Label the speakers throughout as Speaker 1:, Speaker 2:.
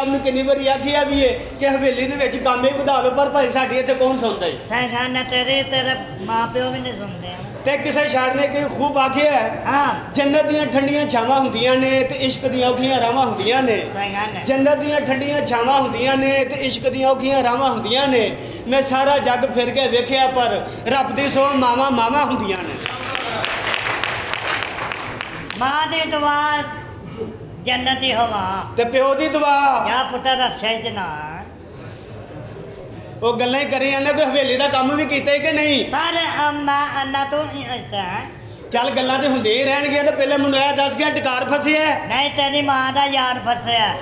Speaker 1: ਸਾਹਿਬ ਨੂੰ ਕਿੰਨੀ ਵਾਰੀ ਆਖਿਆ ਵੀ ਹੈ ਕਿ ਹਵੇਲੀ ਦੇ ਵਿੱਚ ਕੰਮ ਹੀ ਵਧਾ ਲਓ ਪਰ ਭਾਈ ਸਾਡੀ ਇੱਥੇ ਕੌਣ ਸੁਣਦਾ ਹੈ
Speaker 2: ਸਹਗਾਨਾ ਤੇਰੇ ਤੇਰੇ ਮਾਂ ਪਿਓ ਵੀ ਨਹੀਂ ਸੁਣਦੇ।
Speaker 1: ਤੇ ਕਿਸੇ ਸ਼ਾਇਰ ਨੇ ਕਿ ਖੂਬ ਆਖਿਆ ਹੈ?
Speaker 2: ਹਾਂ।
Speaker 1: ਜੰਨਤ ਦੀਆਂ ਠੰਡੀਆਂ ਛਾਵਾਂ ਹੁੰਦੀਆਂ ਨੇ ਤੇ ਇਸ਼ਕ ਦੀਆਂ ਔਖੀਆਂ ਰਾਵਾਂ ਹੁੰਦੀਆਂ ਨੇ। ਜੰਨਤ ਦੀਆਂ ਠੰਡੀਆਂ ਛਾਵਾਂ ਹੁੰਦੀਆਂ ਨੇ ਤੇ ਇਸ਼ਕ ਦੀਆਂ ਔਖੀਆਂ ਰਾਵਾਂ ਹੁੰਦੀਆਂ ਨੇ। ਮੈਂ ਸਾਰਾ ਜੱਗ ਫਿਰ ਕੇ ਵੇਖਿਆ ਪਰ ਰੱਬ ਦੀ ਸੋ ਮਾਵਾਂ ਮਾਵਾਂ ਹੁੰਦੀਆਂ ਨੇ।
Speaker 2: ਮਾਂ ਦੀ ਦੁਆ ਜੰਨਤੀ ਹਵਾ।
Speaker 1: ਤੇ ਪਿਓ ਦੀ ਦੁਆ।
Speaker 2: ਜਾ ਪੁੱਤਰ ਰਖਸ਼ਾ ਜਨਾ
Speaker 1: ਉਹ ਗੱਲਾਂ ਹੀ ਕਰੀ ਜਾਂਦੇ ਕੋਈ ਹਵੇਲੀ ਦਾ ਕੰਮ ਵੀ ਕੀਤਾ ਹੀ ਕਿ ਨਹੀਂ?
Speaker 2: ਸਾਰੇ ਅੰਮਾ ਅੰਨਾ ਤੋਂ ਹੀ ਇੱਥੇ
Speaker 1: ਚੱਲ ਗੱਲਾਂ ਤੇ ਹੁੰਦੀਆਂ ਹੀ ਰਹਿਣਗੀਆਂ ਤੇ ਪਹਿਲੇ ਮੈਨੂੰ ਇਹ ਦੱਸ ਗਿਆ ਟਕਾਰ ਫਸਿਆ।
Speaker 2: ਨਹੀਂ ਤੇਰੀ ਮਾਂ ਦਾ ਯਾਰ ਫਸਿਆ।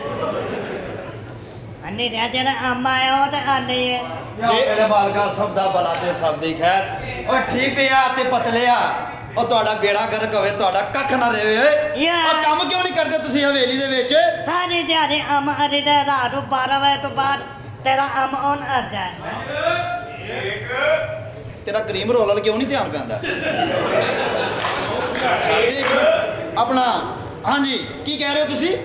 Speaker 2: ਅੰਨੀ ਰਿਆ ਜਿਹੜਾ ਅੰਮਾ ਆਇਆ ਉਹ ਤੇ ਆਨੀ ਹੈ
Speaker 3: ਯਾ ਮੇਰੇ ਬਾਲਕਾ ਸਭ ਦਾ ਭਲਾ ਤੇ ਸਭ ਦੀ ਖੈਰ। ਓ ਠੀਕ ਪਿਆ ਤੇ ਪਤਲਿਆ ਉਹ ਤੁਹਾਡਾ ਬੇੜਾ ਗਰਕ ਹੋਵੇ ਤੁਹਾਡਾ ਕੱਖ ਨਾ ਰਵੇ ਓਏ। ਉਹ ਕੰਮ ਕਿਉਂ ਨਹੀਂ ਕਰਦੇ ਤੁਸੀਂ ਹਵੇਲੀ ਦੇ ਵਿੱਚ?
Speaker 2: ਸਾਰੀ ਦਿਹਾੜੀ ਅੰਮ ਅਰੀ ਦੇ ਰਾਤ ਨੂੰ 12 ਵਜੇ ਤੋਂ ਬਾਅਦ ਤੇਰਾ ਅੰਮ ਔਨ ਆਦਾ
Speaker 3: ਤੇਰਾ ਕਰੀਮ ਰੋਲ ਵਾਲ ਕਿਉਂ ਨਹੀਂ ਧਿਆਨ ਪੈਂਦਾ? ਛੱਡ ਦੇ ਇੱਕ ਮਿੰਟ। ਆਪਣਾ ਹਾਂਜੀ ਕੀ ਕਹਿ ਰਹੇ ਹੋ ਤੁਸੀਂ?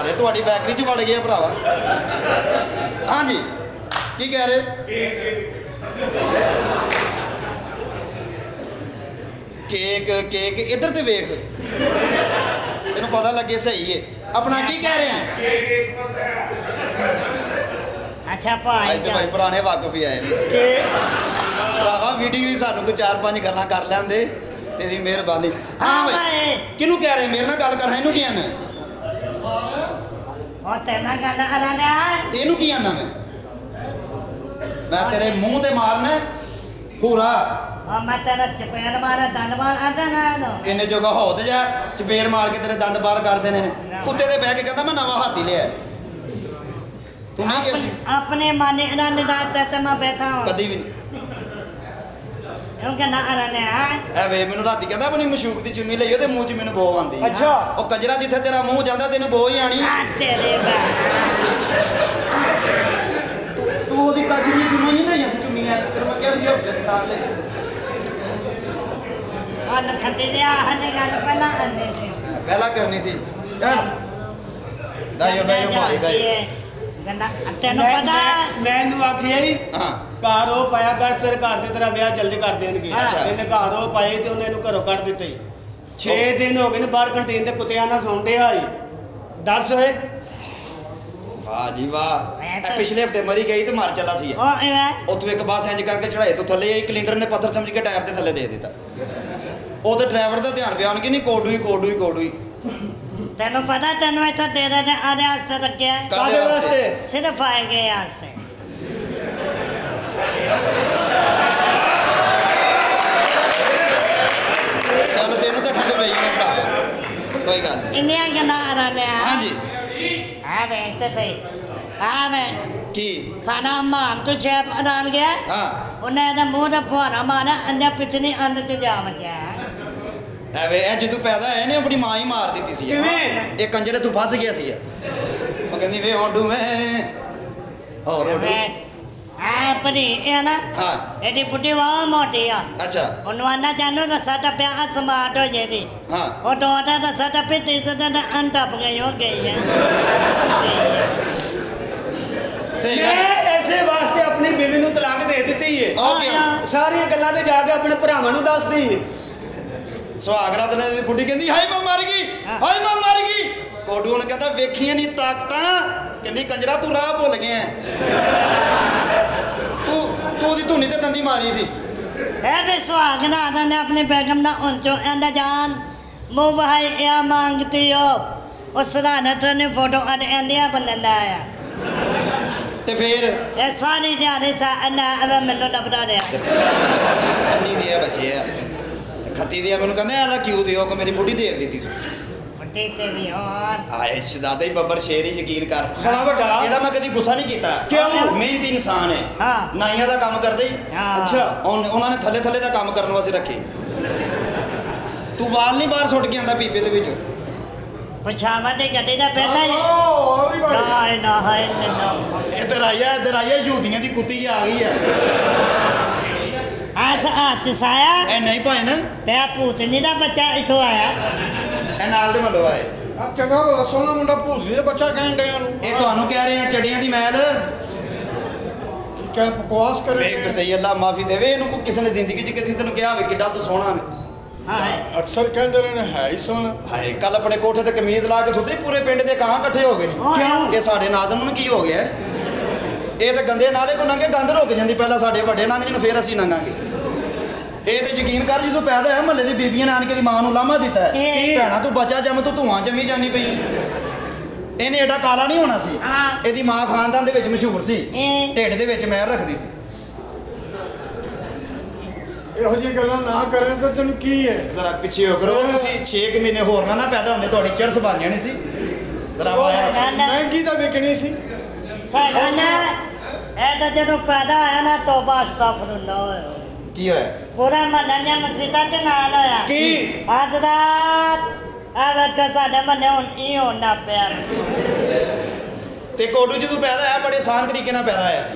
Speaker 3: ਅਰੇ ਤੁਹਾਡੀ ਬੈਕਰੀ ਚ ਵੜ ਗਿਆ ਭਰਾਵਾ। ਹਾਂਜੀ। ਕੀ ਕਹਿ ਰਹੇ? ਕੇਕ ਕੇਕ ਇੱਧਰ ਤੇ ਵੇਖ। ਤੈਨੂੰ ਪਤਾ ਲੱਗੇ ਸਹੀ ਏ। ਆਪਣਾ ਕੀ ਕਹਿ ਰਹੇ ਆ?
Speaker 2: ਅੱਛਾ ਭਾਈ
Speaker 3: ਅੱਜ ਤੇ ਭਾਈ ਪੁਰਾਣੇ ਵਾਕਫ ਹੀ ਆਏ ਨੇ।
Speaker 1: ਕਿ
Speaker 3: ਭਰਾਵਾ ਵੀਡੀਓ ਹੀ ਸਾਨੂੰ ਕੋਈ ਚਾਰ ਪੰਜ ਗੱਲਾਂ ਕਰ ਲੈਂਦੇ। ਤੇਰੀ ਮਿਹਰਬਾਨੀ। ਹਾਂ ਭਾਈ ਕਿਹਨੂੰ ਕਹਿ ਰਹੇ? ਮੇਰੇ ਨਾਲ ਗੱਲ ਕਰ ਇਹਨੂੰ ਕੀ ਆਨਾ?
Speaker 2: ਉਹ ਤੇਨਾ ਅਰਾਨਾ
Speaker 3: ਤੇ ਇਹਨੂੰ ਕੀ ਆਨਾ ਮੈਂ? ਮੈਂ ਤੇਰੇ ਮੂੰਹ ਤੇ ਮਾਰਨਾ ਹੂਰਾ।
Speaker 2: ਮੈਂ ਤੇਰਾ ਚਪੇੜ ਮਾਰਾ ਦੰਡ ਮਾਰ ਆਦਾ ਨਾ ਨਾ
Speaker 3: ਇੰਨੇ ਜੋਗਾ ਹੋ ਤੇ ਜਾ ਚਪੇੜ ਮਾਰ ਕੇ ਤੇਰੇ ਦੰਦ ਬਾਹਰ ਕਰ ਦੇਣੇ ਨੇ। ਕੁੱਤੇ ਤੇ ਬਹਿ ਕੇ ਕਹਿੰਦਾ ਮੈਂ ਨਵਾਂ ਹਾਥੀ ਲਿਆ ਤੂੰ ਨਹੀਂ ਕਿਹਾ ਸੀ
Speaker 2: ਆਪਣੇ ਮਾਨੇ ਦਾ ਤੇ ਮੈਂ ਬੈਠਾ ਹਾਂ।
Speaker 3: ਕਦੀ ਵੀ ਨਹੀਂ
Speaker 2: ਉਹ ਕਹਿੰਦਾ ਅਰਾਨਾ
Speaker 3: ਐ ਵੇ ਮੈਨੂੰ ਰਾਤੀ ਕਹਿੰਦਾ ਆਪਣੀ ਮਸ਼ੂਕ ਦੀ ਚੁੰਨੀ ਲਈ ਉਹਦੇ ਮੂੰਹ 'ਚ ਮੈਨੂੰ ਬੋ ਆਉਂਦੀ
Speaker 1: ਅੱਛਾ।
Speaker 3: ਉਹ ਕਜਰਾ ਜਿੱਥੇ ਤੇਰਾ ਮੂੰਹ ਜਾਂਦਾ ਤੈਨੂੰ ਬੋ ਹੀ ਆਣੀ
Speaker 2: ਆ ਤੇਰੇ ਬਾ
Speaker 3: ਤੂੰ ਉਹਦੀ ਕਾਜੀ ਦੀ ਚੁੰਨੀ ਨਹੀਂ ਲਈ ਅਸੀਂ ਚੁੰਨੀਆਂ ਤੈਨੂੰ ਮੈਂ ਕਿਹਾ ਸੀ ਹਫ਼ਤੇ ਤਾਰ ਲੈ।
Speaker 2: ਉਹ ਨਖਤੀ ਦੇ ਆ ਹਨੇ ਗੱਲ ਪਹਿਲਾਂ ਆਂਦੇ ਸੀ।
Speaker 3: ਪਹਿਲਾਂ ਕਰਨੀ ਸੀ। ਦਾਇਓ ਬਾਇਓ ਭਾਈ ਬਾਈ
Speaker 2: ਕਹਿੰਦਾ ਤੈਨੂੰ ਪਤਾ
Speaker 1: ਮੈਂ- ਮੈਂ ਇਹਨੂੰ ਆਖਿਆ ਹੀ
Speaker 3: ਹਾਂ।
Speaker 1: ਘਰ ਉਹ ਪਾਇਆ ਕਰ ਤੇਰੇ ਘਰ ਦੇ ਤੇਰਾ ਵਿਆਹ ਜਲਦੀ ਕਰ ਦੇਣਗੇ।
Speaker 3: ਅੱਛਾ।
Speaker 1: ਇਹਨੇ ਘਰ ਉਹ ਪਾਏ ਤੇ ਉਹਨੇ ਇਹਨੂੰ ਘਰੋਂ ਕੱਢ ਦਿੱਤੇ। 6 ਦਿਨ ਹੋ ਗਏ ਨੇ ਬਾਹਰ ਕੰਟੀਨ ਦੇ ਕੁੱਤਿਆਂ ਨਾਲ ਸੌਂਦੇ ਆਈ ਦੱਸ ਓਏ।
Speaker 3: ਵਾਹ ਜੀ ਵਾਹ।
Speaker 2: ਮੈਂ
Speaker 3: ਇਹ
Speaker 2: ਤਾਂ-
Speaker 3: ਪਿਛਲੇ ਹਫ਼ਤੇ ਮਰੀ ਗਈ ਤੇ ਮਰ ਚੱਲਾ ਸੀ
Speaker 2: ਉਹ ਐਵੇਂ?
Speaker 3: ਉਹ ਤੂੰ ਇੱਕ ਬਾਸ ਇੰਜ ਕਰਕੇ ਚੜਾਏ ਤੂੰ ਥੱਲੇ ਆਈ ਕਲਿੰਡਰ ਨੇ ਪੱਥਰ ਸਮਝ ਕੇ ਟਾਇਰ ਦੇ ਥੱਲੇ ਦੇ ਦਿੱਤਾ। ਉਹ ਤੇ ਡਰਾਈਵਰ ਦਾ ਧਿਆਨ ਪਿਆ ਉਹਨੇ ਕਿ ਨਹੀਂ ਕੋਡੂਈ ਕੋਡੂਈ ਕੋਡੂਈ
Speaker 2: ਤੈਨੂੰ ਪਤਾ ਤੈਨੂੰ ਇੱਥੇ ਤੇਰੇ ਦੇ ਆਦੇ ਆਸਤੇ ਰੱਖਿਆ ਹੈ?
Speaker 3: ਕਾਹਦੇ
Speaker 1: ਕਾਹਦੇ
Speaker 3: ਵਾਸਤੇ?
Speaker 1: ਵਾਸਤੇ?
Speaker 2: ਸਿਰਫ ਆਏ ਗਏ ਆਸਤੇ
Speaker 3: ਚੱਲ ਤੈਨੂੰ ਤਾਂ ਠੰਡ ਪਈ ਨਾ ਭਰਾ। ਕੋਈ ਗੱਲ ਨਹੀਂ
Speaker 2: ਇੰਨੀਆਂ ਗੱਲਾਂ ਆਰਾਨੇ ਆ
Speaker 3: ਹਾਂਜੀ।
Speaker 2: ਆ ਵੇ ਤੇ ਸਹੀ। ਆ ਵੇ
Speaker 3: ਕੀ?
Speaker 2: ਸਾਡਾ ਮਾਨ ਤੋਂ ਸ਼ੇਪ ਅਦਾਨ ਗਿਆ।
Speaker 3: ਹਾਂ।
Speaker 2: ਉਹਨੇ ਇਹਦੇ ਮੂੰਹ ਦਾ ਫੁਹਾਰਾ ਮਾਰਿਆ ਅੰਦਰ ਪਿਛਲੀ ਅੰਦਰ ਚ ਜਾ ਵਜਿਆ।
Speaker 3: ਐਵੇਂ ਇਹ ਜਦੋਂ ਪੈਦਾ ਹੋਇਆ ਨੇ ਆਪਣੀ ਮਾਂ ਹੀ ਮਾਰ ਦਿੱਤੀ ਸੀ।
Speaker 1: ਕਿਵੇਂ?
Speaker 3: ਇਹ ਕੰਜਰੇ ਤੂੰ ਫਸ ਗਿਆ ਸੀ ਉਹ ਕਹਿੰਦੀ ਵੇ ਹੋਂਡੂ ਮੈਂ ਹੋਰ ਹੋਂਡੂ
Speaker 2: ਆ ਪਰੀ ਇਹ ਨਾ
Speaker 3: ਹਾਂ।
Speaker 2: ਇਹਦੀ ਬੁੱਢੀ ਵਾਹ ਮੋਟੀ ਆ।
Speaker 3: ਅੱਛਾ।
Speaker 2: ਉਹਨੂੰ ਆਨਾ ਜਾਨੋ ਦਾ ਸਾਡਾ ਪਿਆ ਸਮਾਰਟ ਹੋ ਜੇ ਦੀ
Speaker 3: ਹਾਂ।
Speaker 2: ਉਹ ਦੋ ਦਾ ਦਾ ਸਾਡਾ ਪਿਆ ਤੀਸਰਾ ਦਾ ਦਾ ਅੰਟਪ ਗਈ ਹੋ ਗਈ ਹੈ
Speaker 3: ਸਹੀ ਗੱਲ।
Speaker 1: ਮੈਂ ਐਸੇ ਵਾਸਤੇ ਆਪਣੀ ਬੀਵੀ ਨੂੰ ਤਲਾਕ ਦੇ ਦਿੱਤੀ ਏ।
Speaker 3: ਕਿਉਂ
Speaker 1: ਸਾਰੀਆਂ ਗੱਲਾਂ ਤੇ ਜਾ ਕੇ ਆਪਣੇ ਭਰਾਵਾਂ ਨੂੰ ਦੱਸਦੀ ਏ
Speaker 3: ਸੁਹਾਗਰਾਤ ਨੇ ਦੀ ਬੁੱਢੀ ਕਹਿੰਦੀ ਹਾਏ ਮਾਂ ਮਰ ਗਈ। ਹਾਏ ਮਾਂ ਮਰ ਗਈ। ਕੋਡੂ ਨੇ ਕਹਿੰਦਾ ਵੇਖੀਆਂ ਨਹੀਂ ਤਾਕਤਾਂ? ਕਹਿੰਦੀ ਕੰਜਰਾ ਤੂੰ ਰਾਹ ਭੁੱਲ ਗਿਆ ਤੂੰ ਤੂੰ ਉਹਦੀ ਧੁਨੀ ਤੇ ਦੰਦੀ ਮਾਰੀ ਸੀ।
Speaker 2: ਇਹ ਵੀ ਸੁਹਾਗ ਨਾ ਆਦਨ ਨੇ ਆਪਣੇ ਬੇਗਮ ਦਾ ਉੱਚੋ ਇਹਦਾ ਜਾਨ। ਮੂੰਹ ਵਹਾਈ ਇਹ ਮੰਗਤੀ ਹੋ ਉਸ ਦਾ ਨਤਰ ਨੇ ਫੋਟੋ ਅਡ ਇੰਡੀਆ ਬੰਨਦਾ ਆ
Speaker 3: ਤੇ ਫੇਰ?
Speaker 2: ਇਹ ਸਾਰੀ ਦਿਹਾੜੀ ਸਾ ਅਨਾ ਅਵੇ ਮੈਨੂੰ ਨਪਦਾ ਰਿਹਾ।
Speaker 3: ਅੰਨੀ ਦੀ ਆ ਬੱਚੇ ਆ। ਖੱਤੀ ਦੀ ਆ ਮੈਨੂੰ ਕਹਿੰਦੇ ਆਲਾ ਕਿਉਂ ਦਿਓ? ਕਿ ਮੇਰੀ ਬੁੱਢੀ ਦੇਰ ਦਿੱਤੀ ਸੀ।
Speaker 2: ਫੱਟੀ ਤੇ ਵੀ ਹੋਰ।
Speaker 3: ਆਏ ਸ਼ਦਾਦਾ ਹੀ ਬੱਬਰ ਸ਼ੇਰ ਹੀ ਯਕੀਨ ਕਰ।
Speaker 1: ਬੜਾ ਵੱਡਾ।
Speaker 3: ਇਹਦਾ ਮੈਂ ਕਦੀ ਗੁੱਸਾ ਨਹੀਂ ਕੀਤਾ।
Speaker 1: ਕਿਉਂ?
Speaker 3: ਮਿਹਨਤੀ ਇਨਸਾਨ ਹੈ।
Speaker 2: ਹਾਂ।
Speaker 3: ਨਾਈਆਂ ਦਾ ਕੰਮ ਕਰਦੇ ਹੀ।
Speaker 2: ਹਾਂ।
Speaker 1: ਅੱਛਾ।
Speaker 3: ਉਹਨਾਂ ਨੇ ਥੱਲੇ ਥੱਲੇ ਦਾ ਕੰਮ ਕਰਨ ਵਾਸਤੇ ਰੱਖੇ। ਤੂੰ ਵਾਲ ਨਹੀਂ ਬਾਹਰ ਸੁੱਟ ਕੇ ਆਂਦਾ ਪੀਪੇ ਦੇ ਵਿੱਚ।
Speaker 2: ਪਛਾਵਾ ਤੇ ਗੱਡੀ ਦਾ ਬੈਠਾ ਹੈ ਨਾ ਨਾ ਹੈ ਨਾ
Speaker 3: ਇੱਧਰ ਆਇਆ ਇੱਧਰ ਆਇਆ ਯਹੂਦੀਆਂ ਦੀ ਕੁੱਤੀ ਆ ਗਈ ਹੈ
Speaker 2: ਆਸ ਹੱਥ ਸਾਇਆ।
Speaker 3: ਇਹ ਨਹੀਂ ਭਾਈ ਨਾ।
Speaker 2: ਤੇ ਭੂਤਨੀ ਦਾ ਬੱਚਾ ਇਥੋਂ ਆਇਆ।
Speaker 3: ਇਹ ਨਾਲ ਦੇ ਮੱਲੋ ਆਏ
Speaker 4: ਆ ਚੰਗਾ ਭਲਾ ਸੋਹਣਾ ਮੁੰਡਾ ਭੂਸਲੀ ਦੇ ਬੱਚਾ ਕਹਿਣ ਡਿਆ ਨੂੰ
Speaker 3: ਇਹ ਤੁਹਾਨੂੰ ਕਹਿ ਰਹੇ ਆ ਚੜੀਆਂ ਦੀ ਮਹਿਲ
Speaker 4: ਕੀ ਕਹਿ ਬਕਵਾਸ ਕਰੇ
Speaker 3: ਵੇਖ ਤੇ ਸਹੀ ਅੱਲਾ ਮਾਫੀ ਦੇਵੇ ਇਹਨੂੰ ਕੋਈ ਕਿਸੇ ਨੇ ਜ਼ਿੰਦਗੀ 'ਚ ਕਦੀ ਤੈਨੂੰ ਕਿਹਾ ਹੋਵੇ ਕਿੱਡਾ ਤੂੰ ਸੋਹਣਾ ਵੇ।
Speaker 2: ਹਾਂ
Speaker 4: ਅਕਸਰ ਕਹਿੰਦੇ ਰਹੇ ਨੇ ਹੈ ਹੀ ਸੋਹਣਾ।
Speaker 3: ਹਾਏ ਕੱਲ ਆਪਣੇ ਕੋਠੇ ਤੇ ਕਮੀਜ਼ ਲਾ ਕੇ ਸੁੱਤੇ ਪੂਰੇ ਪਿੰਡ ਦੇ ਕਾਂ ਇਕੱਠੇ ਹੋ ਗਏ ਨੇ।
Speaker 2: ਕਿਉਂ?
Speaker 3: ਇਹ ਸਾਡੇ ਨਾਜ਼ਮ ਨੂੰ ਕੀ ਹੋ ਗਿਆ? ਇਹ ਤਾਂ ਗੰਦੇ ਨਾਲੇ ਕੋ ਲੰਘੇ ਗੰਦ ਰੁਕ ਜਾਂਦੀ ਪਹਿਲਾਂ ਸਾਡੇ ਵੱਡੇ ਲੰਘ ਜਣ ਫੇਰ ਅਸੀਂ ਲੰਘਾਂਗੇ ਇਹ ਤੇ ਯਕੀਨ ਕਰ ਜਦੋਂ ਪੈਦਾ ਹੋਇਆ ਮਹੱਲੇ ਦੀ ਬੀਬੀਆਂ ਨੇ ਆਣ ਕੇ ਦੀ ਮਾਂ ਨੂੰ ਲਾਮਾ ਦਿੱਤਾ ਹੈ।
Speaker 2: ਕੀ?
Speaker 3: ਭੈਣਾ ਤੂੰ ਬੱਚਾ ਜੰਮ ਤੂੰ ਧੂਆਂ ਜੰਮੀ ਜਾਨੀ ਪਈ। ਇਹਨੇ ਏਡਾ ਕਾਲਾ ਨਹੀਂ ਹੋਣਾ ਸੀ।
Speaker 2: ਹਾਂ।
Speaker 3: ਇਹਦੀ ਮਾਂ ਖਾਨਦਾਨ ਦੇ ਵਿੱਚ ਮਸ਼ਹੂਰ ਸੀ। ਢਿੱਡ ਦੇ ਵਿੱਚ ਮਹਿਰ ਰੱਖਦੀ ਸੀ।
Speaker 4: ਇਹੋ ਜਿਹੀਆਂ ਗੱਲਾਂ ਨਾ ਕਰੇ ਤਾਂ ਤੈਨੂੰ ਕੀ ਹੈ?
Speaker 3: ਜ਼ਰਾ ਪਿੱਛੇ ਹੋ ਕਰੋ ਤੁਸੀਂ 6 ਮਹੀਨੇ ਹੋਰ ਨਾ ਨਾ ਪੈਦਾ ਹੁੰਦੇ ਤੁਹਾਡੀ ਚਰਸ ਬਣ ਜਾਣੀ ਸੀ। ਜ਼ਰਾ।
Speaker 4: ਮਹਿੰਗੀ ਤਾਂ ਵਿਕਣੀ ਸੀ।
Speaker 2: ਸਾਡਾ ਨਾ ਇਹ ਤਾਂ ਜਦੋਂ ਪੈਦਾ ਹੋਇਆ ਨਾ ਤੋਬਾ ਅਸਤਗਫਰੁੱਲਾ ਹੋਇਆ।
Speaker 3: ਕੀ ਹੋਇਆ?
Speaker 2: ਪੂਰਾ ਮਹੱਲਾ ਮਸਜਿਦਾਂ 'ਚ ਨਾਲ ਹੋਇਆ।
Speaker 1: ਕੀ?
Speaker 2: ਅੱਜ ਦਾ ਆ ਵੇਖ ਸਾਡੇ ਮਹੱਲੇ ਹੁਣ ਇਹ ਹੋਣ ਪਿਆ।
Speaker 3: ਤੇ ਕੋਡੂ ਜਦੋਂ ਪੈਦਾ ਹੋਇਆ ਬੜੇ ਆਸਾਨ ਤਰੀਕੇ ਨਾਲ ਪੈਦਾ ਹੋਇਆ ਸੀ?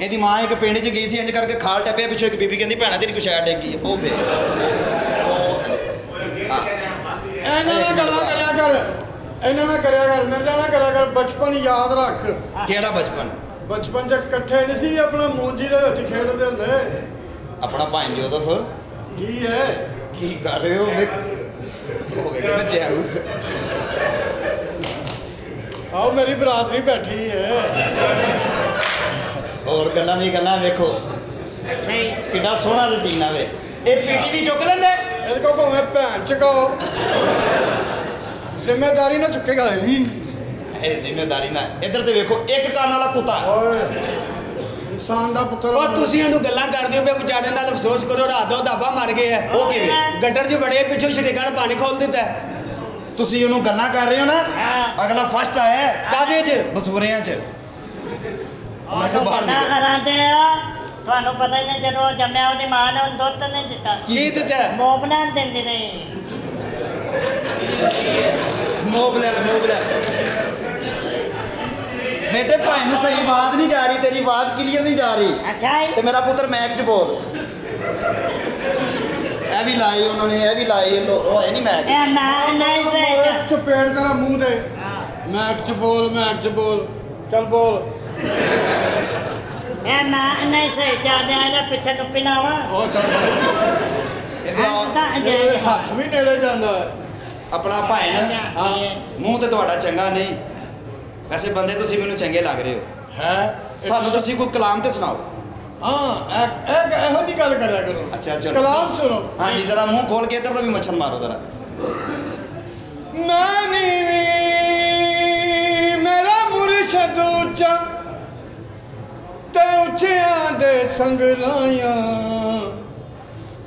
Speaker 3: ਇਹਦੀ ਮਾਂ ਇੱਕ ਪਿੰਡ 'ਚ ਗਈ ਸੀ ਇੰਜ ਕਰਕੇ ਖਾਲ ਟੱਪਿਆ ਪਿੱਛੋਂ ਇੱਕ ਬੀਬੀ ਕਹਿੰਦੀ ਭੈਣਾ ਤੇਰੀ ਕੁਛ ਐ ਡੇਗੀ ਉਹ ਪੇ
Speaker 4: ਇਹਨਾਂ ਨਾਲ ਗੱਲਾਂ ਕਰਿਆ ਕਰ। ਇਹਨਾਂ ਨਾਲ ਕਰਿਆ ਕਰ। ਮੇਰੇ ਨਾਲ ਨਾ ਕਰਿਆ ਕਰ। ਬਚਪਨ ਯਾਦ ਰੱਖ।
Speaker 3: ਕਿਹੜਾ ਬਚਪਨ?
Speaker 4: ਬਚਪਨ 'ਚ ਇਕੱਠੇ ਨਹੀਂ ਸੀ ਆਪਣਾ ਮੂੰਜੀ ਦੇ ਵਿੱਚ ਖੇਡਦੇ ਹੁੰਦੇ।
Speaker 3: ਆਪਣਾ ਭਾਂਜ ਜੋਦਫ
Speaker 4: ਕੀ ਹੈ?
Speaker 3: ਕੀ ਕਰ ਰਹੇ ਹੋ? ਵੇ ਹੋਵੇ ਕਿਤੇ ਜੈਲਸ
Speaker 4: ਆਓ ਮੇਰੀ ਬਰਾਦਰੀ ਬੈਠੀ ਹੈ।
Speaker 3: ਹੋਰ ਗੱਲਾਂ ਦੀ ਗੱਲਾਂ ਵੇਖੋ। ਕਿੱਡਾ ਸੋਹਣਾ ਰੁਟੀਨ ਆਵੇ ਇਹ ਪੀਟੀ ਵੀ ਚੁੱਕ ਲੈਂਦੇ?
Speaker 4: ਇਹਦੇ ਕੋ ਭਾਵੇਂ ਭੈਣ ਚਕਾਓ। ਜ਼ਿੰਮੇਦਾਰੀ ਨਾ ਚੁੱਕੇਗਾ ਹੀ
Speaker 3: ਇਹ ਜ਼ਿੰਮੇਦਾਰੀ ਨਾ ਇੱਧਰ ਤੇ ਵੇਖੋ ਇੱਕ ਕੰਨ ਵਾਲਾ ਕੁੱਤਾ।
Speaker 4: ਓਏ ਇਨਸਾਨ ਦਾ ਪੁੱਤਰ
Speaker 1: ਉਹ ਤੁਸੀਂ ਇਹਨੂੰ ਗੱਲਾਂ ਕਰਦੇ ਹੋ ਵੀ ਵਿਚਾਰੇ ਨਾਲ ਅਫਸੋਸ ਕਰੋ ਰਾਤ ਦੋ ਦਾਬਾ ਮਰ ਗਏ ਆ।
Speaker 3: ਉਹ ਕਿਵੇਂ?
Speaker 1: ਗੱਟਰ 'ਚ ਬੜੇ ਪਿੱਛੋਂ ਸ਼ਰੀਕਾਂ ਨੇ ਪਾਣੀ ਖੋਲ ਦਿੱਤਾ।
Speaker 3: ਤੁਸੀਂ ਉਹਨੂੰ ਗੱਲਾਂ ਕਰ ਰਹੇ ਹੋ ਨਾ। ਅਗਲਾ ਫਸਟ ਆਇਆ ਹੈ।
Speaker 1: ਕਾਹਦੇ 'ਚ?
Speaker 3: ਬਸੂਰਿਆਂ 'ਚ। ਮੈਂ ਕਿਹਾ ਬਾਹਰ
Speaker 2: ਨਾ
Speaker 3: ਨਿਕਲ।
Speaker 2: ਹਰਾਂਦੇ ਆ। ਤੁਹਾਨੂੰ ਪਤਾ ਹੀ ਨਹੀਂ ਜਦੋਂ ਜੰਮਿਆ ਉਹਦੀ ਮਾਂ ਨੇ ਉਹਨੂੰ ਦੁੱਧ ਨਹੀਂ ਦਿੱਤਾ।
Speaker 1: ਕੀ ਦਿੱਤਾ? ਹੈ?
Speaker 2: ਮੋਬ ਨਾ। ਦਿੰਦੀ ਰਹੀ
Speaker 3: ਮੋਬਲਰ ਮੋਬਲਰ ਬੇਟੇ ਭਾਈ ਨੂੰ ਸਹੀ ਆਵਾਜ਼ ਨਹੀਂ ਜਾ ਰਹੀ ਤੇਰੀ ਆਵਾਜ਼ ਕਲੀਅਰ ਨਹੀਂ ਜਾ ਰਹੀ।
Speaker 2: ਅੱਛਾ
Speaker 3: ਤੇ ਮੇਰਾ ਪੁੱਤਰ ਮੈਕ ਚ ਬੋਲ। ਇਹ ਵੀ ਲਾਏ ਉਹਨਾਂ ਨੇ ਇਹ ਵੀ ਲਾਏ ਲੋ ਉਹ ਹੈ ਨਹੀਂ ਮੈਕ
Speaker 2: ਇਹ ਮੈਂ ਨਹੀਂ ਸਹੀ
Speaker 4: ਚਪੇੜ ਤੇਰਾ ਮੂੰਹ ਤੇ। ਮੈਂ ਚ ਬੋਲ ਮੈਂ ਚ ਬੋਲ। ਚੱਲ ਬੋਲ।
Speaker 2: ਇਹ ਮੈਂ ਨਹੀਂ ਸਹੀ ਜਾਂਦੇ ਆ ਇਹਦੇ ਪਿੱਛੇ ਨੂੰ ਪਿਨਾਵਾ
Speaker 4: ਉਹ ਚੱਲ
Speaker 3: ਇਧਰ
Speaker 4: ਹੱਥ ਵੀ ਨੇੜੇ ਜਾਂਦਾ।
Speaker 3: ਆਪਣਾ ਭਾਈ ਨਾ
Speaker 4: ਹਾਂ
Speaker 3: ਮੂੰਹ ਤੇ ਤੁਹਾਡਾ ਚੰਗਾ ਨਹੀਂ। ਵੈਸੇ ਬੰਦੇ ਤੁਸੀਂ ਮੈਨੂੰ ਚੰਗੇ ਲੱਗ ਰਹੇ ਹੋ।
Speaker 4: ਹੈ?
Speaker 3: ਸਾਨੂੰ ਤੁਸੀਂ ਕੋਈ ਕਲਾਮ ਤੇ ਸੁਣਾਓ।
Speaker 4: ਹਾਂ ਇਹ ਇਹ ਇਹੋ ਜੀ ਗੱਲ ਕਰਿਆ ਕਰੋ।
Speaker 3: ਅੱਛਾ ਚਲੋ।
Speaker 4: ਕਲਾਮ ਸੁਣੋ।
Speaker 3: ਹਾਂਜੀ ਜਰਾ ਮੂੰਹ ਖੋਲ ਕੇ ਇੱਧਰ ਦਾ ਵੀ ਮੱਛਰ ਮਾਰੋ ਜਰਾ।
Speaker 4: ਮੈਂ ਨੀਵੀਂ ਮੇਰਾ ਮੁਰਸ਼ਦ ਉੱਚਾ ਤੇ ਉੱਚਿਆਂ ਦੇ ਸੰਗ ਲਾਇਆ।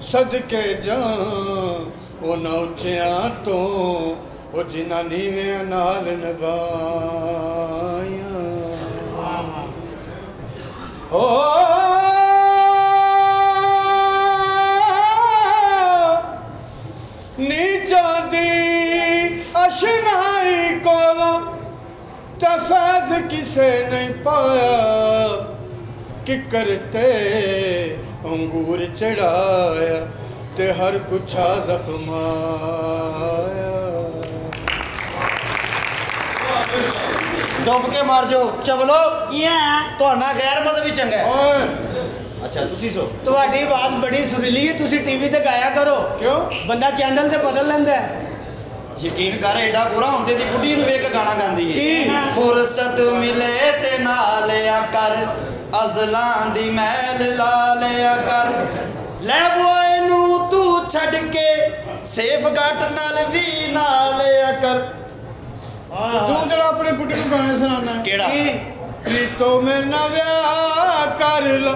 Speaker 4: ਸਦਕੇ ਜਾ ਉਹਨਾਂ ਉੱਚਿਆਂ ਤੋਂ ਉਹ ਜਿਨ੍ਹਾਂ ਨੀਵਿਆਂ ਨਾਲ ਨਿਭਾਇਆ ਓ ਨੀਚਾਂ ਦੀ ਅਸ਼ਨਾਈ ਕੋਲੋਂ ਤਾਂ ਫੈਜ਼ ਕਿਸੇ ਨਹੀਂ ਪਾਇਆ। ਕਿ ਕਰਤੇ ਅੰਗੂਰ ਚੜਾਇਆ ਤੇ ਹਰ ਗੁੱਛਾ ਜ਼ਖਮਾਇਆ।
Speaker 3: ਡੁੱਬ ਕੇ ਮਾਰ ਜਾਓ ਚਵਲੋ।
Speaker 2: ਇਹ
Speaker 3: ਤੁਹਾਡਾ ਗੈਰ ਮਤ ਵੀ ਚੰਗਾ ਹੈ।
Speaker 4: ਓਏ।
Speaker 3: ਅੱਛਾ ਤੁਸੀਂ ਸੋ।
Speaker 1: ਤੁਹਾਡੀ ਆਵਾਜ਼ ਬੜੀ ਸੁਰੀਲੀ ਹੈ ਤੁਸੀਂ ਟੀਵੀ ਤੇ ਗਾਇਆ ਕਰੋ।
Speaker 4: ਕਿਉਂ?
Speaker 1: ਬੰਦਾ ਚੈਨਲ ਤੇ ਬਦਲ ਲੈਂਦਾ ਹੈ।
Speaker 3: ਯਕੀਨ ਕਰ ਐਡਾ ਪੂਰਾ ਹੁੰਦੇ ਦੀ ਬੁੱਢੀ ਨੂੰ ਵੇਖ ਕੇ ਗਾਣਾ ਗਾਉਂਦੀ ਏ
Speaker 1: ਕੀ?
Speaker 3: ਫੁਰਸਤ ਮਿਲੇ ਤੇ ਨਾ ਲਿਆ ਕਰ ਅਜ਼ਲਾਂ ਦੀ ਮੈਲ ਲਾ ਲਿਆ ਕਰ। ਲੈ ਬੋਏ ਨੂੰ ਤੂੰ ਛੱਡ ਕੇ ਸੇਫ ਗਾਟ ਨਾਲ ਵੀ ਨਾ ਲਿਆ ਕਰ।
Speaker 4: ਤੂੰ ਜਿਹੜਾ ਆਪਣੇ ਬੁੱਢੇ ਨੂੰ ਗਾਣੇ ਸੁਣਾਉਣਾ
Speaker 3: ਕਿਹੜਾ?
Speaker 1: ਕੀ
Speaker 4: ਪ੍ਰੀਤੋ ਮੇਰੇ ਨਾਲ ਵਿਆਹ ਕਰ ਲਾ।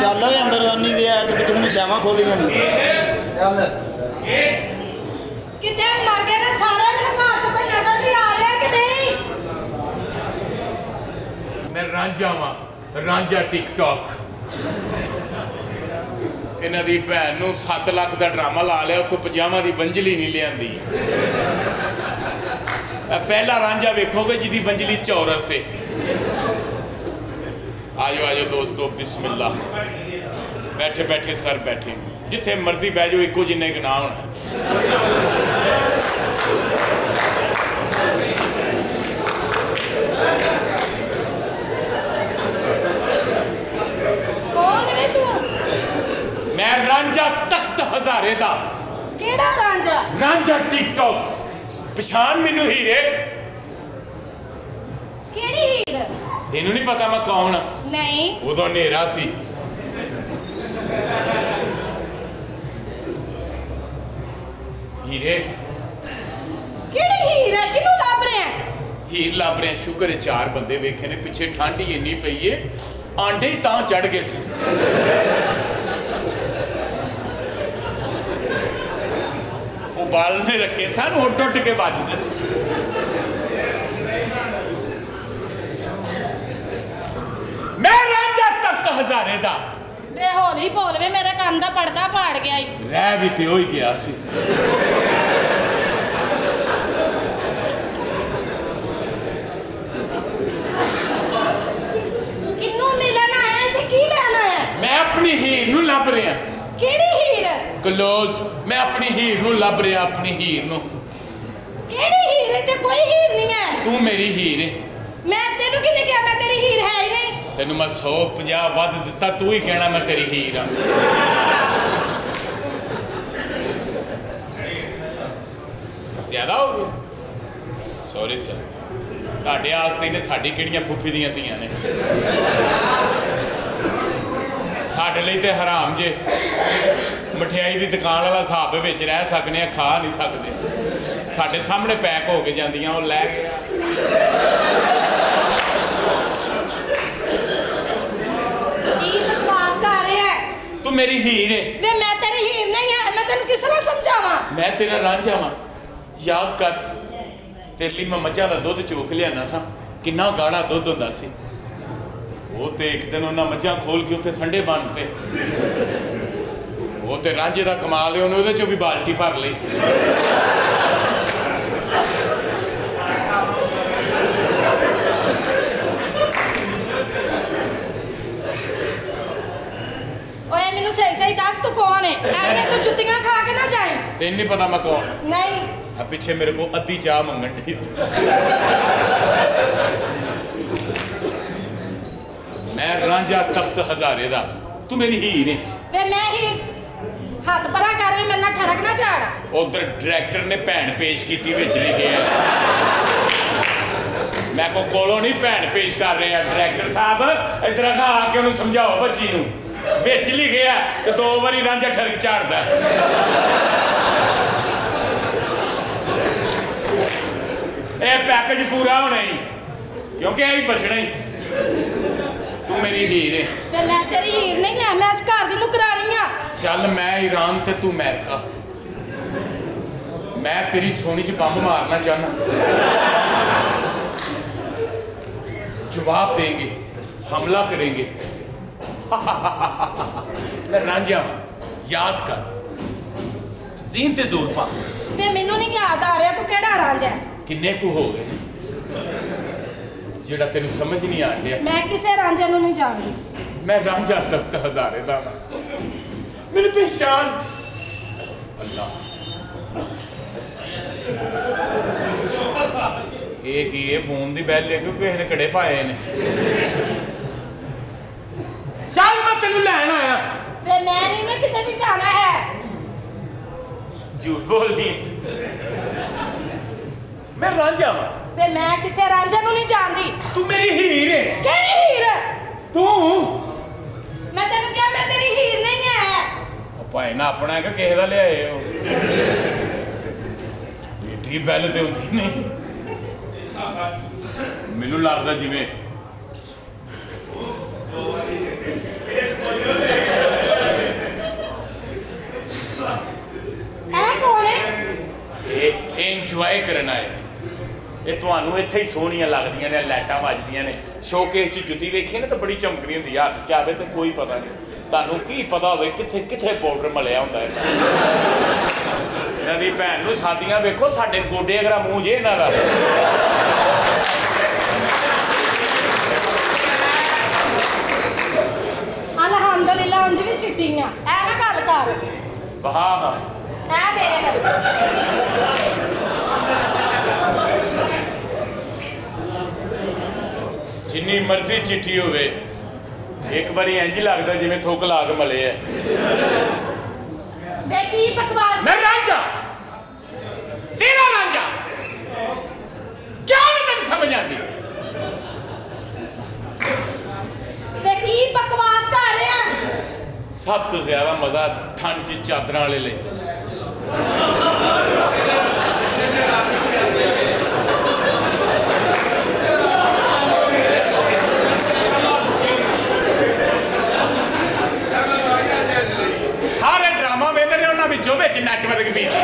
Speaker 3: ਚੱਲ ਓਏ ਅੰਦਰ ਅੰਨੀ ਦੇ ਆ ਕਿਤੇ ਕਿਸੇ ਨੂੰ ਸ਼ਾਮਾ ਖੋਲੀ ਮੈਨੂੰ। ਚੱਲ।
Speaker 5: ਕਿਤੇ ਮਰ ਗਏ ਨੇ ਸਾਰੇ ਮੈਨੂੰ ਘਰ ਚ ਕੋਈ ਨਜ਼ਰ ਨਹੀਂ ਆ ਰਿਹਾ ਕਿ ਨਹੀਂ?
Speaker 6: ਮੈਂ ਰਾਂਝਾ ਵਾਂ ਰਾਂਝਾ ਟਿਕਟੌਕ। ਇਹਨਾਂ ਦੀ ਭੈਣ ਨੂੰ 7 ਲੱਖ ਦਾ ਡਰਾਮਾ ਲਾ ਲਿਆ, ਉੱਥੋਂ ਪਜਾਮਾ ਦੀ ਬੰਜਲੀ ਨਹੀਂ ਲਿਆਂਦੀ। ਪਹਿਲਾ ਰਾਂਝਾ ਵੇਖੋਗੇ ਜਿਹਦੀ ਬੰਜਲੀ ਚੌਰਸ ਏ। ਆਜੋ ਆਜੋ ਦੋਸਤੋ ਬਿਸਮਿਲ੍ਲਾ ਬੈਠੇ ਬੈਠੇ ਸਰ ਬੈਠੇ। ਜਿੱਥੇ ਮਰਜ਼ੀ ਬਹਿ ਜਾਓ, ਇੱਕੋ ਜਿੰਨੇ ਗੁਨਾਹ ਹੋਣਾ
Speaker 5: ਕੌਣ ਵੇ
Speaker 6: ਮੈਂ ਰਾਂਝਾ ਤਖਤ ਹਜ਼ਾਰੇ ਦਾ।
Speaker 5: ਕਿਹੜਾ ਰਾਂਝਾ?
Speaker 6: ਰਾਂਝਾ ਟਿਕਟੌਕ। ਪਛਾਣ ਮੈਨੂੰ ਹੀਰੇ।
Speaker 5: ਕਿਹੜੀ ਹੀਰ?
Speaker 6: ਤੈਨੂੰ ਨਹੀਂ ਪਤਾ ਮੈਂ ਕੌਣ ਆ?
Speaker 5: ਨਹੀਂ।
Speaker 6: ਉਦੋਂ ਹਨੇਰਾ ਸੀ। ਹੀਰੇ।
Speaker 5: ਕਿਹੜੀ ਹੀਰ ਹੈ? ਕਿਹਨੂੰ ਲੱਭ ਰਿਹਾ ਹੈ?
Speaker 6: ਹੀਰ ਲੱਭ ਰਿਹਾ ਸ਼ੁਕਰ ਹੈ ਚਾਰ ਬੰਦੇ ਵੇਖੇ ਨੇ। ਪਿੱਛੇ ਠੰਡ ਹੀ ਇੰਨੀ ਪਈ ਏ। ਆਂਡੇ ਹੀ ਤਾਂ ਚੜ ਗਏ ਸੀ। ਬਾਲ ਨੇ ਰੱਖੇ ਸਨ ਉੱਡ ਉੱਡ ਕੇ ਵੱਜਦੇ ਸੀ। ਮੈਂ ਰਾਂਝਾ ਤਖਤ ਹਜ਼ਾਰੇ ਦਾ।
Speaker 5: ਵੇ ਹੌਲੀ ਬੋਲ ਵੇ ਮੇਰੇ ਕੰਨ ਦਾ ਪਰਦਾ ਪਾੜ ਗਿਆ ਈ।
Speaker 6: ਰਹਿ ਵੀ ਤੇ ਹੋਈ ਗਿਆ ਸੀ।
Speaker 5: ਕਿੰਨੂੰ ਮਿਲਣ ਆਇਆ ਇੱਥੇ? ਕੀ ਲੈਣ ਆਇਆ?
Speaker 6: ਮੈਂ ਆਪਣੀ ਹੀਰ ਨੂੰ ਲੱਭ ਰਿਹਾ।
Speaker 5: ਕਿਹੜੀ ਹੀਰ
Speaker 6: ਕਲੋਜ਼ ਮੈਂ ਆਪਣੀ ਹੀਰ ਨੂੰ ਲੱਭ ਰਿਹਾ ਆਪਣੀ ਹੀਰ ਨੂੰ।
Speaker 5: ਕਿਹੜੀ ਹੀਰ ਹੈ? ਤੇ ਕੋਈ ਹੀਰ ਨਹੀਂ ਹੈ।
Speaker 6: ਤੂੰ ਮੇਰੀ ਹੀਰ ਹੈ
Speaker 5: ਮੈਂ ਤੈਨੂੰ ਕਿਹਨੇ ਕਿਹਾ? ਮੈਂ ਤੇਰੀ ਹੀਰ ਹੈ ਹੀ ਨਹੀਂ।
Speaker 6: ਤੈਨੂੰ ਮੈਂ 150 ਵੱਧ ਦਿੱਤਾ ਤੂੰ ਹੀ ਕਹਿਣਾ ਮੈਂ ਤੇਰੀ ਹੀਰ ਆ। ਜ਼ਿਆਦਾ ਹੋ ਗਿਆ ਸੌਰੀ ਸਰ ਤੁਹਾਡੇ ਆਸਤੇ ਨੇ ਸਾਡੀ ਕਿਹੜੀਆਂ ਫੁੱਫੀ ਦੀਆਂ ਧੀਆਂ ਨੇ? ਸਾਡੇ ਲਈ ਤੇ ਹਰਾਮ ਜੇ। ਮਠਿਆਈ ਦੀ ਦੁਕਾਨ ਵਾਲਾ ਹਿਸਾਬ ਵਿੱਚ ਰਹਿ ਸਕਨੇ ਆ ਖਾ ਨਹੀਂ ਸਕਦੇ। ਸਾਡੇ ਸਾਹਮਣੇ ਪੈਕ ਹੋ ਕੇ ਜਾਂਦੀਆਂ ਉਹ ਲੈ ਗਿਆ ਤੂੰ ਮੇਰੀ ਹੀਰ ਹੈ
Speaker 5: ਵੇ ਮੈਂ ਤੇਰੀ ਹੀਰ ਨਹੀਂ ਹੈ ਮੈਂ ਤੈਨੂੰ ਕਿਸ ਤਰ੍ਹਾਂ ਸਮਝਾਵਾਂ?
Speaker 6: ਮੈਂ ਤੇਰਾ ਰਾਂਝਾ ਵਾਂ। ਯਾਦ ਕਰ ਤੇਰੇ ਲਈ ਮੈਂ ਮੱਝਾਂ ਦਾ ਦੁੱਧ ਚੋਕ ਲਿਆਣਾ ਸਾਂ। ਕਿੰਨਾ ਗਾੜਾ ਦੁੱਧ ਹੁੰਦਾ ਸੀ। ਉਹ ਤੇ ਇੱਕ ਦਿਨ ਉਹਨਾਂ ਮੱਝਾਂ ਖੋਲ ਕੇ ਉੱਥੇ ਸੰਡੇ ਬੰਨਤੇ ਉਹ ਤੇ ਰਾਂਝੇ ਦਾ ਕਮਾਲ ਹੈ ਉਹਨੇ ਉਹਦੇ ਚੋਂ ਵੀ ਬਾਲਟੀ ਭਰ ਲਈ।
Speaker 5: ਓਏ ਮੈਨੂੰ ਸਹੀ ਸਹੀ ਦੱਸ ਤੂੰ ਕੌਣ ਹੈ ਐਵੇਂ ਤੂੰ ਜੁੱਤੀਆਂ ਖਾ ਕੇ ਨਾ ਜਾਏ
Speaker 6: ਤੈਨੂੰ ਨਹੀਂ ਪਤਾ ਮੈਂ ਕੌਣ।
Speaker 5: ਨਹੀਂ।
Speaker 6: ਆ ਪਿੱਛੇ ਮੇਰੇ ਕੋਲ ਅੱਧੀ ਚਾਹ ਮੰਗਣ ਦੀ ਸੀ। ਮੈਂ ਰਾਂਝਾ ਤਖਤ ਹਜ਼ਾਰੇ ਦਾ। ਤੂੰ ਮੇਰੀ ਹੀਰ ਹੈ
Speaker 5: ਵੇ ਮੈਂ ਹੀ ਹੱਥ ਪਰਾਂ ਕਰ ਵੀ ਮੇਰੇ ਨਾਲ ਠੜਕ ਨਾ ਝਾੜ।
Speaker 6: ਉਧਰ ਡਾਇਰੈਕਟਰ ਨੇ ਭੈਣ ਪੇਸ਼ ਕੀਤੀ ਵਿੱਚ ਲਿਖਿਆ ਮੈਂ ਕੋ ਕੋਲੋਂ ਨਹੀਂ ਭੈਣ ਪੇਸ਼ ਕਰ ਰਿਹਾ ਡਾਇਰੈਕਟਰ ਸਾਹਿਬ। ਇਧਰ ਆ ਕੇ ਉਹਨੂੰ ਸਮਝਾਓ ਬੱਚੀ ਨੂੰ। ਵਿੱਚ ਲਿਖਿਆ ਕਿ ਦੋ ਵਾਰੀ ਰਾਂਝਾ ਠਰਕ ਝਾੜਦਾ ਇਹ ਪੈਕੇਜ ਪੂਰਾ ਹੋਣਾ ਹੀ। ਕਿਉਂਕਿ ਇਹ ਹੀ ਬਚਣਾ ਹੀ। ਤੂੰ ਮੇਰੀ ਹੀਰ। ਹੈ
Speaker 5: ਤੇ ਮੈਂ ਤੇਰੀ ਹੀਰ ਨਹੀਂ ਆ ਮੈਂ ਇਸ ਘਰ ਦੀ ਨੁਕਰਾਨੀ ਆ।
Speaker 6: ਚੱਲ ਮੈਂ ਈਰਾਨ ਤੇ ਤੂੰ ਅਮਰੀਕਾ। ਮੈਂ ਤੇਰੀ ਛੋਣੀ 'ਚ ਬੰਬ ਮਾਰਨਾ ਚਾਹਨਾ ਜਵਾਬ ਦੇਂਗੇ ਹਮਲਾ ਕਰਾਂਗੇ। ਰਾਂਝਾ ਯਾਦ ਕਰ। ਜ਼ੀਨ ਤੇ ਜ਼ੋਰ ਪਾ।
Speaker 5: ਵੇ ਮੈਨੂੰ ਨਹੀਂ ਯਾਦ ਆ ਰਿਹਾ ਤੂੰ ਕਿਹੜਾ ਰਾਂਝਾ
Speaker 6: ਕਿੰਨੇ ਕੁ ਹੋ ਗਏ? ਜਿਹੜਾ ਤੈਨੂੰ ਸਮਝ ਨਹੀਂ ਆਣ ਡਿਆ।
Speaker 5: ਮੈਂ ਕਿਸੇ ਰਾਂਝੇ ਨੂੰ ਨਹੀਂ ਜਾਣਦੀ।
Speaker 6: ਮੈਂ ਰਾਂਝਾ ਤਖਤ ਹਜ਼ਾਰੇ ਦਾ। ਮੈਨੂੰ ਪਛਾਣ। ਅੱਲਾ। ਇਹ ਕੀ ਇਹ ਫੋਨ ਦੀ ਬੈਲ ਲੈ ਕੇ ਕਿਸੇ ਨੇ ਕੜੇ ਪਾਏ ਨੇ? ਚੱਲ ਮੈਂ ਤੈਨੂੰ ਲੈਣ ਆਇਆ।
Speaker 5: ਵੇ ਮੈਂ ਨਹੀਂ ਨਾ ਕਿਤੇ ਵੀ ਜਾਣਾ ਹੈ।
Speaker 6: ਝੂਠ ਬੋਲਦੀ। ਮੈਂ ਰਾਂਝਾ ਵਾਂ।
Speaker 5: ਵੇ ਮੈਂ ਕਿਸੇ ਰਾਂਝੇ ਨੂੰ ਨਹੀਂ ਜਾਣਦੀ।
Speaker 6: ਤੂੰ ਮੇਰੀ ਹੀਰ ਹੈ
Speaker 5: ਕਿਹੜੀ ਹੀਰ?
Speaker 6: ਤੂੰ।
Speaker 5: ਮੈਂ ਤੈਨੂੰ ਕਿਹਾ ਮੈਂ ਤੇਰੀ ਹੀਰ ਨਹੀਂ ਹੈ
Speaker 6: ਭਾਈ ਨਾ ਆਪਣਾ ਕਿ ਕਿਸੇ ਦਾ ਲਿਆਏ ਹੋ ਏਡੀ ਬੈਲ ਤੇ ਹੁੰਦੀ ਨਹੀਂ ਮੈਨੂੰ ਲੱਗਦਾ ਜਿਵੇਂ
Speaker 5: ਇਹ ਕੌਣ ਹੈ
Speaker 6: ਇਹ ਇਹ ਇੰਜੋਏ ਕਰਨ ਆਏ। ਨੇ ਇਹ ਤੁਹਾਨੂੰ ਇੱਥੇ ਹੀ ਸੋਹਣੀਆਂ ਲੱਗਦੀਆਂ ਨੇ ਲਾਈਟਾਂ ਵੱਜਦੀਆਂ ਨੇ। ਸ਼ੋਕੇਸ 'ਚ ਜੁੱਤੀ ਵੇਖੀ ਨਾ ਤਾਂ ਬੜੀ ਚਮਕਦੀ ਹੁੰਦੀ ਆ ਹੱਥ 'ਚ ਆਵੇ ਤੇ ਕੋਈ ਪਤਾ ਨਹੀਂ। ਤੁਹਾਨੂੰ ਕੀ ਪਤਾ ਹੋਵੇ ਕਿੱਥੇ ਕਿੱਥੇ ਪਾਊਡਰ ਮਲਿਆ ਹੁੰਦਾ ਹੈ। ਇਹਨਾਂ ਦੀ ਭੈਣ ਨੂੰ ਸਾਦੀਆਂ ਵੇਖੋ ਸਾਡੇ ਗੋਡੇ ਅਗਰਾ ਮੂੰਹ ਜੇ ਇਹਨਾਂ ਦਾ।
Speaker 5: ਅਲਹਮਦੁਲਿਲਾ ਉਂਝ ਵੀ ਸਿੱਟਿੰਗ ਘਰ
Speaker 6: ਹਾਂ ਹਾਂ
Speaker 5: ਆ ਦੇਖ
Speaker 6: ਜਿੰਨੀ ਮਰਜ਼ੀ ਚਿੱਠੀ ਹੋਵੇ ਇੱਕ ਵਾਰੀ ਇੰਜ ਲੱਗਦਾ ਜਿਵੇਂ ਥੁੱਕ ਲਾ ਕੇ ਮਲੇ ਐ।
Speaker 5: ਵੇ ਕੀ ਬਕਵਾਸ?
Speaker 6: ਮੈਂ ਰਾਂਝਾ! ਤੇਰਾ ਰਾਂਝਾ! ਕਿਉਂ ਨਹੀਂ ਤੈਨੂੰ ਸਮਝ ਆਉਂਦੀ?
Speaker 5: ਵੇ ਕੀ ਬਕਵਾਸ ਕਰ ਰਿਹਾ?
Speaker 6: ਸਭ ਤੋਂ ਜ਼ਿਆਦਾ ਮਜ਼ਾ ਠੰਡ 'ਚ ਚਾਦਰਾਂ ਵਾਲੇ ਲੈਂਦੇ ਡਰਾਮਾ ਵੇਖਦੇ ਨੇ ਉਹਨਾਂ ਵਿੱਚੋਂ ਵਿੱਚ ਨੈਟਵਰਕ ਵੀ ਸੀ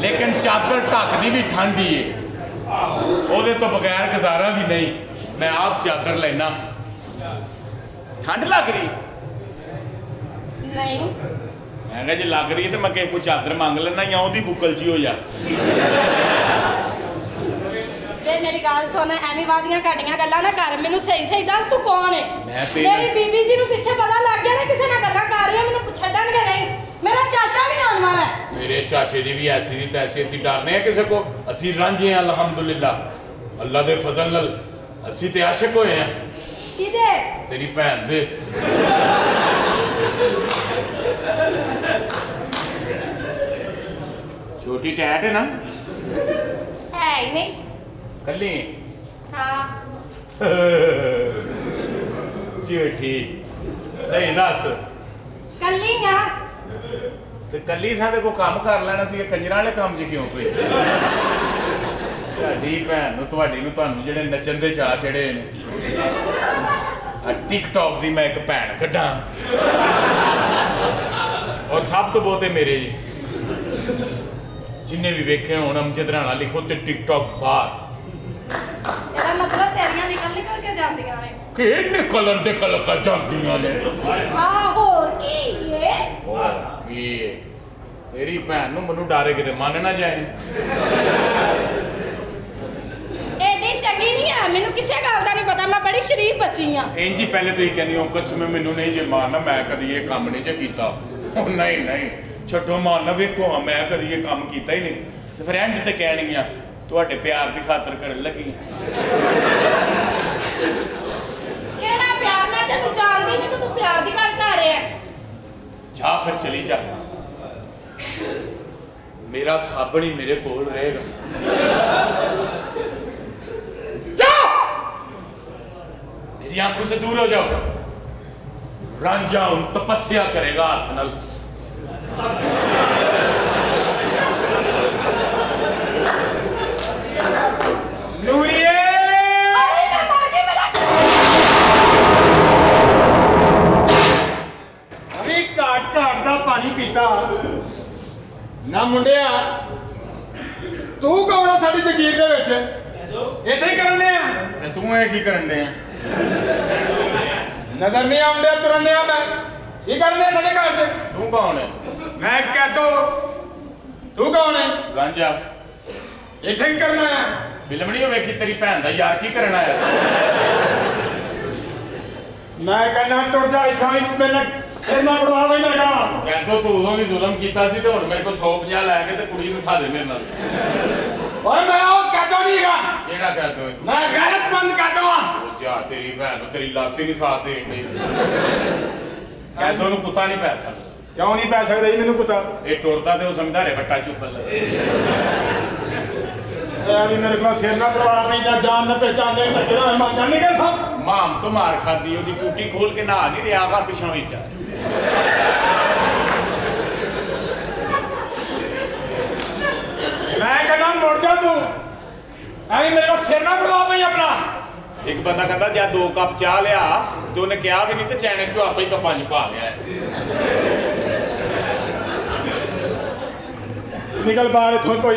Speaker 6: ਲੇਕਿਨ ਚਾਦਰ ਢੱਕਦੀ ਵੀ ਠੰਡੀ ਏ। ਉਹਦੇ ਤੋਂ ਬਗੈਰ ਗੁਜ਼ਾਰਾ ਵੀ ਨਹੀਂ। ਮੈਂ ਆਪ ਚਾਦਰ ਲੈਣਾ ਠੰਡ ਲੱਗ ਰਹੀ?
Speaker 5: ਨਹੀਂ।
Speaker 6: ਮੈਂ ਕਿਹਾ ਜੇ ਲੱਗ ਰਹੀ ਤੇ ਮੈਂ ਕਿਸੇ ਕੋ ਚਾਦਰ ਮੰਗ ਲੈਣਾ ਜਾਂ ਉਹਦੀ ਬੁੱਕਲ ਜੀ ਹੋ ਜਾ।
Speaker 5: ਗੱਲ ਸੁਣ ਐਵੇਂ ਵਾਦੀਆਂ ਘਾਟੀਆਂ ਗੱਲਾਂ ਨਾ ਕਰ ਮੈਨੂੰ ਸਹੀ ਸਹੀ ਦੱਸ ਤੂੰ ਕੌਣ ਹੈ
Speaker 6: ਮੈਂ
Speaker 5: ਮੇਰੀ ਬੀਬੀ ਜੀ ਨੂੰ ਪਿੱਛੇ ਪਤਾ ਲੱਗ ਗਿਆ ਨਾ ਕਿਸੇ ਨਾਲ ਗੱਲਾਂ ਕਰ ਰਹੀ ਹਾਂ ਮੈਨੂੰ ਛੱਡਣਗੇ ਨਹੀਂ। ਮੇਰਾ ਚਾਚਾ ਵੀ ਆਉਣ ਵਾਲਾ ਹੈ।
Speaker 6: ਮੇਰੇ ਚਾਚੇ ਦੀ ਵੀ ਐਸੀ ਦੀ ਤੈਸੀ ਅਸੀਂ ਡਰਨੇ ਆ ਕਿਸੇ ਕੋ ਅਸੀਂ ਰਾਂਝੇ ਆ ਅਲਹਮਦੁਲਿਲਾ। ਅੱਲਾ ਦੇ ਫਜ਼ਲ ਨਾਲ ਅਸੀਂ ਤੇ ਆਸ਼ਿਕ ਹੋਏ ਆ।
Speaker 5: ਕਿਹਦੇ?
Speaker 6: ਤੇਰੀ ਭੈਣ ਦੇ। ਛੋਟੀ ਟੈਟ ਹੈ ਨਾ?
Speaker 5: ਹੈ ਹੀ ਨਹੀਂ।
Speaker 6: ਕੱਲੀ?
Speaker 5: ਹਾਂ।
Speaker 6: ਝੂਠੀ ਸਹੀ ਦੱਸ।
Speaker 5: ਕੱਲੀ ਆ।
Speaker 6: ਤੇ ਕੱਲੀ ਸਾਡੇ ਕੋ ਕੰਮ ਕਰ ਲੈਣਾ ਸੀ ਇਹ ਕੰਜਰਾਂ ਵਾਲੇ ਕੰਮ 'ਚ ਕਿਉਂ ਪਈ ਤੁਹਾਡੀ ਭੈਣ ਨੂੰ ਤੁਹਾਡੀ ਨੂੰ ਤੁਹਾਨੂੰ ਜਿਹੜੇ ਨੱਚਣ ਦੇ ਚਾਅ ਚੜੇ ਨੇ। ਆ ਟਿਕਟੌਕ ਦੀ ਮੈਂ ਇੱਕ ਭੈਣ ਕੱਢਾਂ। ਔਰ ਸਭ ਤੋਂ ਬਹੁਤੇ ਮੇਰੇ ਜੀ। ਜਿੰਨੇ ਵੀ ਵੇਖੇ ਹੋਣ ਅਮਜਦ ਰਾਣਾ ਲਿਖੋ ਤੇ ਟਿਕਟੌਕ ਬਾਹਰ
Speaker 5: ਇਹਦਾ ਮਤਲਬ ਤੇਰੀਆਂ ਨਿਕਲ ਨਿਕਲ ਕੇ ਜਾਂਦੀਆਂ ਨੇ
Speaker 6: ਕਿ ਨਿਕਲਣ ਦੇ ਕਲ ਕਰ ਜਾਂਦੀਆਂ ਨੇ?
Speaker 5: ਹਾਂ ਹੋਰ ਕੀ ਇਹ
Speaker 6: ਕੀ ਹੈ? ਤੇਰੀ ਭੈਣ ਨੂੰ ਮੈਨੂੰ ਡਾਰੇ ਕਿਤੇ ਮੰਨ ਨਾ ਜਾਏ।
Speaker 5: ਐਡੀ ਚੰਗੀ ਨਹੀਂ ਆ ਮੈਨੂੰ ਕਿਸੇ ਗੱਲ ਦਾ ਨਹੀਂ ਪਤਾ ਮੈਂ ਬੜੀ ਸ਼ਰੀਫ ਬੱਚੀ ਆ।
Speaker 6: ਇੰਜ ਹੀ ਪਹਿਲੇ ਤੁਸੀਂ ਕਹਿੰਦੀ ਹੋ ਕਸਮ ਮੈਨੂੰ ਨਹੀਂ ਜੇ ਮਾਰਨਾ ਮੈਂ ਕਦੀ ਇਹ ਕੰਮ ਨਹੀਂ ਜੇ ਕੀਤਾ। ਉਹ ਨਹੀਂ ਨਹੀਂ ਛੱਡੋ ਮਾਰਨਾ ਵੇਖੋ ਮੈਂ ਕਦੀ ਇਹ ਕੰਮ ਕੀਤਾ ਹੀ ਨਹੀਂ। ਤੇ ਫਿਰ ਐਂਡ ਤੇ ਕਹਿਣਗੀਆਂ ਤੁਹਾਡੇ ਪਿਆਰ ਦੀ ਖਾਤਰ ਕਰਨ ਲੱਗੀ
Speaker 5: तेन जानती नहीं तो तू प्यार दी गल कर
Speaker 6: रहा है जा फिर चली जा मेरा साबण ही मेरे को रहेगा आँखों से दूर हो जाओ रांझा उन तपस्या करेगा हथ नल
Speaker 7: ਘਾਟ ਦਾ ਪਾਣੀ ਪੀਤਾ। ਨਾ ਮੁੰਡਿਆ ਤੂੰ ਕੌਣ ਆ ਸਾਡੀ ਜਗੀਰ ਦੇ ਵਿੱਚ? ਇੱਥੇ ਹੀ ਕਰਨੇ ਆ
Speaker 6: ਤੇ ਤੂੰ ਇਹ ਕੀ ਕਰਨ ਦੇ ਆ
Speaker 7: ਨਜ਼ਰ ਨਹੀਂ ਆਉਂਦਿਆ ਤੁਰਨੇ ਆ ਮੈਂ। ਕੀ ਕਰਨੇ ਆ ਸਾਡੇ ਘਰ 'ਚ?
Speaker 6: ਤੂੰ ਕੌਣ ਹੈ?
Speaker 7: ਮੈਂ ਕਹਤੋ ਤੂੰ। ਕੌਣ ਹੈ?
Speaker 6: ਰਾਂਝਾ
Speaker 7: ਇੱਥੇ ਹੀ ਕਰਨਾ ਆ
Speaker 6: ਫਿਲਮ ਨਹੀਂ ਵੇਖੀ ਤੇਰੀ ਭੈਣ ਦਾ? ਯਾਰ ਕੀ ਕਰਨ ਆਇਆ?
Speaker 7: ਮੈਂ ਕਹਿੰਦਾ ਟੁਰ ਜਾ ਇੱਥੋਂ ਹੀ ਮੈਨਾਂ ਸਿਰ ਨਾ ਪੜਵਾ ਵੀ ਨਾ ਗਾ
Speaker 6: ਕਹਿੰਦੋ ਤੂੰ ਉਦੋਂ ਵੀ ਜ਼ੁਲਮ ਕੀਤਾ ਸੀ ਤੇ ਹੁਣ ਮੇਰੇ ਕੋਲ 150 ਲੈ ਕੇ ਤੇ ਕੁੜੀ ਨੂੰ ਸਾ ਦੇ ਮੇਰੇ ਨਾਲ।
Speaker 7: ਓਏ ਮੈਂ ਉਹ ਕਹਤੋ ਨਹੀਂ ਗਾ
Speaker 6: ਕਿਹੜਾ ਕਹਿੰਦੋ
Speaker 7: ਮੈਂ ਗੈਰਤਮੰਦ ਕਹਤੋ ਆ
Speaker 6: ਉਹ ਜਾ ਤੇਰੀ ਭੈਣ ਨੂੰ ਤੇਰੀ ਲੱਤ ਹੀ ਨਹੀਂ ਸਾਥ ਦੇਣ ਡਈ। ਕਹਿੰਦੋ ਨੂੰ ਕੁੱਤਾ ਨਹੀਂ ਪੈ ਸਕਦਾ।
Speaker 7: ਕਿਉਂ ਨਹੀਂ ਪੈ ਸਕਦਾ ਜੀ ਮੈਨੂੰ ਕੁੱਤਾ?
Speaker 6: ਇਹ ਟੁਰਦਾ ਤੇ ਉਹ ਸੰਧਾਰੇ ਵੱਟਾ ਚੁੱਪਣ ਲੱਗੇ
Speaker 7: ਇਹ ਵੀ ਮੇਰੇ ਕੋਲ ਸਿਰ ਨਾ ਪੜਵਾ ਪੈਂਦਾ ਜਾਨ ਨਾ ਪਹਿਚਾਨਦੇ ਮੈਂ ਕਿਹਾ ਮੈਂ ਜਾਣ ਨਹੀਂ ਗਿਆ ਸਭ।
Speaker 6: ਮਾਮ ਤੋਂ ਮਾਰ ਖਾਦੀ ਉਹਦੀ ਟੂਟੀ ਖੋਲ ਕੇ ਨਹਾ ਨਹੀਂ ਰਿਹਾ ਘਰ ਪਿਛੋਂ ਹੀ ਜਾ।
Speaker 7: ਮੈਂ ਕਹਿੰਦਾ ਮੁੜ ਜਾ ਤੂੰ। ਐਵੇਂ ਮੇਰੇ ਕੋਲ ਸਿਰ ਨਾ ਪੜਵਾ ਪਈ ਆਪਣਾ।
Speaker 6: ਇੱਕ ਬੰਦਾ ਕਹਿੰਦਾ ਜਾਂ ਦੋ ਕੱਪ ਚਾਹ ਲਿਆ ਤੇ ਉਹਨੇ ਕਿਹਾ ਵੀ ਨਹੀਂ ਤੇ ਚੈਨੇ ਚੋਂ ਆਪੇ ਹੀ ਕੱਪਾਂ 'ਚ ਪਾ ਲਿਆ।
Speaker 7: ਨਿਕਲ ਬਾਹਰ ਇੱਥੋਂ ਕੋਈ।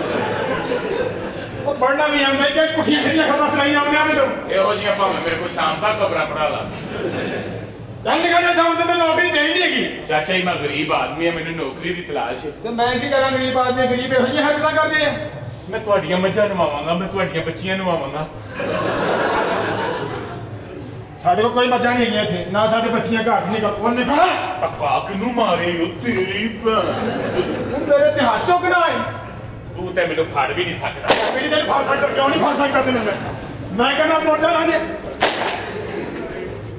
Speaker 8: ਉਹ ਪੜਨਾ ਵੀ ਆਉਂਦਾ ਹੀ ਕਿ ਪੁੱਠੀਆਂ ਸਿੱਧੀਆਂ ਖਬਰਾਂ ਸੁਣਾਈ ਆਉਂਦੇ ਆ ਮੈਨੂੰ।
Speaker 6: ਇਹੋ ਜਿਹੀਆਂ ਭਾਵੇਂ ਮੇਰੇ ਕੋਲ ਸ਼ਾਮ ਤੱਕ ਖਬਰਾਂ ਪੜਾ ਲਾ।
Speaker 8: ਚੱਲ ਨਿਕਲ ਜਾ ਤੇ ਨੌਕਰੀ ਦੇਣੀ ਨਹੀਂ ਹੈਗੀ।
Speaker 6: ਚਾਚਾ ਜੀ ਮੈਂ ਗਰੀਬ ਆਦਮੀ ਆ ਮੈਨੂੰ ਨੌਕਰੀ ਦੀ ਤਲਾਸ਼ ਹੈ।
Speaker 8: ਤੇ ਮੈਂ ਕੀ ਕਰਾਂ ਗਰੀਬ ਆਦਮੀ ਗਰੀਬ ਇਹੋ ਜਿਹੀਆਂ ਹਰਕਤਾਂ ਕਰਦੇ ਆ?
Speaker 6: ਮੈਂ ਤੁਹਾਡੀਆਂ ਮੱਝਾਂ ਨਵਾਵਾਂਗਾ ਮੈਂ ਤੁਹਾਡੀਆਂ ਬੱਚੀਆਂ ਨਵਾਵਾਂਗਾ
Speaker 8: ਸਾਡੇ ਕੋਲ ਕੋਈ ਮੱਝਾਂ ਨਹੀਂ ਹੈਗੀਆਂ ਇੱਥੇ ਨਾ ਸਾਡੇ ਬੱਚੀਆਂ ਘਰ ਨਹੀਂ ਉਹ ਨਿਕਲ।
Speaker 6: ਅਪਾਕ ਨੂੰ ਮਾਰੇ ਉਹ ਤੇਰੀ ਭੈਣ।
Speaker 8: ਮੇਰੇ ਤੇ ਹੱਥ ਚੁੱਕਣਾ ਹੈ
Speaker 6: ਤੂੰ ਤੇ ਮੈਨੂੰ ਫੜ ਵੀ ਨਹੀਂ ਸਕਦਾ
Speaker 8: ਮੇਰੀ ਦਿਲ ਫੜ ਸਕਦਾ ਕਿਉਂ ਨਹੀਂ ਫੜ ਸਕਦਾ ਤੈਨੂੰ ਮੈਂ ਮੈਂ ਕਹਿੰਦਾ ਮੁੜ ਜਾ ਰਾਂਝੇ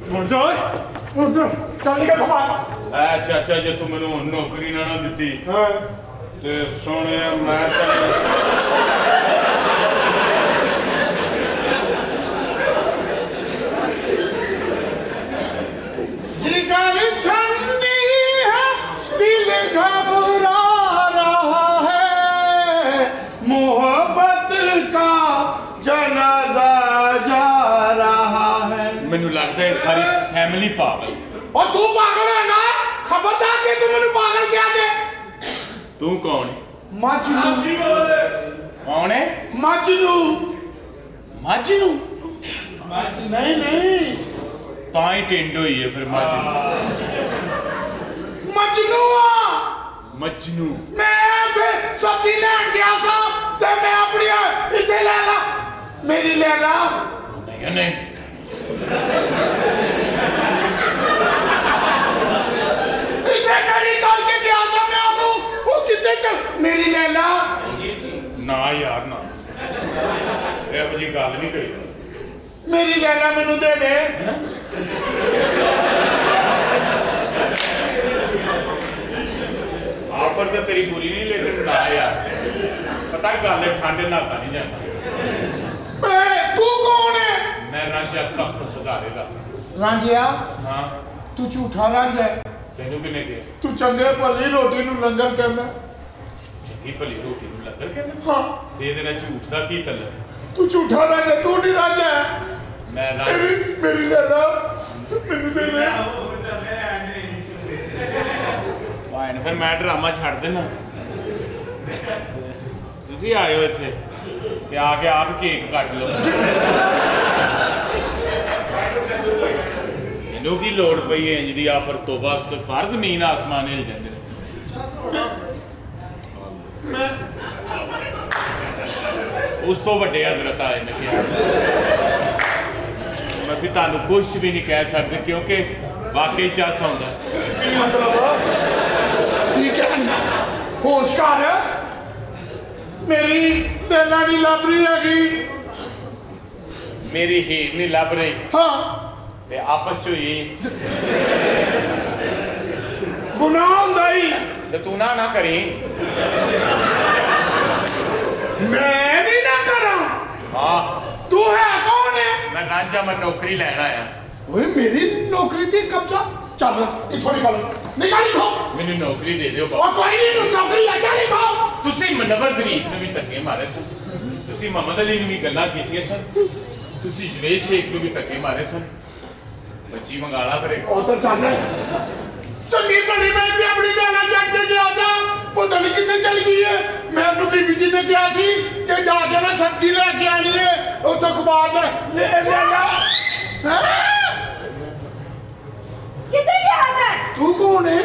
Speaker 8: ਮੁੜ ਜਾ ਓਏ ਮੁੜ ਜਾ ਚੱਲ ਨਿਕਲ ਖਬਰ
Speaker 6: ਐ ਚਾਚਾ ਜੇ ਤੂੰ ਮੈਨੂੰ ਹੁਣ ਨੌਕਰੀ ਨਾ ਨਾ ਦਿੱਤੀ
Speaker 8: ਹਾਂ
Speaker 6: ਤੇ ਸੋਹਣਿਆ ਮੈਂ ਤੈਨੂੰ
Speaker 9: जिगर छन्नी है दिल घबरा
Speaker 6: ਮੈਨੂੰ ਲੱਗਦਾ ਇਹ ਸਾਰੀ ਫੈਮਿਲੀ ਪਾਗਲ
Speaker 9: ਔਰ ਤੂੰ ਪਾਗਲ ਹੈ ਨਾ ਖਬਰਦਾਰ ਜੇ ਤੂੰ ਮੈਨੂੰ ਪਾਗਲ ਕਿਹਾ ਤੇ।
Speaker 6: ਤੂੰ ਕੌਣ ਹੈ?
Speaker 9: ਮਜਨੂ।
Speaker 6: ਕੌਣ ਹੈ? ਮਜਨੂ। ਮਜਨੂ?
Speaker 9: ਨਹੀਂ ਨਹੀਂ।
Speaker 6: ਤਾਂ ਹੀ ਟਿੰਡ ਹੋਈ ਹੈ ਫਿਰ
Speaker 9: ਮਜਨੂ।
Speaker 6: ਮਜਨੂ ਮਜਨੂ।
Speaker 9: ਮੈਂ ਤੇ ਸਬਜ਼ੀ ਲੈਣ ਗਿਆ ਸਾਂ ਤੇ ਮੈਂ ਆਪਣੀ ਇੱਥੇ ਲੈ ਲਾ। ਮੇਰੀ ਲੈ ਲਾ।
Speaker 6: ਨਹੀਂ ਨਹੀਂ।
Speaker 9: ਇੱਥੇ ਕੜੀ ਕਰਕੇ ਗਿਆ ਸਾਂ ਮੈਂ ਉਹਨੂੰ ਉਹ ਕਿੱਥੇ ਚ ਮੇਰੀ ਲੈ ਲਾ
Speaker 6: ਨਾ ਯਾਰ ਨਾ। ਇਹੋ ਜੀ ਗੱਲ ਨਹੀਂ ਕਰੀ।
Speaker 9: ਮੇਰੀ ਲੈ ਲਾ ਮੈਨੂੰ ਦੇ ਦੇ।
Speaker 6: ਆਫਰ ਤੇ ਤੇਰੀ ਪੂਰੀ ਨਹੀਂ ਲੇਕਿਨ ਨਾ ਯਾਰ। ਪਤਾ ਗੱਲ ਠੰਡ ਨਾਤਾ ਨਹੀਂ ਜਾਂਦਾ।
Speaker 9: ਮੈਂ ਤੂੰ ਕੌਣ ਹੈ?
Speaker 6: ਮੈਂ ਰਾਜਾ ਤਖਤ ਹਜ਼ਾਰੇ ਦਾ।
Speaker 9: ਰਾਂਝਿਆ?
Speaker 6: ਹਾਂ।
Speaker 9: ਤੂੰ ਝੂਠਾ ਰਾਂਝਾ।
Speaker 6: ਤੈਨੂੰ ਕਿਨੇ ਕਿਹਾ?
Speaker 9: ਤੂੰ ਚੰਗੇ ਭਲੀ ਰੋਟੀ ਨੂੰ ਲੰਗਰ ਕਹਿੰਦਾ।
Speaker 6: ਚੰਗੀ ਭਲੀ ਰੋਟੀ ਨੂੰ ਲੰਗਰ ਕਰਨਾ
Speaker 9: ਹਾਂ।
Speaker 6: ਦੇ ਦੇਣਾ ਝੂਠ ਦਾ ਕੀ ਤਲਕ
Speaker 9: ਤੂੰ ਝੂਠਾ ਰਾਂਝਾ ਤੂੰ ਨਹੀਂ ਰਾਂਝਾ।
Speaker 6: ਮੈਂ ਰਾਜ
Speaker 9: ਮੇਰੀ ਮੇਰੀ ਲੈ ਲਾ। ਮੈਨੂੰ ਦੇ ਦੇ।
Speaker 6: ਭਾਣ ਫਿਰ ਮੈਂ ਡਰਾਮਾ ਛੱਡ ਦੇਣਾ ਤੁਸੀਂ ਆਏ ਹੋ ਇੱਥੇ। ਤੇ ਆ ਕੇ ਆਪ ਕੇਕ ਕੱਟ ਲਓ। ਮੈਨੂੰ ਕੀ ਲੋੜ ਪਈ ਹੈ ਇੰਜ ਦੀ ਆਫਰ ਤੋਂ ਬਸ ਜ਼ਮੀਨ ਆਸਮਾਨ ਹਿਲ ਜਾਂਦੇ ਨੇ। ਉਸ ਤੋਂ ਵੱਡੇ ਹਜ਼ਰਤ ਆਏ ਨੇ ਕਿਹਾ ਅਸੀਂ ਤੁਹਾਨੂੰ ਕੁਝ ਵੀ ਨਹੀਂ ਕਹਿ ਸਕਦੇ ਕਿਉਂਕਿ ਵਾਕਈ ਚਾਸ ਆਉਂਦਾ
Speaker 9: ਕੀ ਮਤਲਬ? ਕੀ ਕਹਿਣਾ? ਹੋਸ਼ ਕਰ। ਮੇਰੀ ਲੈਲਾ ਨਹੀਂ ਲੱਭ ਰਹੀ ਹੈਗੀ।
Speaker 6: ਮੇਰੀ ਹੀਰ ਨਹੀਂ ਲੱਭ ਰਹੀ।
Speaker 9: ਹਾਂ।
Speaker 6: ਤੇ ਆਪਸ ਚ ਹੋਈ।
Speaker 9: ਗੁਨਾਹ ਹੁੰਦਾ ਹੀ
Speaker 6: ਤੇ ਤੂੰ ਨਾ ਨਾ ਕਰੀ।
Speaker 9: ਮੈਂ ਵੀ ਨਾ ਕਰਾਂ।
Speaker 6: ਹਾਂ।
Speaker 9: ਤੂੰ ਹੈ ਕੌਣ ਹੈ?
Speaker 6: ਮੈਂ ਰਾਂਝਾ ਮੈਂ ਨੌਕਰੀ ਲੈਣ ਆਇਆ।
Speaker 9: ਓਏ ਮੇਰੀ ਨੌਕਰੀ ਤੇ ਕਬਜ਼ਾ? ਚੱਲ ਇੱਥੋਂ ਨਿਕਲ ਨਿਕਲ ਇੱਥੋਂ
Speaker 6: ਮੈਨੂੰ ਨੌਕਰੀ ਦੇ ਦਿਓ ਬਾਬਾ।
Speaker 9: ਕੋਈ ਨਹੀਂ ਨੌਕਰੀ ਆ ਚੱਲ ਇੱਥੋਂ
Speaker 6: ਤੁਸੀਂ ਮਨਵਰ ਜ਼ਰੀਫ ਨੂੰ ਵੀ ਧੱਕੇ ਮਾਰੇ ਸਨ। ਤੁਸੀਂ ਮੁਹੰਮਦ ਅਲੀ ਨੂੰ ਵੀ ਗੱਲਾਂ ਕੀਤੀਆਂ ਸਨ। ਤੁਸੀਂ ਜਵੇਦ ਸ਼ੇਖ ਨੂੰ ਵੀ ਧੱਕੇ ਮਾਰੇ ਸਨ। ਬੱਚੀ ਮੰਗਾਲਾ ਕਰੇ।
Speaker 9: ਉਹ ਤਾਂ ਚੱਲ ਚੰਗੀ ਭਲੀ ਮੈਂ ਤੇ ਆਪਣੀ ਲੈਣਾ ਚੱਕ ਕੇ ਗਿਆ ਸਾਂ ਪਤਾ ਨਹੀਂ ਕਿੱਥੇ ਚਲ ਗਈ ਹੈ ਮੈਨੂੰ ਬੀਬੀ ਜੀ ਨੇ ਕਿਹਾ ਸੀ ਕਿ ਜਾ ਕੇ ਨਾ ਸਬਜ਼ੀ ਲੈ ਕੇ ਆਣੀ ਹੈ ਉੱਥੋਂ ਕਬਾਲ ਲੈ। ਲੈ ਲੈ ਲਾ ਹੈਂ?
Speaker 5: ਕਿੱਥੇ ਗਿਆ ਸੈ?
Speaker 9: ਤੂੰ ਕੌਣ ਹੈ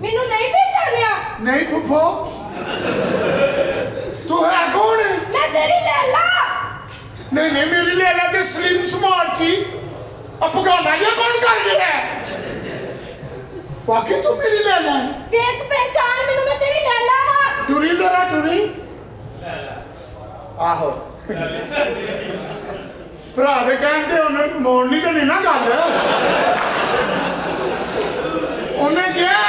Speaker 5: ਮੈਨੂੰ ਨਹੀਂ ਪਛਾਣਿਆ।
Speaker 9: ਨਹੀਂ ਫੁੱਫੋ। ਤੂੰ ਹੈ ਕੌਣ ਹੈ
Speaker 5: ਮੈਂ ਤੇਰੀ ਲੈਲਾ
Speaker 9: ਨਹੀਂ ਨਹੀਂ ਮੇਰੀ ਲੈਲਾ ਤੇ ਸਲਿਮ ਸਮਾਰਟ ਸੀ। ਅਫਗਾਨਾ ਇਹ ਕੌਣ ਕਰ ਗਿਆ ਹੈ? ਵਾਕਈ ਤੂੰ ਮੇਰੀ ਲੈਲਾ ਹੈ
Speaker 5: ਵੇਖ ਪਹਿਚਾਨ ਮੈਨੂੰ ਮੈਂ ਤੇਰੀ ਲੈਲਾ ਵਾਂ
Speaker 9: ਟੁਰੀ ਜ਼ਰਾ ਟੁਰੀ ਆਹੋ। ਭਰਾ ਦੇ ਕਹਿੰਦੇ ਉਹਨੇ ਮੋੜਨੀ ਤਾਂ ਨਹੀਂ ਨਾ ਗੱਲ। ਉਹਨੇ ਕਿਹਾ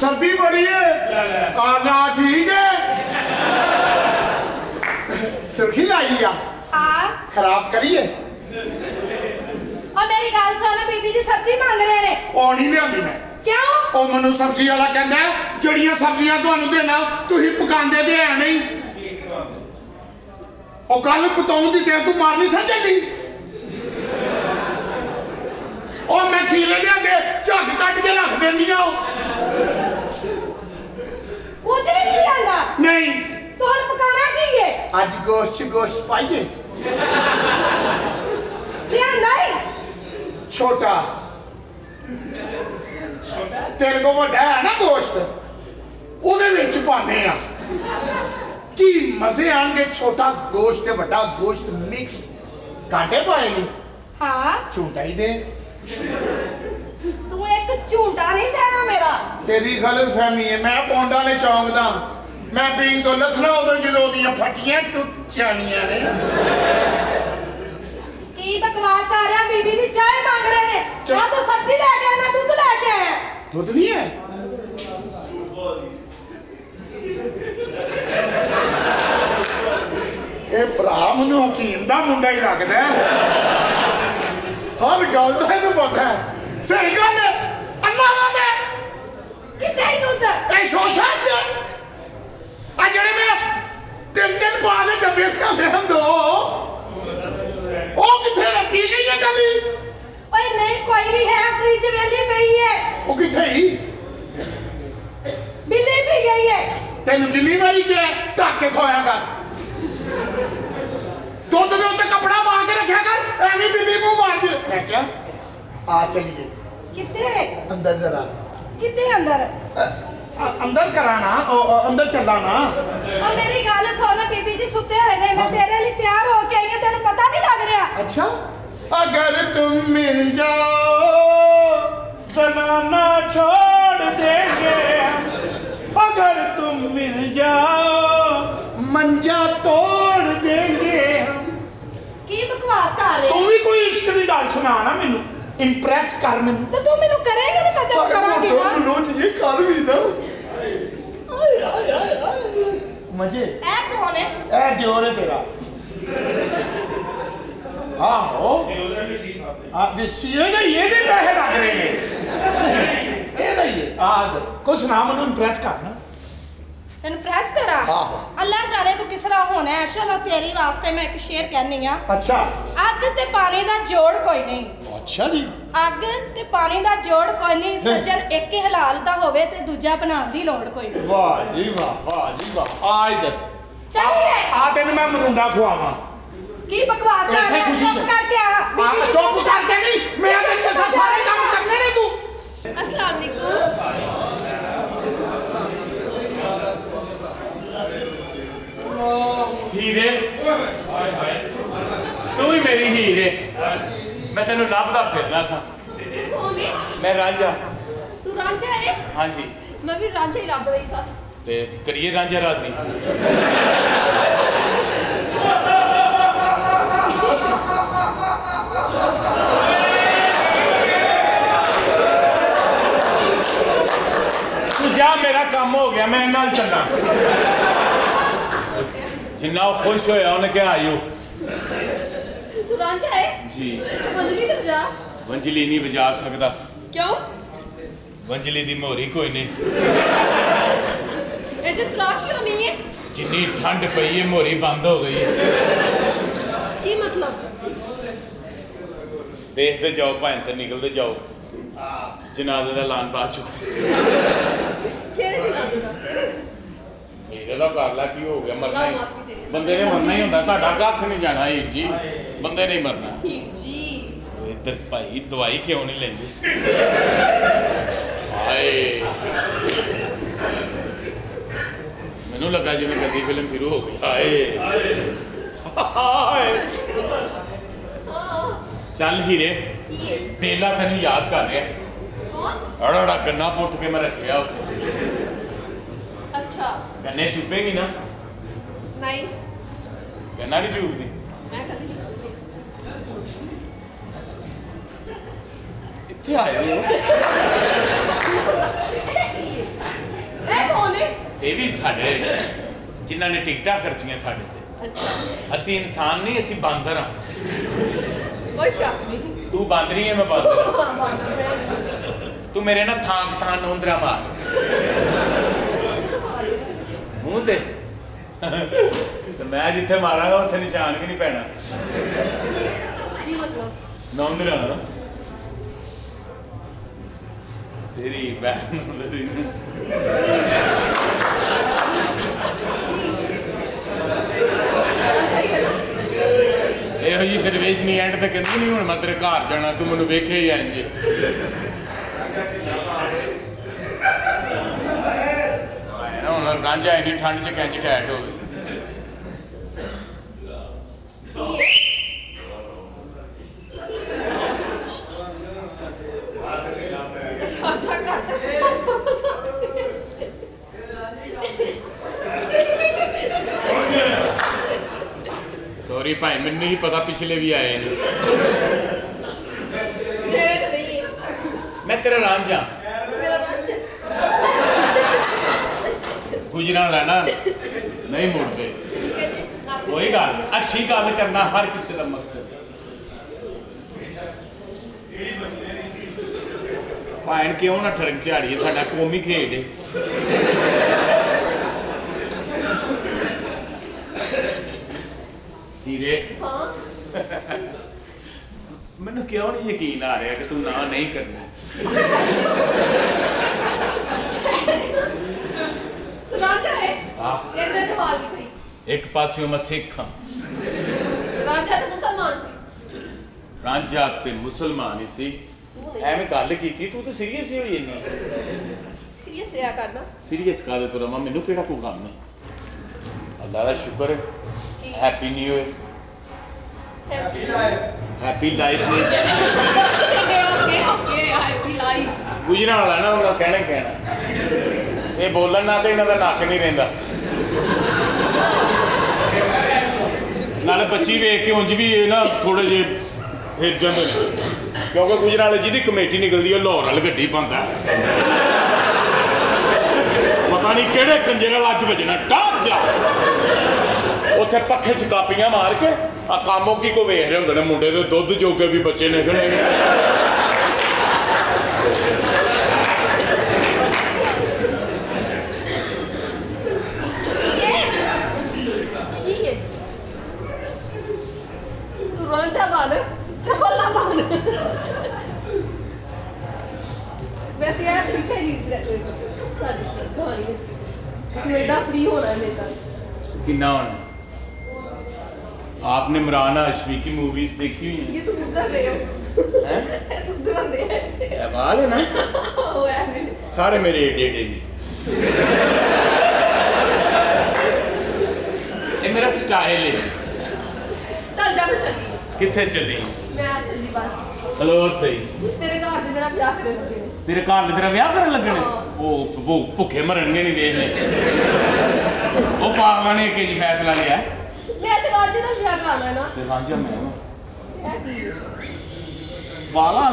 Speaker 9: ਸਰਦੀ ਬੜੀ ਹੈ ਆ ਨਾ ਠੀਕ ਹੈ ਸੁਰਖੀ ਲਾਈ ਆ।
Speaker 5: ਆ
Speaker 9: ਖਰਾਬ ਕਰੀਏ?
Speaker 5: ਆ ਮੇਰੀ ਗੱਲ ਸੁਣ ਬੀਬੀ ਜੀ ਸਬਜ਼ੀ ਮੰਗ ਰਹੇ ਨੇ।
Speaker 9: ਉਹ ਨਹੀਂ ਲਿਆਂਦੀ ਮੈਂ।
Speaker 5: ਕਿਉਂ?
Speaker 9: ਉਹ ਮੈਨੂੰ ਸਬਜ਼ੀ ਵਾਲਾ ਕਹਿੰਦਾ ਹੈ, ਜਿਹੜੀਆਂ ਸਬਜ਼ੀਆਂ ਤੁਹਾਨੂੰ ਦੇਣਾ ਤੁਸੀਂ ਪਕਾਉਂਦੇ ਤੇ ਹੈ ਨਹੀਂ। ਉਹ ਕੱਲ ਪਤਾਉਂ ਦੀ ਤੇ ਤੂੰ ਮਾਰ ਨਹੀਂ ਸੱਜਣੀ ਉਹ ਮੈਂ ਖੀਰੇ ਲਿਆ ਕੇ ਝੱਗ ਕੱਢ ਕੇ ਰੱਖ ਦਿੰਦੀਆਂ ਉਹ।
Speaker 5: ਕੁਝ ਵੀ ਨਹੀਂ ਲਿਆਂਦਾ।
Speaker 9: ਨਹੀਂ।
Speaker 5: ਤੂੰ ਹੁਣ ਪਕਾਣਾ ਕੀ ਹੈ
Speaker 9: ਅੱਜ ਗੋਸ਼ਤ ਗੋਸ਼ਤ ਪਾਈਏ। ਛੋਟਾ। ਤੇਰੇ ਕੋਲ ਵੱਡਾ ਹੈ ਨਾ ਗੋਸ਼ਤ ਉਹਦੇ ਵਿੱਚ ਪਾਣੇ ਆ। ਕੀ ਮਜ਼ੇ ਆਣਗੇ ਛੋਟਾ ਗੋਸ਼ਤ ਤੇ ਵੱਡਾ ਗੋਸ਼ਤ ਮਿਕਸ ਕਾਂਟੇ ਪਾਏ ਨਹੀਂ
Speaker 5: ਹਾਂ।
Speaker 9: ਝੂਟਾ ਹੀ ਦੇ।
Speaker 5: ਤੂੰ ਇੱਕ ਝੂਟਾ ਨਹੀਂ ਸਹਿਣਾ ਮੇਰਾ।
Speaker 9: ਤੇਰੀ ਗਲਤ ਫਹਿਮੀ ਹੈ ਮੈਂ ਪੌਂਡਾਂ ਨੇ ਚੌਂਕਦਾ ਮੈਂ ਪੀਣ ਤੋਂ ਲੱਥਣਾ ਉਦੋਂ ਜਦੋਂ ਉਹਦੀਆਂ ਫੱਟੀਆਂ ਟੁੱਟ ਜਾਣੀਆਂ ਨੇ।
Speaker 5: ਕੀ ਬਕਵਾਸ ਕਰ ਰਿਹਾ ਬੀਬੀ ਦੀ ਚਾਹ ਮੰਗ ਰਹੇ ਨੇ। ਨਾ ਤੂੰ ਸਬਜ਼ੀ ਲੈ ਕੇ ਆਣਾ ਦੁੱਧ ਲੈ ਕੇ ਆਇਆ?
Speaker 9: ਦੁੱਧ ਨਹੀਂ ਹੈ? ਇਹ ਭਰਾ ਮੈਨੂੰ ਹਕੀਮ ਦਾ ਮੁੰਡਾ ਹੀ ਲੱਗਦਾ। ਹਰ ਗੱਲ ਦਾ ਇਹਨੂੰ ਪਤਾ ਹੈ। ਸਹੀ ਗੱਲ ਹੈ। ਅੱਲਾ
Speaker 5: ਕਿੱਥੇ ਹੀ ਦੁੱਧ?
Speaker 9: ਇਹ ਸ਼ੋਸ਼ਾ ਹੈ ਆ ਜਿਹੜੇ ਮੈਂ ਤਿੰਨ ਤਿੰਨ ਪਾ ਦੇ ਡੱਬੇ ਖਾਂਦੇ ਹਨ ਦੋ ਉਹ ਕਿੱਥੇ ਪੀ ਗਈ ਹੈ ਗਲੀ
Speaker 5: ਓਏ ਨਹੀਂ ਕੋਈ ਵੀ ਹੈ ਫ੍ਰਿਜ ਵੇਲੀ ਪਈ ਹੈ।
Speaker 9: ਉਹ ਕਿੱਥੇ ਹੀ?
Speaker 5: ਬਿੱਲੀ ਪੀ ਗਈ ਹੈ।
Speaker 9: ਤੈਨੂੰ ਕਿੰਨੀ ਵਾਰੀ ਕਿਹਾ ਢੱਕ ਕੇ ਸੋਇਆ ਕਰ। ਦੁੱਧ ਦੇ ਉੱਤੇ ਕੱਪੜਾ ਪਾ ਕੇ ਰੱਖਿਆ ਕਰ ਐਵੇਂ ਬਿੱਲੀ ਮੂੰਹ ਮਾਰਦੀ ਮੈਂ ਕਿਹਾ ਆ ਚਲੀਏ।
Speaker 5: ਕਿੱਥੇ?
Speaker 9: ਅੰਦਰ ਜ਼ਰਾ।
Speaker 5: ਕਿੱਥੇ ਅੰਦਰ?
Speaker 9: ਅੰਦਰ ਕਰਾਣਾ ਅੰਦਰ ਚੱਲਾਣਾ।
Speaker 5: ਉਹ ਮੇਰੀ ਗੱਲ ਸੁਣ ਬੀਬੀ ਜੀ ਸੁੱਤੇ ਹੋਏ ਨੇ ਮੈਂ ਤੇਰੇ ਲਈ ਤਿਆਰ ਹੋ ਕੇ ਆਈ ਹਾਂ ਤੈਨੂੰ ਪਤਾ ਨਹੀਂ ਲੱਗ ਰਿਹਾ।
Speaker 9: ਅੱਛਾ। ਅਗਰ ਤੁਮ ਮਿਲ ਜਾਓ ਜ਼ਨਾਨਾ ਛੋੜ ਦੇਂਗੇ। ਅਗਰ ਤੁਮ ਮਿਲ ਜਾਓ ਮੰਜਾ ਤੋੜ ਦੇਂਗੇ।
Speaker 5: ਕੀ ਬਕਵਾਸ ਕਰ ਰਹੇ?
Speaker 9: ਤੂੰ ਵੀ ਕੋਈ ਇਸ਼ਕ ਦੀ ਗੱਲ ਸੁਣਾ ਨਾ ਮੈਨੂੰ। ਇੰਪ੍ਰੈਸ ਕਰ ਮੈਨੂੰ
Speaker 5: ਤੇ ਤੂੰ ਮੈਨੂੰ ਕਰੇਂਗਾ ਤੇ ਮੈਂ ਤੈਨੂੰ ਕਰਾਂਗੀ ਨਾ।
Speaker 9: ਲੋਚ ਇਹ ਕਰ ਵੀ ਨਾ। ਆਏ ਆਏ ਆਏ ਮਜੇ।
Speaker 5: ਇਹ ਕੌਣ ਹੈ?
Speaker 9: ਇਹ ਦਿਓਰ ਹੈ ਤੇਰਾ। ਆਹੋ। ਆ ਵਿੱਚ ਇਹਦੇ ਇਹਦੇ ਪੈਸੇ ਲੱਗ ਰਹੇ ਨੇ। ਇਹਦਾ ਹੈ ਆ ਕੁਛ ਨਾ ਮੈਨੂੰ ਇੰਪ੍ਰੈਸ ਕਰਨਾ।
Speaker 5: ਤੈਨੂੰ ਪ੍ਰੈਸ ਕਰਾਂ?
Speaker 9: ਆਹੋ।
Speaker 5: ਅੱਲਾ ਜਾਣੇ ਤੂੰ ਕਿਸ ਤਰ੍ਹਾਂ ਹੋਣਾ ਹੈ? ਚਲੋ ਤੇਰੀ ਵਾਸਤੇ ਮੈਂ ਇੱਕ ਸ਼ੇਰ ਕਹਿਨੀ ਆ
Speaker 9: ਅੱਛਾ।
Speaker 5: ਅੱਗ ਤੇ ਪਾਣੀ ਦਾ ਜੋੜ ਕੋਈ ਨਹੀਂ।
Speaker 9: ਅੱਛਾ ਜੀ।
Speaker 5: ਅੱਗ ਤੇ ਪਾਣੀ ਦਾ ਜੋੜ ਕੋਈ ਨਹੀਂ ਸੱਜਣ ਇੱਕ ਹੀ ਹਲਾਲ ਦਾ ਹੋਵੇ ਤੇ ਦੂਜਾ ਬਣਾਉਣ ਦੀ ਲੋੜ ਕੋਈ ਨਹੀਂ।
Speaker 9: ਵਾਹ ਜੀ ਵਾਹ ਵਾਹ ਜੀ ਵਾਹ। ਆ ਇਧਰ।
Speaker 5: ਚੱਲੀਏ
Speaker 9: ਆ ਤੈਨੂੰ ਮੈਂ ਮਰੁੰਡਾ ਖਵਾਵਾਂ।
Speaker 5: ਕੀ ਬਕਵਾਸ ਕਰ ਰਿਹਾ? ਚੁੱਪ ਕਰਕੇ ਆ। ਬੀਬੀ
Speaker 9: ਚੁੱਪ ਕਰਕੇ ਨਹੀਂ ਮੇਰੇ ਜੈਸਾ ਸਾਰੇ ਕੰਮ ਕਰਨੇ ਨੇ ਤੂੰ।
Speaker 5: ਅਸਲਾਮ ਅਲੈਕੁਮ।
Speaker 6: ਹੀਰੇ। ਤੂੰ ਵੀ ਮੇਰੀ ਹੀਰੇ। ਮੈਂ ਤੈਨੂੰ ਲੱਭਦਾ ਫਿਰਨਾ ਸਾਂ।
Speaker 5: ਹੋਵੇ
Speaker 6: ਮੈਂ ਰਾਂਝਾ।
Speaker 5: ਤੂੰ ਰਾਂਝਾ ਹੈ
Speaker 6: ਹਾਂਜੀ।
Speaker 5: ਮੈਂ ਵੀ ਰਾਂਝਾ ਹੀ ਲੱਭ ਰਹੀ ਸਾਂ।
Speaker 6: ਤੇ ਕਰੀਏ ਰਾਂਝਾ ਰਾਜ਼ੀ। ਤੂੰ ਜਾ ਮੇਰਾ ਕੰਮ ਹੋ ਗਿਆ ਮੈਂ ਨਾਲ ਚੱਲਾਂ। ਜਿੰਨਾ ਉਹ ਖੁਸ਼ ਹੋਇਆ ਉਹਨੇ ਕਿਹਾ ਆਇਓ।
Speaker 5: ਤੂੰ ਰਾਂਝਾ ਹੈ
Speaker 6: ਜੀ।
Speaker 5: ਬਦਲੀ ਤੇ ਜਾ
Speaker 6: ਵੰਜਲੀ ਨਹੀਂ ਵਜਾ ਸਕਦਾ।
Speaker 5: ਕਿਉਂ?
Speaker 6: ਵੰਜਲੀ ਦੀ ਮੋਹਰੀ ਕੋਈ ਨਹੀਂ।
Speaker 5: ਇਹ ਜਿਸ ਰਾਹ ਕਿਉਂ ਨਹੀਂ ਹੈ?
Speaker 6: ਜਿੰਨੀ ਠੰਡ ਪਈ ਹੈ ਮੋਹਰੀ ਬੰਦ ਹੋ ਗਈ ਹੈ।
Speaker 5: ਕੀ ਮਤਲਬ?
Speaker 6: ਦੇਖਦੇ ਜਾਓ ਭਾਂ ਤੇ ਨਿਕਲਦੇ ਜਾਓ। ਜਨਾਜ਼ੇ ਦਾ ਐਲਾਨ ਬਾਅਦ ਚੁੱਕ।
Speaker 5: ਕਿਹੜੇ ਰਾਜ਼ੀ ਦਾ?
Speaker 6: ਮੇਰੇ ਦਾ ਕਰ ਲਾ ਕੀ ਹੋ ਗਿਆ ਮਰਨਾ। ਹੀ। ਬੰਦੇ ਨੇ ਮਰਨਾ ਹੀ ਹੁੰਦਾ ਤੁਹਾਡਾ ਕੱਖ ਨਹੀਂ ਜਾਣਾ ਹੀਰ ਜੀ। ਬੰਦੇ ਨਹੀਂ ਮਰਨਾ।
Speaker 5: ਠੀਕ ਜੀ।
Speaker 6: ਇੱਧਰ ਭਾਈ ਦਵਾਈ ਕਿਉਂ ਨਹੀਂ ਲੈਂਦੇ? ਹਾਏ। ਮੈਨੂੰ ਲੱਗਾ ਜਿਵੇਂ ਗੰਦੀ ਫਿਲਮ ਸ਼ੁਰੂ ਹੋ ਗਈ। ਹਾਏ। ਹਾਏ। ਚੱਲ ਹੀਰੇ ਬੇਲਾ ਤੈਨੂੰ ਯਾਦ ਕਰ ਰਿਹਾ
Speaker 5: ਕੌਣ?
Speaker 6: ਅੜਾ ਅੜਾ ਗੰਨਾ ਪੁੱਟ ਕੇ ਮੈਂ ਰੱਖਿਆ ਉੱਥੇ।
Speaker 5: ਅੱਛਾ
Speaker 6: ਗੰਨੇ ਚੁੱਪੇਗੀ ਨਾ
Speaker 5: ਨਹੀਂ
Speaker 6: ਗੰਨਾ ਨਹੀਂ ਚੁੱਪਦੀ
Speaker 5: ਮੈਂ ਕਦੀ ਨਹੀਂ
Speaker 6: ਇੱਥੇ ਆਇਆ ਹੋ
Speaker 5: ਇਹ ਕੌਣ ਹੈ
Speaker 6: ਇਹ ਵੀ ਸਾਡੇ ਜਿਨ੍ਹਾਂ ਨੇ ਟਿਕਟਾਂ ਖਰਚੀਆਂ ਸਾਡੇ ਤੇ
Speaker 5: ਅੱਛਾ
Speaker 6: ਅਸੀਂ ਇਨਸਾਨ ਨਹੀਂ ਅਸੀਂ ਬਾਂਦਰ ਹਾਂ
Speaker 5: ਕੋਈ ਸ਼ੱਕ ਨਹੀਂ
Speaker 6: ਤੂੰ ਬਾਂਦਰੀ ਹੈ ਮੈਂ ਬਾਂਦਰ ਹਾਂ
Speaker 5: ਹਾਂ, ਬਾਂਦਰ ਮੈਂ ਨਹੀਂ।
Speaker 6: ਤੂੰ ਮੇਰੇ ਨਾਲ ਥਾਂ ਥਾਂ ਨੋਂਦਰਾ ਮਾਰ ਮੂੰਹ ਤੇ। ਤੇ ਮੈਂ ਜਿੱਥੇ ਮਾਰਾਂਗਾ ਉੱਥੇ ਨਿਸ਼ਾਨ ਵੀ ਨਹੀਂ ਪੈਣਾ।
Speaker 5: ਕੀ ਮਤਲਬ?
Speaker 6: ਨੌਂਦਰਾ। ਤੇਰੀ ਭੈਣ ਨੂੰ ਤੇਰੀ ਨੂੰ। ਇਹੋ ਜੀ ਦਰਵੇਸ਼ ਨਹੀਂ ਐਂਡ ਤੇ ਕਹਿੰਦੀ ਨਹੀਂ ਹੁਣ ਮੈਂ ਤੇਰੇ ਘਰ ਜਾਣਾ ਤੂੰ ਮੈਨੂੰ ਵੇਖੇ ਹੀ ਇੰਜ ਆਏ ਨਾ ਹੁਣ ਰਾਂਝਾ ਇੰਨੀ ਠੰਡ ਚ ਕੰਜ ਕੈਟ ਹੋਵੇ
Speaker 5: ਖਾਜਾ ਕਰਦਾ
Speaker 6: ਸੌਰੀ ਭਾਈ ਮੈਨੂੰ ਨਹੀਂ ਪਤਾ ਪਿਛਲੇ ਵੀ ਆਏ ਨੇ
Speaker 5: ਮੇਰੇ ਤੇ ਨਹੀਂ ਹੈ
Speaker 6: ਮੈਂ ਤੇਰਾ ਰਾਂਝਾ
Speaker 5: ਮੇਰਾ ਬੱਚਾ
Speaker 6: ਗੁਜਰਾਂ ਲੈਣਾ, ਨਹੀਂ ਮੁੜਦੇ। ਕੋਈ ਗੱਲ ਅੱਛੀ ਗੱਲ ਕਰਨਾ ਹਰ ਕਿਸੇ ਦਾ ਮਕਸਦ। ਹੈ ਭਾਣ, ਕਿਉਂ ਨਾ ਠਰਕ ਝਾੜੀਏ? ਸਾਡਾ ਕੌਮੀ ਖੇਡ ਹੈ ਹੀਰੇ। ਮੈਨੂੰ ਕਿਉਂ ਨਹੀਂ ਯਕੀਨ ਆ ਰਿਹਾ ਕਿ ਤੂੰ ਨਾ ਨਹੀਂ ਕਰਨਾ?
Speaker 5: ਰਾਜਾ ਹੈ?
Speaker 6: ਹਾਂ।
Speaker 5: ਇਹਦੇ ਤੇ ਹਾਲ ਕੀ
Speaker 6: ਇੱਕ ਪਾਸਿਓਂ ਮੈਂ ਸਿੱਖ ਹਾਂ।
Speaker 5: ਰਾਜਾ ਤੇ ਮੁਸਲਮਾਨ ਸੀ?
Speaker 6: ਰਾਂਝਾ ਤੇ ਮੁਸਲਮਾਨ ਹੀ ਸੀ। ਐਵੇਂ ਗੱਲ ਕੀਤੀ ਤੂੰ ਤਾਂ ਸੀਰੀਅਸ ਹੀ ਹੋਈ ਇੰਨੀ।
Speaker 5: ਸੀਰੀਅਸ ਰਿਹਾ ਕਰਨਾ
Speaker 6: ਸੀਰੀਅਸ ਕਾਹਦੇ ਤੋਂ ਰਵਾਂ? ਮੈਨੂੰ ਕਿਹੜਾ ਕੋਈ ਕੰਮ ਹੈ? ਅੱਲਾ ਦਾ ਸ਼ੁਕਰ ਹੈ। Happy new year happy life ਨੇ।
Speaker 5: Okay okay happy
Speaker 6: life Gujranwala ਨਾ ਉਹਨਾਂ ਕਹਿਣਾ ਕਹਿਣਾ। ਇਹ ਬੋਲਣ ਨਾਲ ਤੇ ਇਹਨਾਂ ਦਾ ਨੱਕ ਨਹੀਂ ਰਹਿੰਦਾ। ਨਾਲ ਬੱਚੀ ਵੇਖ ਕੇ ਉਂਝ ਵੀ ਇਹ ਨਾ ਥੋੜੇ ਜੇ ਫਿਰ ਜਾਂਦੇ ਨੇ। ਕਿਉਂਕਿ ਗੁਜਰਾਂ ਜਿਹਦੀ ਕਮੇਟੀ ਨਿਕਲਦੀ ਹੈ ਲਾਹੌਰ ਵਾਲ ਗੱਡੀ ਪਾਉਂਦਾ। ਪਤਾ ਨਹੀਂ ਕਿਹੜੇ ਕੰਜੇ ਨਾਲ ਅੱਜ ਵਜਣਾ, ਟਾਪ ਜਾ। ਉੱਥੇ ਪੱਖੇ ਚ ਕਾਪੀਆਂ ਮਾਰ ਕੇ ਆ ਕਾਮੋ ਕੀ ਕੋ ਵੇਖ ਰਹੇ ਹੁੰਦੇ ਨੇ, ਮੁੰਡੇ ਦੇ ਦੁੱਧ ਜੋਗੇ ਵੀ ਬੱਚੇ ਨਿਕਲੇ
Speaker 5: 저번차반은? 저번라반은? मैं यार दिखा नहीं कनेडा फ्री होना मेरा
Speaker 6: किन्ना होना? आपने मराना अशमी की मूवीज़ देखी हुई हैं?
Speaker 5: ये तुम उधर रहे हो।
Speaker 6: हैं?
Speaker 5: तू उधर आंदे है।
Speaker 6: वाल है ना?
Speaker 5: वो है
Speaker 6: सारे मेरे एडे एडे ने। ये मेरा स्टाइल है।
Speaker 5: चल जा मैं चली। ਕਿੱਥੇ ਚੱਲੀ?
Speaker 6: ਮੈਂ ਚੱਲੀ
Speaker 5: ਬਸ। ਬਲੋਰ ਤੇਰੇ ਘਰ 'ਚ ਮੇਰਾ ਵਿਆਹ ਕਰਨ
Speaker 6: ਤੇਰੇ ਘਰ ਨੇ ਤੇਰਾ ਵਿਆਹ ਕਰਨ ਲੱਗਣੇ ਉਹ ਭੁੱਖੇ ਮਰਨਗੇ ਨਹੀਂ ਵੇਖ ਲੈ। ਉਹ ਪਾਗਲਾਂ ਨੇ ਕਿ ਫੈਸਲਾ ਲਿਆ।
Speaker 5: ਮੈਂ
Speaker 6: ਤੇ ਰਾਂਝੇ ਵਿਆਹ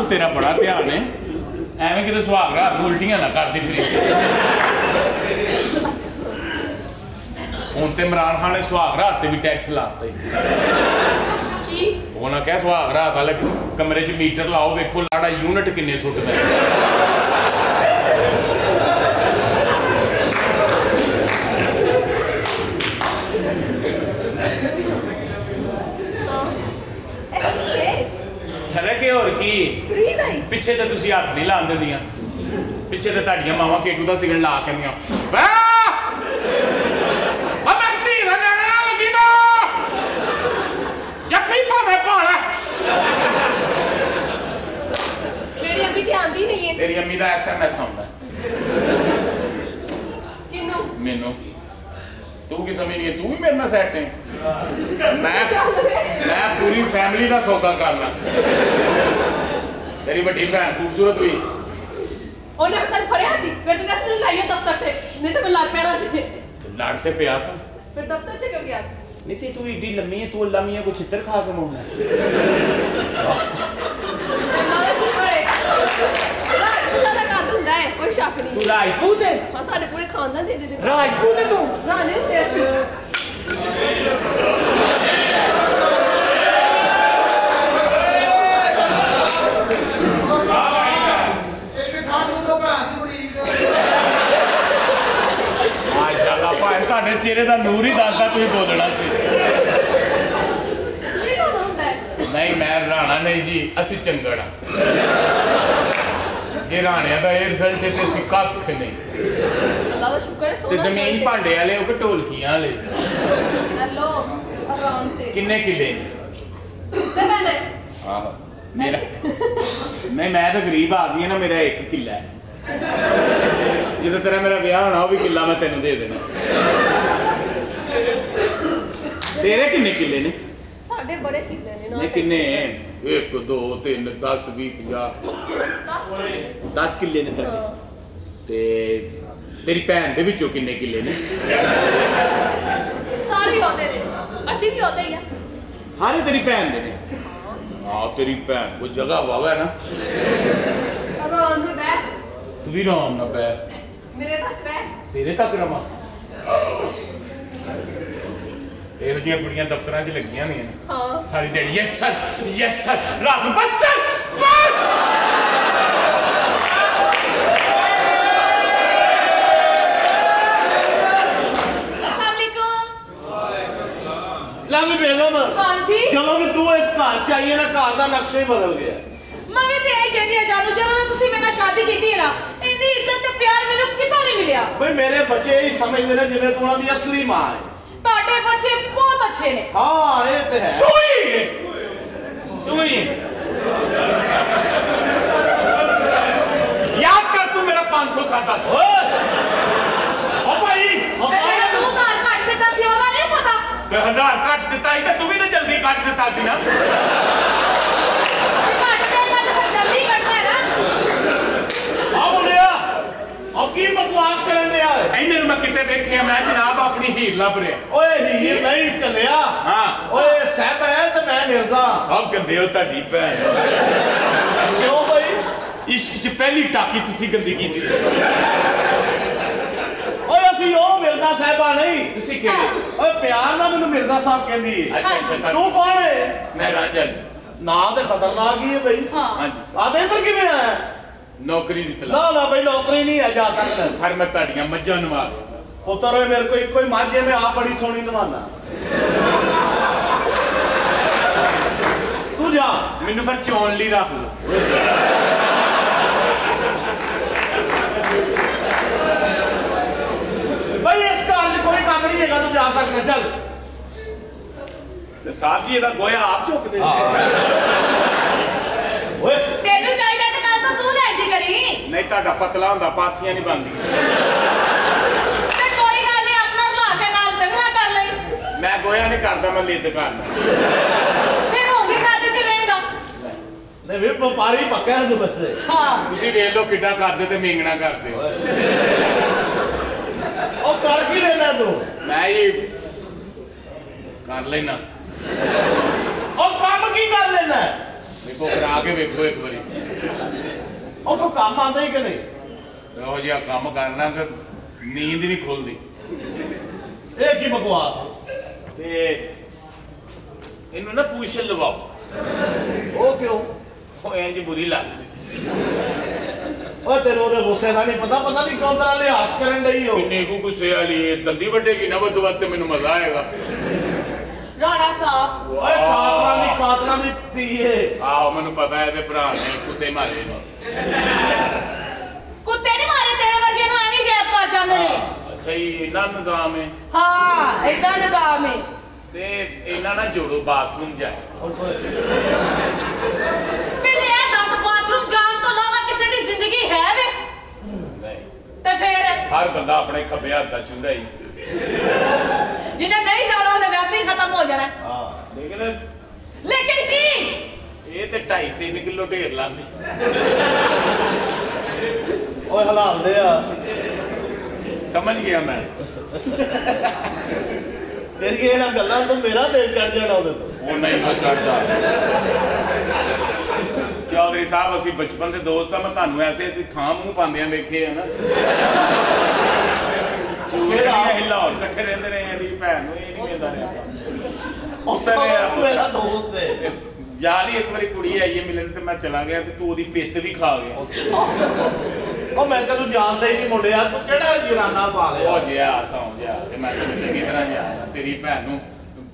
Speaker 6: ਤੇਰਾ ਬੜਾ ਧਿਆਨ ਹੈ ਐਵੇਂ ਕਿਤੇ ਸੁਹਾਗ ਰਾਤ ਨੂੰ ਉਲਟੀਆਂ ਨਾ ਕਰਦੀ ਫਿਰ। ਹੁਣ ਤੇ ਇਮਰਾਨ ਖਾਨ ਨੇ ਸੁਹਾਗ ਰਾਤ ਤੇ ਵੀ ਟੈਕਸ ਲਾਤਾ ਉਹਨਾਂ ਕਹਿ ਸੁਹਾਗ ਰਾਤ ਵਾਲੇ ਕਮਰੇ 'ਚ ਮੀਟਰ ਲਾਓ ਵੇਖੋ ਲਾੜਾ ਯੂਨਿਟ ਕਿੰਨੇ ਸੁੱਟਦਾ ਠਰਕੇ ਹੋਰ ਕੀ?
Speaker 5: ਫਰੀ ਭਾਈ
Speaker 6: ਪਿੱਛੇ ਤੇ ਤੁਸੀਂ ਹੱਥ ਨਹੀਂ ਲਾਉਣ ਦਿੰਦੀਆਂ। ਪਿੱਛੇ ਤੇ ਤੁਹਾਡੀਆਂ ਮਾਵਾਂ ਕੇਟੂ ਦਾ ਸਿਗਰ ਲਾ ਕੇ
Speaker 5: ਨਹੀਂ ਆ
Speaker 6: ਤੇਰੀ ਅੰਮੀ ਦਾ ਐਸਐਮਐਸ ਆਉਂਦਾ
Speaker 5: ਕਿਨੂੰ
Speaker 6: ਮੈਨੂੰ ਤੂੰ ਕੀ ਸਮਝਣੀ ਤੂੰ ਵੀ ਮੇਰੇ ਨਾਲ ਸੈੱਟ ਹੈ ਮੈਂ ਮੈਂ ਪੂਰੀ ਫੈਮਿਲੀ ਦਾ ਸੌਦਾ ਕਰਨਾ ਤੇਰੀ ਵੱਡੀ ਭੈਣ ਖੂਬਸੂਰਤ ਵੀ
Speaker 5: ਉਹਨੇ ਤਾਂ ਫੜਿਆ ਸੀ ਫਿਰ ਤੂੰ ਕਹਿੰਦਾ ਮੈਨੂੰ ਲਾਈਏ ਦਫ਼ਤਰ ਤੇ ਨਹੀਂ ਤਾਂ ਮੈਂ ਲੜ ਪਿਆ ਰਾਜ
Speaker 6: ਤੂੰ ਲੜ ਤੇ ਪਿਆ ਸੀ
Speaker 5: ਫਿਰ ਦਫ਼ਤਰ ਤੇ ਕਿਉਂ ਗਿਆ ਸੀ
Speaker 6: ਨਹੀਂ ਤੇ ਤੂੰ ਏਡੀ ਲੰਮੀ ਹੈ ਤੂੰ ਲੰਮੀ ਹੈ ਕੋਈ ਛਿੱਤਰ ਖਾ ਕੇ ਮਾਉਣਾ
Speaker 5: ਅੱਲਾ ਦਾ ਰਾਜਪੂਤਾਂ ਕੱਦ ਹੁੰਦਾ ਹੈ ਕੋਈ ਸ਼ੱਕ ਨਹੀਂ।
Speaker 6: ਤੂੰ ਰਾਜਪੂਤ ਹੈ?
Speaker 5: ਹਾਂ ਸਾਡੇ ਪੂਰੇ ਖਾਨਦਾਨ ਦੇ ਦੇ
Speaker 6: ਰਾਜਪੂਤ ਹੈ ਤੂੰ?
Speaker 5: ਰਾਣੇ ਹੁੰਦੇ ਸੀ
Speaker 9: ਇੱਕ ਖਾਣੂ ਤੋਂ ਭੈਣ ਦੀ ਬੜੀ
Speaker 6: ਮਾਸ਼ਾਅੱਲਾ ਭਾਈ ਤੁਹਾਡੇ ਚਿਹਰੇ ਦਾ ਨੂਰ ਹੀ ਦੱਸਦਾ ਤੁਸੀਂ ਬੋਲਣਾ ਸੀ। ਨਹੀਂ ਮੈਂ ਰਾਣਾ ਨਹੀਂ ਜੀ ਅਸੀਂ ਚੰਗੜ। ਆ ਜੇ ਰਾਣਿਆਂ ਦਾ ਇਹ ਰਿਜ਼ਲਟ ਹੈ ਤੇ ਅਸੀਂ ਕੱਖ ਨਹੀਂ।
Speaker 5: ਅੱਲਾ ਦਾ ਸ਼ੁਕਰ ਹੈ
Speaker 6: ਤੇ ਜ਼ਮੀਨ ਭਾਂਡੇ ਵਾਲੇ ਉਹ ਕਿ ਢੋਲਕੀਆਂ ਵਾਲੇ?
Speaker 5: ਹੈਲੋ ਆਰਾਮ ਸੇ।
Speaker 6: ਕਿੰਨੇ ਕਿੱਲੇ? ਨੇ
Speaker 5: ਤੇ ਮੈਨੇ?
Speaker 6: ਆਹੋ ਮੇਰਾ ਨਹੀਂ ਮੈਂ ਤਾਂ ਗਰੀਬ ਆਦਮੀ ਹਾਂ ਨਾ ਮੇਰਾ ਇੱਕ ਕਿੱਲਾ ਹੈ। ਜਦੋਂ ਤੇਰਾ ਮੇਰਾ ਵਿਆਹ ਹੋਣਾ ਉਹ ਵੀ ਕਿੱਲਾ ਮੈਂ ਤੈਨੂੰ ਦੇ ਦੇਣਾ। ਤੇਰੇ ਕਿੰਨੇ ਕਿੱਲੇ ਨੇ?
Speaker 5: ਸਾਡੇ ਬੜੇ ਕਿੱਲੇ ਨੇ ਨਾ
Speaker 6: ਨੇ ਕਿੰਨੇ 1 2 3 10 20 50 10 ਕਿੱਲੇ। ਨੇ ਤੁਹਾਡੇ। ਤੇ ਤੇਰੀ ਭੈਣ ਦੇ ਵਿੱਚੋਂ ਕਿੰਨੇ ਕਿੱਲੇ ਨੇ?
Speaker 5: ਸਾਰੇ ਉਹਦੇ ਨੇ। ਅਸੀਂ ਵੀ ਉਹਦੇ ਹੀ ਆ।
Speaker 6: ਸਾਰੇ ਤੇਰੀ ਭੈਣ ਦੇ ਨੇ? ਹਾਂ। ਤੇਰੀ ਭੈਣ ਕੋ ਜਗ੍ਹਾ ਵਾਵਾ ਨਾ?
Speaker 5: ਆਰਾਮ ਨਾਲ ਬੈਠ
Speaker 6: ਤੂੰ ਵੀ ਆਰਾਮ ਨਾਲ ਬੈ
Speaker 5: ਮੇਰੇ ਤੱਕ ਰਹਿ।
Speaker 6: ਤੇਰੇ ਤੱਕ ਰਮਾ ਇਹੋ ਜਿਹੀਆਂ ਕੁੜੀਆਂ ਦਫ਼ਤਰਾਂ 'ਚ ਲੱਗੀਆਂ ਨੇ।
Speaker 5: ਹਾਂ।
Speaker 6: ਸਾਰੀ ਦਿਹਾੜੀ ਯੈਸ ਸਰ ਯੈਸ ਸਰ ਰਾਤ ਨੂੰ ਬਸ ਸਰ ਬਸ!
Speaker 8: ਜਦੋਂ ਕਿ ਤੂੰ ਇਸ ਘਰ ਚ ਆਈ ਨਾ ਘਰ ਦਾ ਨਕਸ਼ਾ ਹੀ ਬਦਲ ਗਿਆ।
Speaker 5: ਮੇਰੇ ਕਿਤੋਂ ਨਹੀਂ ਮਿਲਿਆ?
Speaker 8: ਬਈ ਮੇਰੇ ਬੱਚੇ ਹੀ ਸਮਝਦੇ ਨੇ ਜਿਵੇਂ ਤੂੰ ਉਹਨਾਂ ਦੀ ਅਸਲੀ ਮਾਂ ਹੈ।
Speaker 5: ਤੁਹਾਡੇ ਬੱਚੇ ਬਹੁਤ ਅੱਛੇ ਨੇ।
Speaker 8: ਹਾਂ ਇਹ ਤੇ ਹੈ।
Speaker 6: ਤੂੰ ਹੀ। ਤੂੰ ਹੀ। ਯਾਦ ਕਰ ਤੂੰ ਮੇਰਾ 500 ਖਾਤਾ ਸੀ।
Speaker 8: ਓਏ। ਓ ਭਾਈ। ਓ
Speaker 5: ਤੇ ਜਿਹੜਾ
Speaker 8: ਭਾਈ
Speaker 5: 2000 ਘੱਟ ਦਿੱਤਾ ਸੀ ਉਹਦਾ ਨਹੀਂ ਪਤਾ।
Speaker 6: ਤੇ ਹਜ਼ਾਰ ਕੱਟ ਦਿੱਤਾ ਸੀ ਤੇ ਤੂੰ ਵੀ ਤਾਂ ਜਲਦੀ ਕੱਟ ਦਿੱਤਾ ਸੀ ਨਾ
Speaker 5: ਘੱਟ ਦੇਗਾ ਤੇ ਫਿਰ ਜਲਦੀ ਕੱਟਣਾ ਹੈ ਨਾ
Speaker 8: ਆ ਬੋਲਿਆ ਓ ਕੀ ਬਕਵਾਸ ਕਰਨ ਡਿਆ ਹੈ?
Speaker 6: ਇਹਨਾਂ ਨੂੰ ਮੈਂ ਕਿਤੇ ਵੇਖਿਆ ਮੈਂ ਜਨਾਬ ਆਪਣੀ ਹੀਰ ਲੱਭ ਰਿਹਾ।
Speaker 8: ਓਏ ਹੀਰ ਨਹੀਂ ਚੱਲਿਆ।
Speaker 6: ਹਾਂ।
Speaker 8: ਓਏ ਸਹਿਬ ਹੈ ਤੇ ਮੈਂ ਮਿਰਜ਼ਾ।
Speaker 6: ਆ ਗੰਦੇ ਹੋ ਤੁਹਾਡੀ ਭੈਣ।
Speaker 8: ਕਿਉਂ ਬਈ?
Speaker 6: ਇਸ਼ਕ 'ਚ ਪਹਿਲੀ ਟਾਕੀ ਤੁਸੀਂ ਗੰਦੀ ਕੀਤੀ ਸੀ।
Speaker 8: ਓਏ ਅਸੀਂ ਉਹ ਮਿਰਜ਼ਾ ਸਾਹਿਬਾ ਨਹੀਂ।
Speaker 6: ਤੁਸੀਂ ਕਿਹੜੇ?
Speaker 8: ਓਏ ਪਿਆਰ ਨਾਲ ਮੈਨੂੰ ਮਿਰਜ਼ਾ ਸਾਹਿਬ ਕਹਿੰਦੀ ਹੈ ਤੂੰ ਕੌਣ ਹੈ
Speaker 6: ਮੈਂ ਰਾਜਾ ਜੀ।
Speaker 8: ਨਾਂ ਤੇ ਖਤਰਨਾਕ ਹੀ ਹੈ ਬਈ।
Speaker 5: ਹਾਂ।
Speaker 6: ਹਾਂਜੀ।
Speaker 8: ਆ ਇੱਧਰ ਕਿਵੇਂ ਆਇਆ?
Speaker 6: ਨੌਕਰੀ ਦੀ ਤਲਾਸ਼।
Speaker 8: ਨਾ ਨਾ ਬਈ ਨੌਕਰੀ ਨਹੀਂ ਹੈ ਜਾ ਸਕਦਾ
Speaker 6: ਸਰ ਮੈਂ ਤੁਹਾਡੀਆਂ ਮੱਝਾਂ ਨਵਾ ਦਿਆਂ।
Speaker 8: ਪੁੱਤਰ ਓਏ ਮੇਰੇ ਕੋ ਇੱਕੋ ਹੀ ਮਾਝੇ ਮੈਂ ਆ ਬੜੀ ਸੋਹਣੀ ਨਵਾਨਾ ਤੂੰ ਜਾ।
Speaker 6: ਮੈਨੂੰ ਫਿਰ ਚੋਣ ਲਈ ਰੱਖ ਲਓ।
Speaker 8: ਬਈ ਇਸ ਘਰ 'ਚ ਕੋਈ ਕੰਮ ਨਹੀਂ ਹੈਗਾ ਤੂੰ ਜਾ ਸਕਦਾ ਚੱਲ।
Speaker 6: ਤੇ ਸਾਹਿਬ ਜੀ ਇਹਦਾ ਗੋਇਆ ਆਪ ਚੁੱਕਦੇ
Speaker 8: ਓਏ।
Speaker 5: ਤੈਨੂੰ ਚਾਹੀਦਾ ਤੇ ਕੱਲ ਤਾਂ ਤੂੰ ਲੈ ਸੀ ਕਰੀ
Speaker 6: ਨਹੀਂ ਤੁਹਾਡਾ ਪਤਲਾ ਹੁੰਦਾ ਪਾਥੀਆਂ ਨਹੀਂ ਬੰਦੀਆਂ
Speaker 5: ਤੇ ਕੋਈ ਗੱਲ ਨਹੀਂ ਆਪਣਾ ਰਲਾ ਕੇ ਨਾਲ ਸੰਗਲਾ ਕਰ ਲਈ।
Speaker 6: ਮੈਂ ਗੋਇਆ ਨਹੀਂ ਕਰਦਾ ਮੈਂ ਲਿੱਦ ਕਰਨਾ
Speaker 5: ਫਿਰ ਹੋ ਗਈ ਖਾਦੇ ਚ ਰਹੇਗਾ
Speaker 8: ਨਹੀਂ ਵੀ ਵਪਾਰੀ ਪੱਕਾ ਹੈ ਤੂੰ ਬਸ।
Speaker 5: ਹਾਂ।
Speaker 6: ਤੁਸੀਂ ਵੇਖ ਲਓ ਕਿੱਡਾ ਕਰਦੇ ਤੇ ਮੇਂਗਣਾ ਕਰਦੇ।
Speaker 8: ਉਹ ਕਰ ਕੀ ਲੈਣਾ ਤੂੰ?
Speaker 6: ਮੈਂ ਹੀ ਕਰ ਲੈਣਾ
Speaker 8: ਉਹ ਕੰਮ ਕੀ ਕਰ ਲੈਣਾ
Speaker 6: ਦੇਖੋ ਕਰਾ ਕੇ ਵੇਖੋ ਇੱਕ ਵਾਰੀ।
Speaker 8: ਉਹ ਕੋ ਕੰਮ ਆਉਂਦਾ ਹੀ ਕਿ ਨਹੀਂ?
Speaker 6: ਇਹੋ ਜਿਹਾ ਕੰਮ ਕਰਨਾ ਕਿ ਨੀਂਦ ਨਹੀਂ ਖੁੱਲਦੀ।
Speaker 8: ਇਹ ਕੀ ਬਕਵਾਸ?
Speaker 6: ਤੇ ਇਹਨੂੰ ਨਾ ਪੂਛ ਲਵਾਓ।
Speaker 8: ਉਹ ਕਿਉਂ?
Speaker 6: ਉਹ ਇੰਜ ਬੁਰੀ ਲੱਗਦੀ।
Speaker 8: ਓਏ ਤੈਨੂੰ ਉਹਦੇ ਗੁੱਸੇ ਦਾ ਨਹੀਂ ਪਤਾ? ਪਤਾ ਨਹੀਂ ਕਿਉਂ ਤਰ੍ਹਾਂ ਲਿਹਾਜ਼ ਕਰਨ ਡਈ ਹੋ
Speaker 6: ਕਿੰਨੇ ਕੋ ਗੁੱਸੇ ਵਾਲੀ ਹੈ ਦੰਦੀ ਵੱਡੇਗੀ ਨਾ ਵੱਧ ਵੱਧ ਮੈਨੂੰ ਮਜ਼ਾ ਆਏਗਾ।
Speaker 5: ਰਾਣਾ ਸਾਹਿਬ।
Speaker 8: ਓਏ ਕਾਤਲਾਂ ਦੀ ਕਾਤਲਾਂ ਦੀ ਧੀਏ।
Speaker 6: ਆਹੋ ਮੈਨੂੰ ਪਤਾ ਹੈ ਤੇ ਭਰਾ ਨੇ ਕੁੱਤੇ ਮਾਰੇ ਨੇ।
Speaker 5: ਕੁੱਤੇ ਨਹੀਂ ਮਾਰੇ ਤੇਰੇ ਵਰਗੇ ਨੂੰ ਐਵੇਂ ਗੈਪ ਕਰ ਜਾਂਦੇ ਨੇ।
Speaker 6: ਅੱਛਾ ਜੀ ਇਹਨਾਂ ਨਿਜ਼ਾਮ ਹੈ
Speaker 5: ਹਾਂ ਏਦਾਂ ਨਿਜ਼ਾਮ ਹੈ
Speaker 6: ਤੇ ਇਹਨਾਂ ਨਾਲ ਜੋੜੋ ਬਾਥਰੂਮ ਜਾਏ।
Speaker 5: ਪਹਿਲੇ ਇਹ ਦੱਸ ਬਾਥਰੂਮ ਜਾਣ ਤੋਂ ਇਲਾਵਾ ਕਿਸੇ ਦੀ ਜ਼ਿੰਦਗੀ ਹੈ ਵੇ?
Speaker 6: ਨਹੀਂ।
Speaker 5: ਤੇ ਫਿਰ?
Speaker 6: ਹਰ ਬੰਦਾ ਆਪਣੇ ਖੱਬੇ ਹੱਥ ਦਾ ਚੁੰਦਾ ਹੀ।
Speaker 5: ਜਿਹਨੇ ਨਹੀਂ ਜਾਣਾ ਉਹਨੇ ਵੈਸੇ ਹੀ ਖਤਮ ਹੋ ਜਾਣਾ।
Speaker 6: ਲੇਕਿਨ
Speaker 5: ਲੇਕਿਨ ਕੀ?
Speaker 6: ਇਹ ਤੇ 2.5 3 ਕਿਲੋ ਢੇਰ ਲਾਂਦੀ।
Speaker 8: ਓਏ ਹਲਾਉਂਦੇ ਆ।
Speaker 6: ਸਮਝ ਗਿਆ ਮੈਂ।
Speaker 8: ਤੇਰੀ ਇਹਨਾਂ ਗੱਲਾਂ ਤੋਂ ਮੇਰਾ ਦਿਲ ਚੜ ਜਾਣਾ ਉਹਦੇ ਤੋਂ?
Speaker 6: ਉਹ ਨਹੀਂ ਮੈਂ ਚੜਦਾ ਚੌਧਰੀ ਸਾਹਿਬ ਅਸੀਂ ਬਚਪਨ ਦੇ ਦੋਸਤ ਆ ਮੈਂ ਤੁਹਾਨੂੰ ਐਸੇ ਅਸੀਂ ਥਾਂ ਮੂੰਹ ਪਾਉਂਦਿਆਂ ਵੇਖੇ ਆ ਨਾ। ਚੂੜੀਆਂ ਹਿਲਾਉਰ ਇਕੱਠੇ ਰਹਿੰਦੇ ਰਹੇ ਆ ਦੀ ਭੈਣ ਨੂੰ ਇਹ ਨਹੀਂ ਵੇਂਦਾ ਰਿਹਾ।
Speaker 8: ਉਹ ਤਾਂ ਮੇਰਾ ਦੋਸਤ ਹੈ।
Speaker 6: ਯਾਰ ਹੀ ਇੱਕ ਵਾਰੀ ਕੁੜੀ ਆਈ ਹੈ ਮਿਲਣ ਤੇ ਮੈਂ ਚਲਾ ਗਿਆ ਤੇ ਤੂੰ ਉਹਦੀ ਪਿੱਤ ਵੀ ਖਾ ਗਿਆ।
Speaker 8: ਉਹ ਮੈਂ ਤੈਨੂੰ ਜਾਣਦਾ ਹੀ ਨਹੀਂ ਮੁੰਡਿਆ ਤੂੰ ਕਿਹੜਾ ਜਰਾਨਾ ਪਾ ਲਿਆ?
Speaker 6: ਉਹ ਜਿਆ ਸੌਂ ਜਾ ਤੇ ਮੈਂ ਤੈਨੂੰ ਚੰਗੀ ਤਰ੍ਹਾਂ ਜਾਣਦਾ ਤੇਰੀ ਭੈਣ ਨੂੰ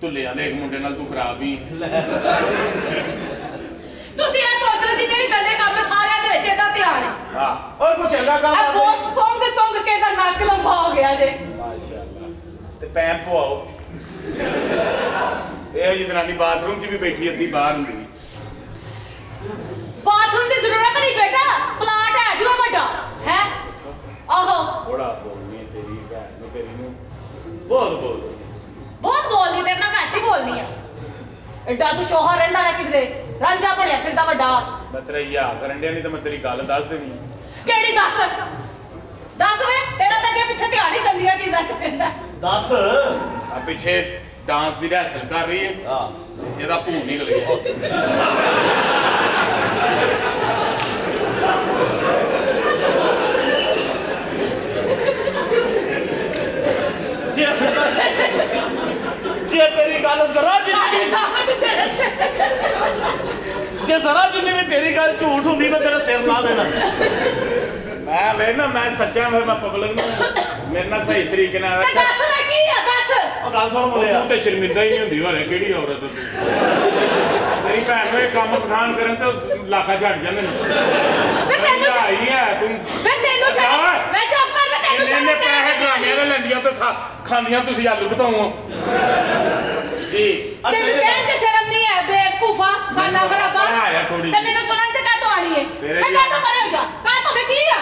Speaker 6: ਧੁੱਲਿਆਂ ਦੇ ਇੱਕ ਮੁੰਡੇ ਨਾਲ ਤੂੰ ਖਰਾਬ ਹੀ
Speaker 5: ਤੁਸੀਂ ਇਹ ਸੋਚ ਲਓ ਜਿੰਨੇ ਵੀ ਗੰਦੇ ਕੰਮ ਸਾਰਿਆਂ ਦੇ ਵਿੱਚ ਇਹਦਾ ਧਿਆਨ ਹੈ।
Speaker 6: ਹਾਂ
Speaker 8: ਚੰਗਾ ਕੰਮ
Speaker 5: ਇਹ
Speaker 8: ਕਰਦੇ
Speaker 5: ਬੋਸ ਸੰਗ ਸੰਗ ਕੇ ਦਾ ਨੱਕ ਲੰਬਾ ਹੋ ਗਿਆ ਜੇ।
Speaker 6: ਮਾਸ਼ਾਅੱਲਾ। ਤੇ ਪੈਨ ਪਵਾਓ। ਇਹ ਜੀ ਜਨਾਨੀ ਬਾਥਰੂਮ 'ਚ ਵੀ ਬੈਠੀ ਅੱਧੀ ਬਾਹਰ ਹੁੰਦੀ।
Speaker 5: ਬਾਥਰੂਮ ਦੀ ਜ਼ਰੂਰਤ ਨਹੀਂ ਬੇਟਾ ਪਲਾਟ ਹੈ ਜੋ ਵੱਡਾ ਹੈ? ਆਹੋ।
Speaker 6: ਬੜਾ ਬੋਲਨੀ ਤੇਰੀ ਭੈਣ ਨੂੰ ਤੇਰੀ ਨੂੰ ਬਹੁਤ ਬੋਲਦੀ
Speaker 5: ਬਹੁਤ ਬੋਲਦੀ ਤੇਰੇ ਨਾਲ ਘੱਟ ਹੀ ਬੋਲਦੀ ਆ। ਐਡਾ ਤੂੰ ਸ਼ੋਹਰ ਰਹਿੰਦਾ ਨਾ ਕਿਧਰੇ। ਰਾਂਝਾ ਬਣਿਆ ਫਿਰਦਾ ਵੱਡਾ।
Speaker 6: ਮੈਂ ਤੇਰਾ ਯਾ ਕਰਨ ਡਿਆ ਨਹੀਂ ਤਾਂ ਮੈਂ ਤੇਰੀ ਗੱਲ ਦੱਸ ਦੇਣੀ।
Speaker 5: ਕਿਹੜੀ ਦੱਸ? ਦੱਸ ਵੇ ਤੇਰਾ ਤਾਂ ਅੱਗੇ ਪਿੱਛੇ ਧਿਆਨ ਹੀ ਗੰਦੀਆਂ ਚੀਜ਼ਾਂ ਚ ਪੈਂਦਾ।
Speaker 8: ਦੱਸ।
Speaker 6: ਆ ਪਿੱਛੇ ਡਾਂਸ ਦੀ ਰੈਸਲ ਕਰ ਰਹੀ ਹੈ
Speaker 8: ਹਾਂ।
Speaker 6: ਇਹਦਾ ਭੂ ਨਿਕਲ ਗਿਆ।
Speaker 8: ਜੇ ਜੇ ਤੇਰੀ ਗੱਲ ਜ਼ਰਾ ਜਿੰਨੀ
Speaker 5: ਤੇਰੇ
Speaker 8: ਜੇ ਜ਼ਰਾ ਜਿੰਨੀ ਵੀ ਤੇਰੀ ਗੱਲ ਝੂਠ ਹੁੰਦੀ ਮੈਂ ਤੇਰਾ ਸਿਰ ਲਾ ਦੇਣਾ।
Speaker 6: ਮੈਂ ਵੇ ਨਾ ਮੈਂ ਸੱਚਾ ਫਿਰ ਮੈਂ ਪਬਲਿਕ ਨੂੰ ਮੇਰੇ ਨਾਲ ਸਹੀ ਤਰੀਕੇ ਨਾਲ
Speaker 5: ਤੇ
Speaker 6: ਰੱਖਿਆ
Speaker 5: ਦੱਸ ਲੈ ਕੀ ਆ ਦੱਸ।
Speaker 8: ਉਹ ਗੱਲ ਸੁਣ ਮੁੰਡਿਆ।
Speaker 6: ਤੂੰ ਤੇ ਸ਼ਰਮਿੰਦਾ ਹੀ ਨਹੀਂ ਹੁੰਦੀ ਹੋਰੇ ਕਿਹੜੀ ਔਰਤ ਤੂੰ? ਮੇਰੀ ਭੈਣ ਨੂੰ ਇਹ ਕੰਮ ਪਠਾਨ ਕਰਨ ਤੇ ਲਾਕਾ ਛੱਡ ਜਾਂਦੇ ਨੇ।
Speaker 5: ਵੇ ਤੈਨੂੰ
Speaker 6: ਹੈ ਤੂੰ।
Speaker 5: ਵੇ ਤੈਨੂੰ ਸ਼ਰਮ ਮੈਂ ਚੁੱਪ ਸ਼ਰਮ
Speaker 6: ਪੈਸੇ ਡਰਾਮਿਆਂ ਦੇ ਲੈਂਦੀਆਂ ਤੇ ਸਾ- ਖਾਂਦੀਆਂ ਤੁਸੀਂ ਆਲੂ ਬਤਾਓ ਜੀ।
Speaker 5: ਤੈਨੂੰ ਕਹਿਣ ਚ ਸ਼ਰਮ ਨਹੀਂ ਹੈ ਬੇਵਕੂਫਾ ਖਾਨਾ ਖਰਾਬਾ।
Speaker 6: ਥੋੜ੍ਹੀ
Speaker 5: ਤੇ
Speaker 6: ਜਿਹੀ।
Speaker 5: ਮੈਨੂੰ ਸੁਣਨ ਚ ਕਾ ਆਣੀ ਹੈ
Speaker 6: ਤੇਰੇ
Speaker 5: ਮੈਂ ਕਾ ਤੋਂ ਪਰੇ ਹੋ ਜਾ? ਕਾ ਤੋਂ ਕੀ ਆ?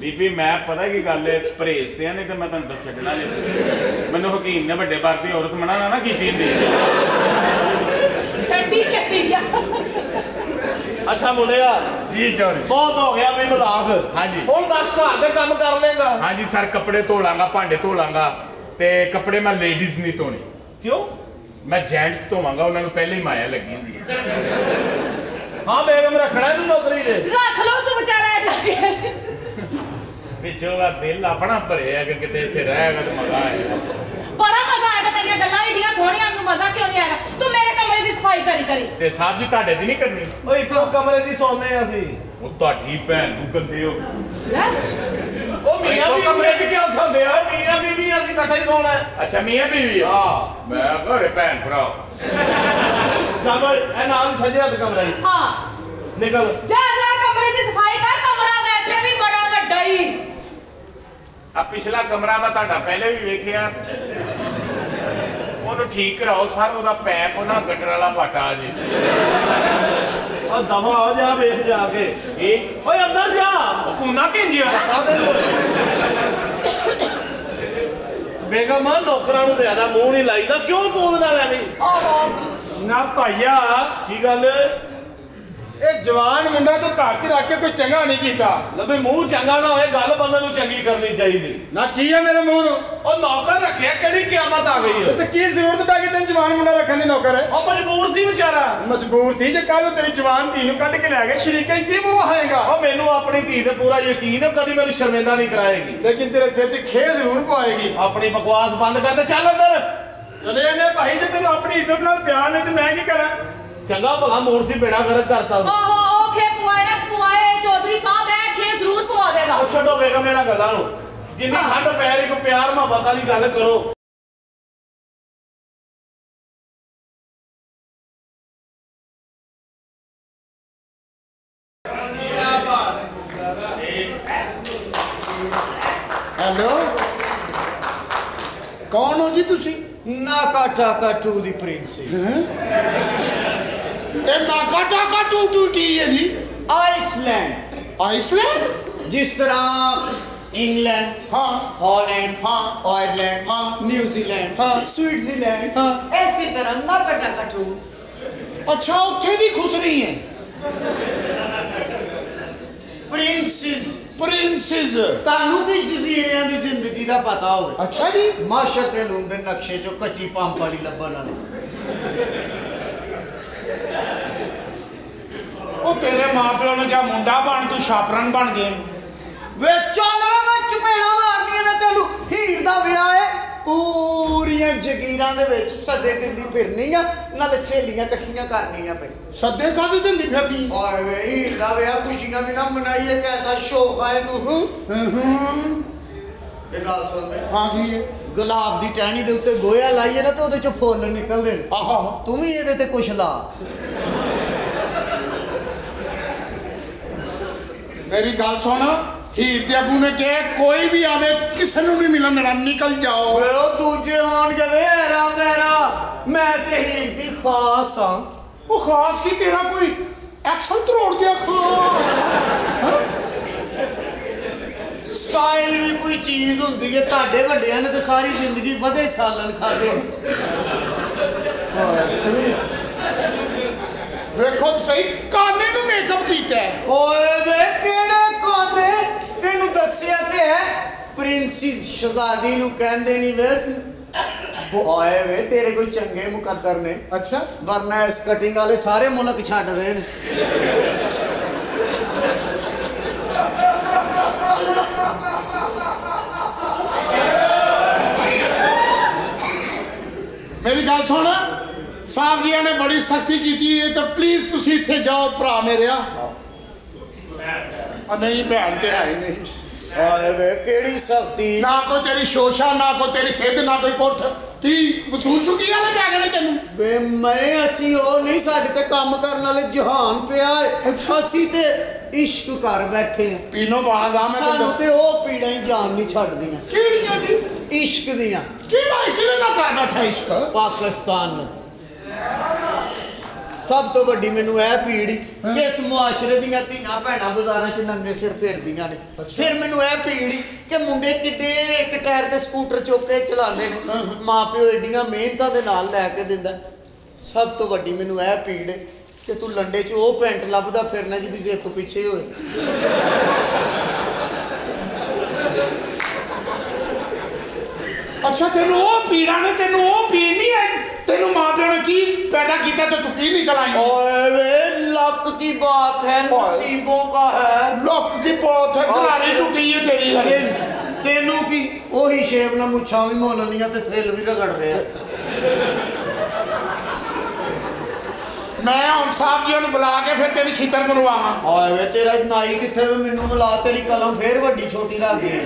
Speaker 6: ਬੀਬੀ ਮੈਂ ਪਤਾ ਕੀ ਗੱਲ ਹੈ ਪਰਹੇਜ਼ ਤੇ ਆ ਨਹੀਂ ਤੇ ਮੈਂ ਤੁਹਾਨੂੰ ਤਾਂ ਛੱਡਣਾ ਨਹੀਂ ਸੀ। ਮੈਨੂੰ ਹਕੀਮ ਨੇ ਵੱਡੇ ਬਾਰ ਦੀ ਔਰਤ ਮਨਾ ਨਾ ਨਾ ਕੀਤੀ ਹੁੰਦੀ
Speaker 5: ਛੱਡੀ ਕੱਟੀ ਆ।
Speaker 8: ਅੱਛਾ ਮੁੰਡਿਆ।
Speaker 6: ਜੀ ਚੌਰੀ।
Speaker 8: ਬਹੁਤ ਹੋ ਗਿਆ ਵੀ ਮਜ਼ਾਕ।
Speaker 6: ਹਾਂਜੀ।
Speaker 8: ਹੁਣ ਦੱਸ ਘਰ ਦੇ ਕੰਮ ਕਰ ਲੇਗਾ।
Speaker 6: ਹਾਂਜੀ ਸਰ ਕੱਪੜੇ ਧੋ ਲਾਂਗਾ ਭਾਂਡੇ ਧੋ ਲਾਂਗਾ ਤੇ ਕੱਪੜੇ ਮੈਂ ਲੇਡੀਜ਼ ਨਹੀਂ ਧੋਣੇ।
Speaker 8: ਕਿਉਂ?
Speaker 6: ਮੈਂ ਜੈਂਟਸ ਧੋਵਾਂਗਾ ਉਹਨਾਂ ਨੂੰ ਪਹਿਲੇ ਹੀ ਮਾਇਆ ਲੱਗੀ ਹੁੰਦੀ ਹੈ।
Speaker 8: ਹਾਂ ਬੇਗਮ ਰੱਖਣਾ ਇਹਨੂੰ ਨੌਕਰੀ ਦੇ
Speaker 5: ਰੱਖ ਲਓ ਸੂ ਵਿਚਾਰਾ ਇੰਨਾ ਕਿ
Speaker 6: ਪਿੱਛੇ ਉਹਦਾ ਦਿਲ ਆਪਣਾ ਭਰਿਆ ਕਿ ਕਿਤੇ ਇੱਥੇ ਰਹੇਗਾ ਤੇ ਮਜ਼ਾ ਆਏਗਾ।
Speaker 5: ਬੜਾ ਮਜ਼ਾ ਆਏਗਾ ਤੇਰੀਆਂ ਗੱਲਾਂ ਏਡੀਆਂ ਸੋਹਣੀਆਂ ਮੈਨੂੰ ਮਜ਼ਾ ਕਿਉਂ ਨਹੀਂ ਆਏਗਾ ਤੂੰ ਮੇਰੇ ਕਮਰੇ ਦੀ ਸਫ਼ਾਈ ਕਰੀ
Speaker 6: ਤੇ ਸਾਹਿਬ ਜੀ ਤੁਹਾਡੇ ਦੀ ਨਹੀਂ ਕਰਨੀ?
Speaker 8: ਓਏ ਇੱਕੋ ਕਮਰੇ ਦੀ ਸੌਂਦੇ ਆ ਅਸੀਂ।
Speaker 6: ਉਹ ਤੁਹਾਡੀ ਭੈਣ ਨੂੰ ਗੰਦੇ ਹੋ।
Speaker 5: ਲੈ।
Speaker 8: ਉਹ ਮੀਆਂ ਬੀਵੀ
Speaker 6: ਕਮਰੇ 'ਚ ਕਿਉਂ ਸੌਂਦੇ ਆ?
Speaker 8: ਮੀਆਂ ਬੀਵੀ ਅਸੀਂ ਇਕੱਠੇ ਹੀ ਸੌਣਾ
Speaker 6: ਅੱਛਾ ਮੀਆਂ ਬੀਵੀ
Speaker 8: ਹਾਂ।
Speaker 6: ਮੈਂ ਘਰੇ ਭੈਣ ਭਰਾ।
Speaker 8: ਚਲੋ ਇਹ ਨਾਲ ਸਜਿਆ ਤੇ ਕਮਰਾ ਹੀ
Speaker 5: ਹਾਂ।
Speaker 8: ਨਿਕਲ।
Speaker 5: ਜਾ ਜਾ ਕਮਰੇ ਦੀ ਸਫ਼ਾਈ ਕਰ ਕਮਰਾ ਵੈਸੇ ਵੀ ਬੜਾ ਵੱਡਾ ਹੀ।
Speaker 6: ਆ ਪਿਛਲਾ ਕਮਰਾ ਮੈਂ ਤੁਹਾਡਾ ਪਹਿਲੇ ਵੀ ਵੇਖਿਆ। ਉਹਨੂੰ ਠੀਕ ਕਰਾਓ ਸਰ ਉਹਦਾ ਪੈਪ ਉਹਨਾਂ ਗਟਰ ਵਾਲਾ ਫਟਾ ਜੀ।
Speaker 8: ਆ ਦਵਾ ਆ ਜਾ ਵੇਖ ਜਾ ਕੇ।
Speaker 6: ਇਹ?
Speaker 8: ਓਏ ਅੰਦਰ ਜਾ।
Speaker 6: ਕੂਨਾ ਕਿੰਜਿਆ
Speaker 8: ਬੇਗਮ ਨੌਕਰਾਂ ਨੂੰ ਜ਼ਿਆਦਾ ਮੂੰਹ ਨਹੀਂ ਲਾਈਦਾ। ਕਿਉਂ ਤੂੰ ਉਹਦੇ ਨਾਲ ਐਵੇਂ?
Speaker 4: ਨਾ ਭਾਈਆ
Speaker 8: ਕੀ ਗੱਲ?
Speaker 4: ਇਹ ਜਵਾਨ ਮੁੰਡਾ ਤੂੰ ਘਰ 'ਚ ਰੱਖ ਕੇ ਕੋਈ ਚੰਗਾ ਨਹੀਂ ਕੀਤਾ।
Speaker 8: ਲੱਭੇ ਮੂੰਹ ਚੰਗਾ ਨਾ ਹੋਏ ਗੱਲ ਬੰਦੇ ਨੂੰ ਚੰਗੀ ਕਰਨੀ ਚਾਹੀਦੀ।
Speaker 4: ਨਾ ਕੀ ਹੈ ਮੇਰੇ ਮੂੰਹ ਨੂੰ?
Speaker 8: ਉਹ ਨੌਕਰ ਰੱਖਿਆ ਕਿਹੜੀ ਕਿਆਮਤ ਆ ਗਈ ਹੈ?
Speaker 4: ਤੇ ਕੀ ਜ਼ਰੂਰਤ ਪੈ ਗਈ ਤੈਨੂੰ ਜਵਾਨ ਮੁੰਡਾ ਰੱਖਣ ਦੀ ਨੌਕਰ? ਹੈ
Speaker 8: ਉਹ ਮਜਬੂਰ ਸੀ ਵਿਚਾਰਾ।
Speaker 4: ਮਜਬੂਰ ਸੀ ਜੇ ਕੱਲ ਤੇਰੀ ਜਵਾਨ ਧੀ ਨੂੰ ਕੱਢ ਕੇ ਲੈ ਗਏ ਸ਼ਰੀਕੇ ਕੀ ਮੂੰਹ ਆਏਗਾ?
Speaker 8: ਉਹ ਮੈਨੂੰ ਆਪਣੀ ਧੀ ਤੇ ਪੂਰਾ ਯਕੀਨ ਹੈ ਕਦੀ ਮੈਨੂੰ ਸ਼ਰਮਿੰਦਾ ਨਹੀਂ ਕਰਾਏਗੀ।
Speaker 4: ਲੇਕਿਨ ਤੇਰੇ ਸਿਰ 'ਚ ਖੇ ਜ਼ਰੂਰ ਪਵਾਏਗੀ।
Speaker 8: ਆਪਣੀ ਬਕਵਾਸ ਬੰਦ ਕਰ ਤੇ ਚੱਲ ਅੰਦਰ।
Speaker 4: ਚਲੇ ਨੇ ਭਾਈ ਜੇ ਤੈਨੂੰ ਆਪਣੀ ਇੱਜ਼ਤ ਨਾਲ ਪਿਆਰ ਨਹੀਂ ਤੇ ਮੈਂ ਕੀ ਕਰਾਂ?
Speaker 8: ਚੰਗਾ ਭਲਾ ਮੋੜ ਸੀ ਬੇੜਾ ਗਰਕ ਕਰਤਾ।
Speaker 5: ਓਹੋ ਉਹ ਖੇ ਪੁਆਏ ਨਾ ਪੁਆਏ ਚੌਧਰੀ ਸਾਹਿਬ ਇਹ ਖੇ ਜ਼ਰੂਰ ਪਵਾ ਦੇਗਾ।
Speaker 8: ਉਹ ਛੱਡੋ ਬੇਗਮ ਇਹਨਾਂ ਗੱਲਾਂ ਨੂੰ। ਜਿੰਨੀ ਠੰਡ ਪੈ ਰਹੀ ਕੋ ਪਿਆਰ ਮੁਹੱਬਤ ਵਾਲੀ ਗੱਲ ਕਰੋ।
Speaker 9: ਹੈਲੋ? ਕੌਣ ਹੋ ਜੀ ਤੁਸੀਂ?
Speaker 10: ਨਾਕਾ ਟਾਕਾ ਟੂ ਦੀ ਪ੍ਰਿੰਸੈਸ
Speaker 9: ਇਹ ਨਾਕਾ ਟਾਕਾ ਟੂ ਟੂ ਕੀ ਹੈ ਜੀ
Speaker 10: ਆਈਸਲੈਂਡ
Speaker 9: ਆਈਸਲੈਂਡ
Speaker 10: ਜਿਸ ਤਰ੍ਹਾਂ ਇੰਗਲੈਂਡ
Speaker 9: ਹਾਂ
Speaker 10: ਹਾਲੈਂਡ
Speaker 9: ਹਾਂ।
Speaker 10: ਆਇਰਲੈਂਡ
Speaker 9: ਹਾਂ।
Speaker 10: ਨਿਊਜ਼ੀਲੈਂਡ
Speaker 9: ਹਾਂ।
Speaker 10: ਸਵਿਟਜ਼ਰਲੈਂਡ
Speaker 9: ਹਾਂ।
Speaker 10: ਐਸੀ ਤਰ੍ਹਾਂ ਨਾਕਾ ਟਾਕਾ ਟੂ
Speaker 9: ਅੱਛਾ ਉੱਥੇ ਦੀ ਖੁਸਰੀ ਹੈ
Speaker 10: ਪ੍ਰਿੰਸੈਸ
Speaker 9: ਪ੍ਰਿੰਸਸ
Speaker 10: ਤੁਹਾਨੂੰ ਕੀ ਜਜ਼ੀਰਿਆਂ ਦੀ ਜ਼ਿੰਦਗੀ ਦਾ ਪਤਾ ਹੋਵੇ
Speaker 9: ਅੱਛਾ ਜੀ
Speaker 10: ਮਾਸ਼ਰ ਤੇ ਲੂਣ ਦੇ ਨਕਸ਼ੇ ਚੋਂ ਕੱਚੀ ਪੰਪ ਵਾਲੀ ਲੱਭਣ ਵਾਲੀ
Speaker 9: ਉਹ ਤੇਰੇ ਮਾਪਿਓ ਨੇ ਕਿਹਾ ਮੁੰਡਾ ਬਣ ਤੂੰ ਛਾਪਰਨ ਬਣ ਗਿਆ
Speaker 10: ਵੇ ਚੱਲ ਵੇ ਮੈਂ ਚਪੇੜਾ ਮਾਰਨੀਆਂ ਨੇ ਤੈਨੂੰ। ਹੀਰ ਦਾ ਵਿਆਹ ਹੈ ਪੂਰੀਆਂ ਜਗੀਰਾਂ ਦੇ ਵਿੱਚ ਸੱਦੇ ਦਿੰਦੀ ਫਿਰਨੀ ਆ ਨਾਲ ਸਹੇਲੀਆਂ ਇਕੱਠੀਆਂ ਕਰਨੀਆਂ ਪਈ
Speaker 9: ਸੱਦੇ ਕਾਦੀ ਦਿੰਦੀ ਫਿਰਦੀ
Speaker 10: ਓਏ ਵੇ ਹੀਰ ਦਾ ਵਿਆਹ ਖੁਸ਼ੀਆਂ ਵੀ ਨਾ ਮਨਾਈਏ ਕੈਸਾ ਸ਼ੌਕ ਹੈ ਤੂੰ। ਇਹ ਗੱਲ ਸੁਣ ਲੈ
Speaker 9: ਹਾਂ ਕੀ ਹੈ
Speaker 10: ਗੁਲਾਬ ਦੀ ਟਹਿਣੀ ਦੇ ਉੱਤੇ ਗੋਇਆ ਲਾਈਏ ਨਾ ਤੇ ਉਹਦੇ ਚੋਂ ਫੁੱਲ ਨਿਕਲਦੇ ਨੇ।
Speaker 9: ਆਹੋ।
Speaker 10: ਤੂੰ ਵੀ ਇਹਦੇ ਤੇ ਕੁਛ ਲਾ।
Speaker 9: ਮੇਰੀ ਗੱਲ ਸੁਣ। ਹੀਰ ਤੇ ਅਬੂ ਨੇ ਕਿਹਾ ਕੋਈ ਵੀ ਆਵੇ ਕਿਸੇ ਨੂੰ ਨਹੀਂ ਮਿਲਣ ਦੇਣਾ ਨਿਕਲ ਜਾਓ।
Speaker 10: ਓਏ ਉਹ ਦੂਜੇ ਹੋਣਗੇ ਵੇ ਹੈਰਾ। ਵੈਰਾ ਮੈਂ ਤੇ ਹੀਰ ਦੀ ਖਾਸ ਆ
Speaker 9: ਉਹ ਖਾਸ ਕੀ ਤੇਰਾ ਕੋਈ ਐਕਸਲ ਤਰੋੜ ਗਿਆ ਖਾਸ?
Speaker 10: ਸਟਾਈਲ ਵੀ ਕੋਈ ਚੀਜ਼ ਹੁੰਦੀ ਹੈ ਤੁਹਾਡੇ ਵੱਡਿਆਂ ਨੇ ਤੇ ਸਾਰੀ ਜ਼ਿੰਦਗੀ ਵਧੇ ਸਾਲਨ ਖਾਦੇ
Speaker 9: ਵੇਖੋ ਸਹੀ ਮੇਕਅਪ ਕੀਤਾ? ਹੈ।
Speaker 10: ਓਏ ਵੇ ਕਿਹੜੇ ਕੋਨੇ ਤੈਨੂੰ ਦੱਸਿਆ ਤੇ ਹੈ ਪ੍ਰਿੰਸਿਸ ਸ਼ਹਜ਼ਾਦੀ ਨੂੰ ਕਹਿੰਦੇ ਨਹੀਂ ਵੇ ਓਏ ਵੇ ਤੇਰੇ ਕੋਈ ਚੰਗੇ ਮੁਕੱਦਰ ਨੇ।
Speaker 9: ਅੱਛਾ।
Speaker 10: ਵਰਨਾ ਇਸ ਕਟਿੰਗ ਵਾਲੇ ਸਾਰੇ ਮੁਲਕ ਛੱਡ ਰਹੇ ਨੇ।
Speaker 9: ਮੇਰੀ ਗੱਲ ਸੁਣ। ਸਾਹਿਬ ਜੀਆਂ ਨੇ ਬੜੀ ਸਖਤੀ ਕੀਤੀ ਹੈ ਤਾਂ ਪਲੀਜ਼ ਤੁਸੀਂ ਇੱਥੇ ਜਾਓ ਭਰਾ ਮੇਰਿਆ ਆ। ਨਹੀਂ ਭੈਣ ਤੇ ਹੈ ਨਹੀਂ।
Speaker 10: ਓਏ ਵੇ ਕਿਹੜੀ ਸਖਤੀ?
Speaker 9: ਨਾ ਕੋਈ ਤੇਰੀ ਸ਼ੋਸ਼ਾ ਨਾ ਕੋਈ ਤੇਰੀ ਸਿੱਧ ਨਾ ਕੋਈ ਪੁੱਠ। ਕੀ ਵਸੂਲ ਚੁੱਕੀ ਵਾਲੇ ਪੈ ਗਏ ਤੈਨੂੰ?
Speaker 10: ਵੇ ਮੈਂ ਅਸੀਂ ਉਹ ਨਹੀਂ ਸਾਡੇ ਤੇ ਕੰਮ ਕਰਨ ਵਾਲੇ ਜਹਾਨ ਪਿਆ ਅਸੀਂ ਤੇ ਇਸ਼ਕ ਕਰ ਬੈਠੇ ਆ।
Speaker 9: ਪੀਨੋ ਬਾਜ਼ ਆ ਮੈਂ
Speaker 10: ਸਾਨੂੰ ਤੇ ਉਹ ਪੀੜਾਂ ਹੀ ਜਾਨ ਨਹੀਂ ਛੱਡਦੀਆਂ।
Speaker 9: ਕਿਹੜੀਆਂ ਜੀ?
Speaker 10: ਇਸ਼ਕ ਦੀਆਂ।
Speaker 9: ਕਿਹੜਾ ਕਿਹਦੇ ਨਾਲ ਕਰ ਬੈਠਾ ਇਸ਼ਕ?
Speaker 10: ਪਾਕਿਸਤਾਨ। ਨੂੰ ਸਭ ਤੋਂ ਵੱਡੀ ਮੈਨੂੰ ਇਹ ਪੀੜੀ ਕਿ ਇਸ ਮੁਆਸ਼ਰੇ ਦੀਆਂ ਧੀਆਂ ਭੈਣਾਂ ਬਾਜ਼ਾਰਾਂ 'ਚ ਨੰਗੇ ਸਿਰ ਫਿਰਦੀਆਂ ਨੇ। ਫਿਰ ਮੈਨੂੰ ਇਹ ਪੀੜੀ ਕਿ ਮੁੰਡੇ ਕਿੱਡੇ ਇੱਕ ਟਾਇਰ ਤੇ ਸਕੂਟਰ ਚੁੱਕ ਕੇ ਚਲਾਉਂਦੇ ਨੇ। ਮਾਪਿਓ ਏਡੀਆਂ ਮਿਹਨਤਾਂ ਦੇ ਨਾਲ ਲੈ ਕੇ ਦਿੰਦਾ। ਸਭ ਤੋਂ ਵੱਡੀ ਮੈਨੂੰ ਇਹ ਪੀੜ ਕਿ ਤੂੰ ਲੰਡੇ 'ਚ ਉਹ ਪੈਂਟ ਲੱਭਦਾ ਫਿਰਨਾ ਜਿਹਦੀ ਜ਼ਿੱਪ ਪਿੱਛੇ ਹੋਏ
Speaker 9: ਅੱਛਾ ਤੈਨੂੰ ਉਹ ਪੀੜਾ ਨੇ ਤੈਨੂੰ ਉਹ ਪੀੜ ਨਹੀਂ ਆਈ ਤੈਨੂੰ ਮਾਂ ਪਿਓ ਨੇ ਕੀ ਪੈਦਾ ਕੀਤਾ ਤੇ ਤੂੰ ਕੀ ਨਿਕਲ ਆਈ?
Speaker 10: ਓਏ ਵੇ ਲੱਕ ਕੀ ਬਾਤ ਹੈ ਨਸੀਬੋਂ ਕਾ ਹੈ।
Speaker 9: ਲੱਕ ਕੀ ਬਾਤ ਹੈ ਘਲਾਰੀ ਟੁੱਟੀ ਹੈ ਤੇਰੀ ਹਰੇ
Speaker 10: ਤੈਨੂੰ ਕੀ? ਉਹੀ ਸ਼ੇਪ ਨਾਲ ਮੁੱਛਾਂ ਵੀ ਮੋਲ ਲੀਆਂ ਤੇ ਥਰੇਲ ਵੀ ਰਗੜ ਰਿਹਾ।
Speaker 9: ਮੈਂ ਹੁਣ ਸਾਹਿਬ ਜੀ ਨੂੰ ਬੁਲਾ ਕੇ ਫਿਰ ਤੇਰੀ ਛਿੱਤਰ ਮਨਵਾਵਾਂ
Speaker 10: ਓਏ ਵੇ ਤੇਰਾ ਨਾਈ ਕਿੱਥੇ ਵੇ? ਮੈਨੂੰ ਮਿਲਾ ਤੇਰੀ ਕਲਮ ਫੇਰ ਵੱਡੀ ਛੋਟੀ ਰੱਖ ਦੇ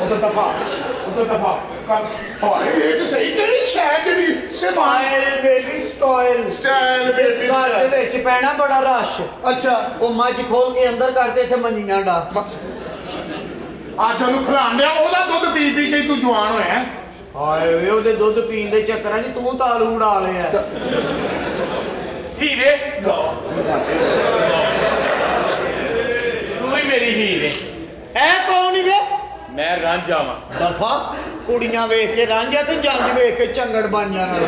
Speaker 9: ਉਹ ਤਾਂ ਦਫਾ ਉਧਰ ਦਫਾ ਕਰ ਹਾਏ ਇਹ ਤਾਂ ਸਹੀ ਕਿਹੜੀ ਸ਼ੈ ਜਿਹੜੀ ਸਿਮਾਏ
Speaker 10: style baby style
Speaker 9: style baby
Speaker 10: ਘਰ ਦੇ ਵਿੱਚ ਪੈਣਾ ਬੜਾ ਰਸ਼
Speaker 9: ਅੱਛਾ
Speaker 10: ਉਹ ਮੱਝ ਖੋਲ ਕੇ ਅੰਦਰ ਕਰਦੇ ਇੱਥੇ ਮੰਜੀਆਂ ਡਾ
Speaker 9: ਅੱਜ ਉਹਨੂੰ ਖਿਲਾਣ ਡਿਆ ਉਹਦਾ ਦੁੱਧ ਪੀ ਪੀ ਕੇ ਹੀ ਤੂੰ ਜਵਾਨ ਹੋਇਆ ਹੈਂ।
Speaker 10: ਹਾਏ ਵੇ ਉਹਦੇ ਦੁੱਧ ਪੀਣ ਦੇ ਚੱਕਰਾਂ 'ਚ ਤੂੰ ਤਾਲੂ ਉਡਾ ਲਿਆ
Speaker 6: ਹੀਰੇ ਤੂੰ ਹੀ ਮੇਰੀ ਹੀਰੇ
Speaker 10: ਐ ਕੌਣ ਵੇ
Speaker 6: ਮੈਂ ਰਾਂਝਾ ਵਾਂ
Speaker 10: ਦਫਾ ਕੁੜੀਆਂ ਵੇਖ ਕੇ ਰਾਂਝਾ ਤੇ ਜੰਜ ਵੇਖ ਕੇ ਚੰਗੜ ਬਾਈਆਂ ਨਾਲ।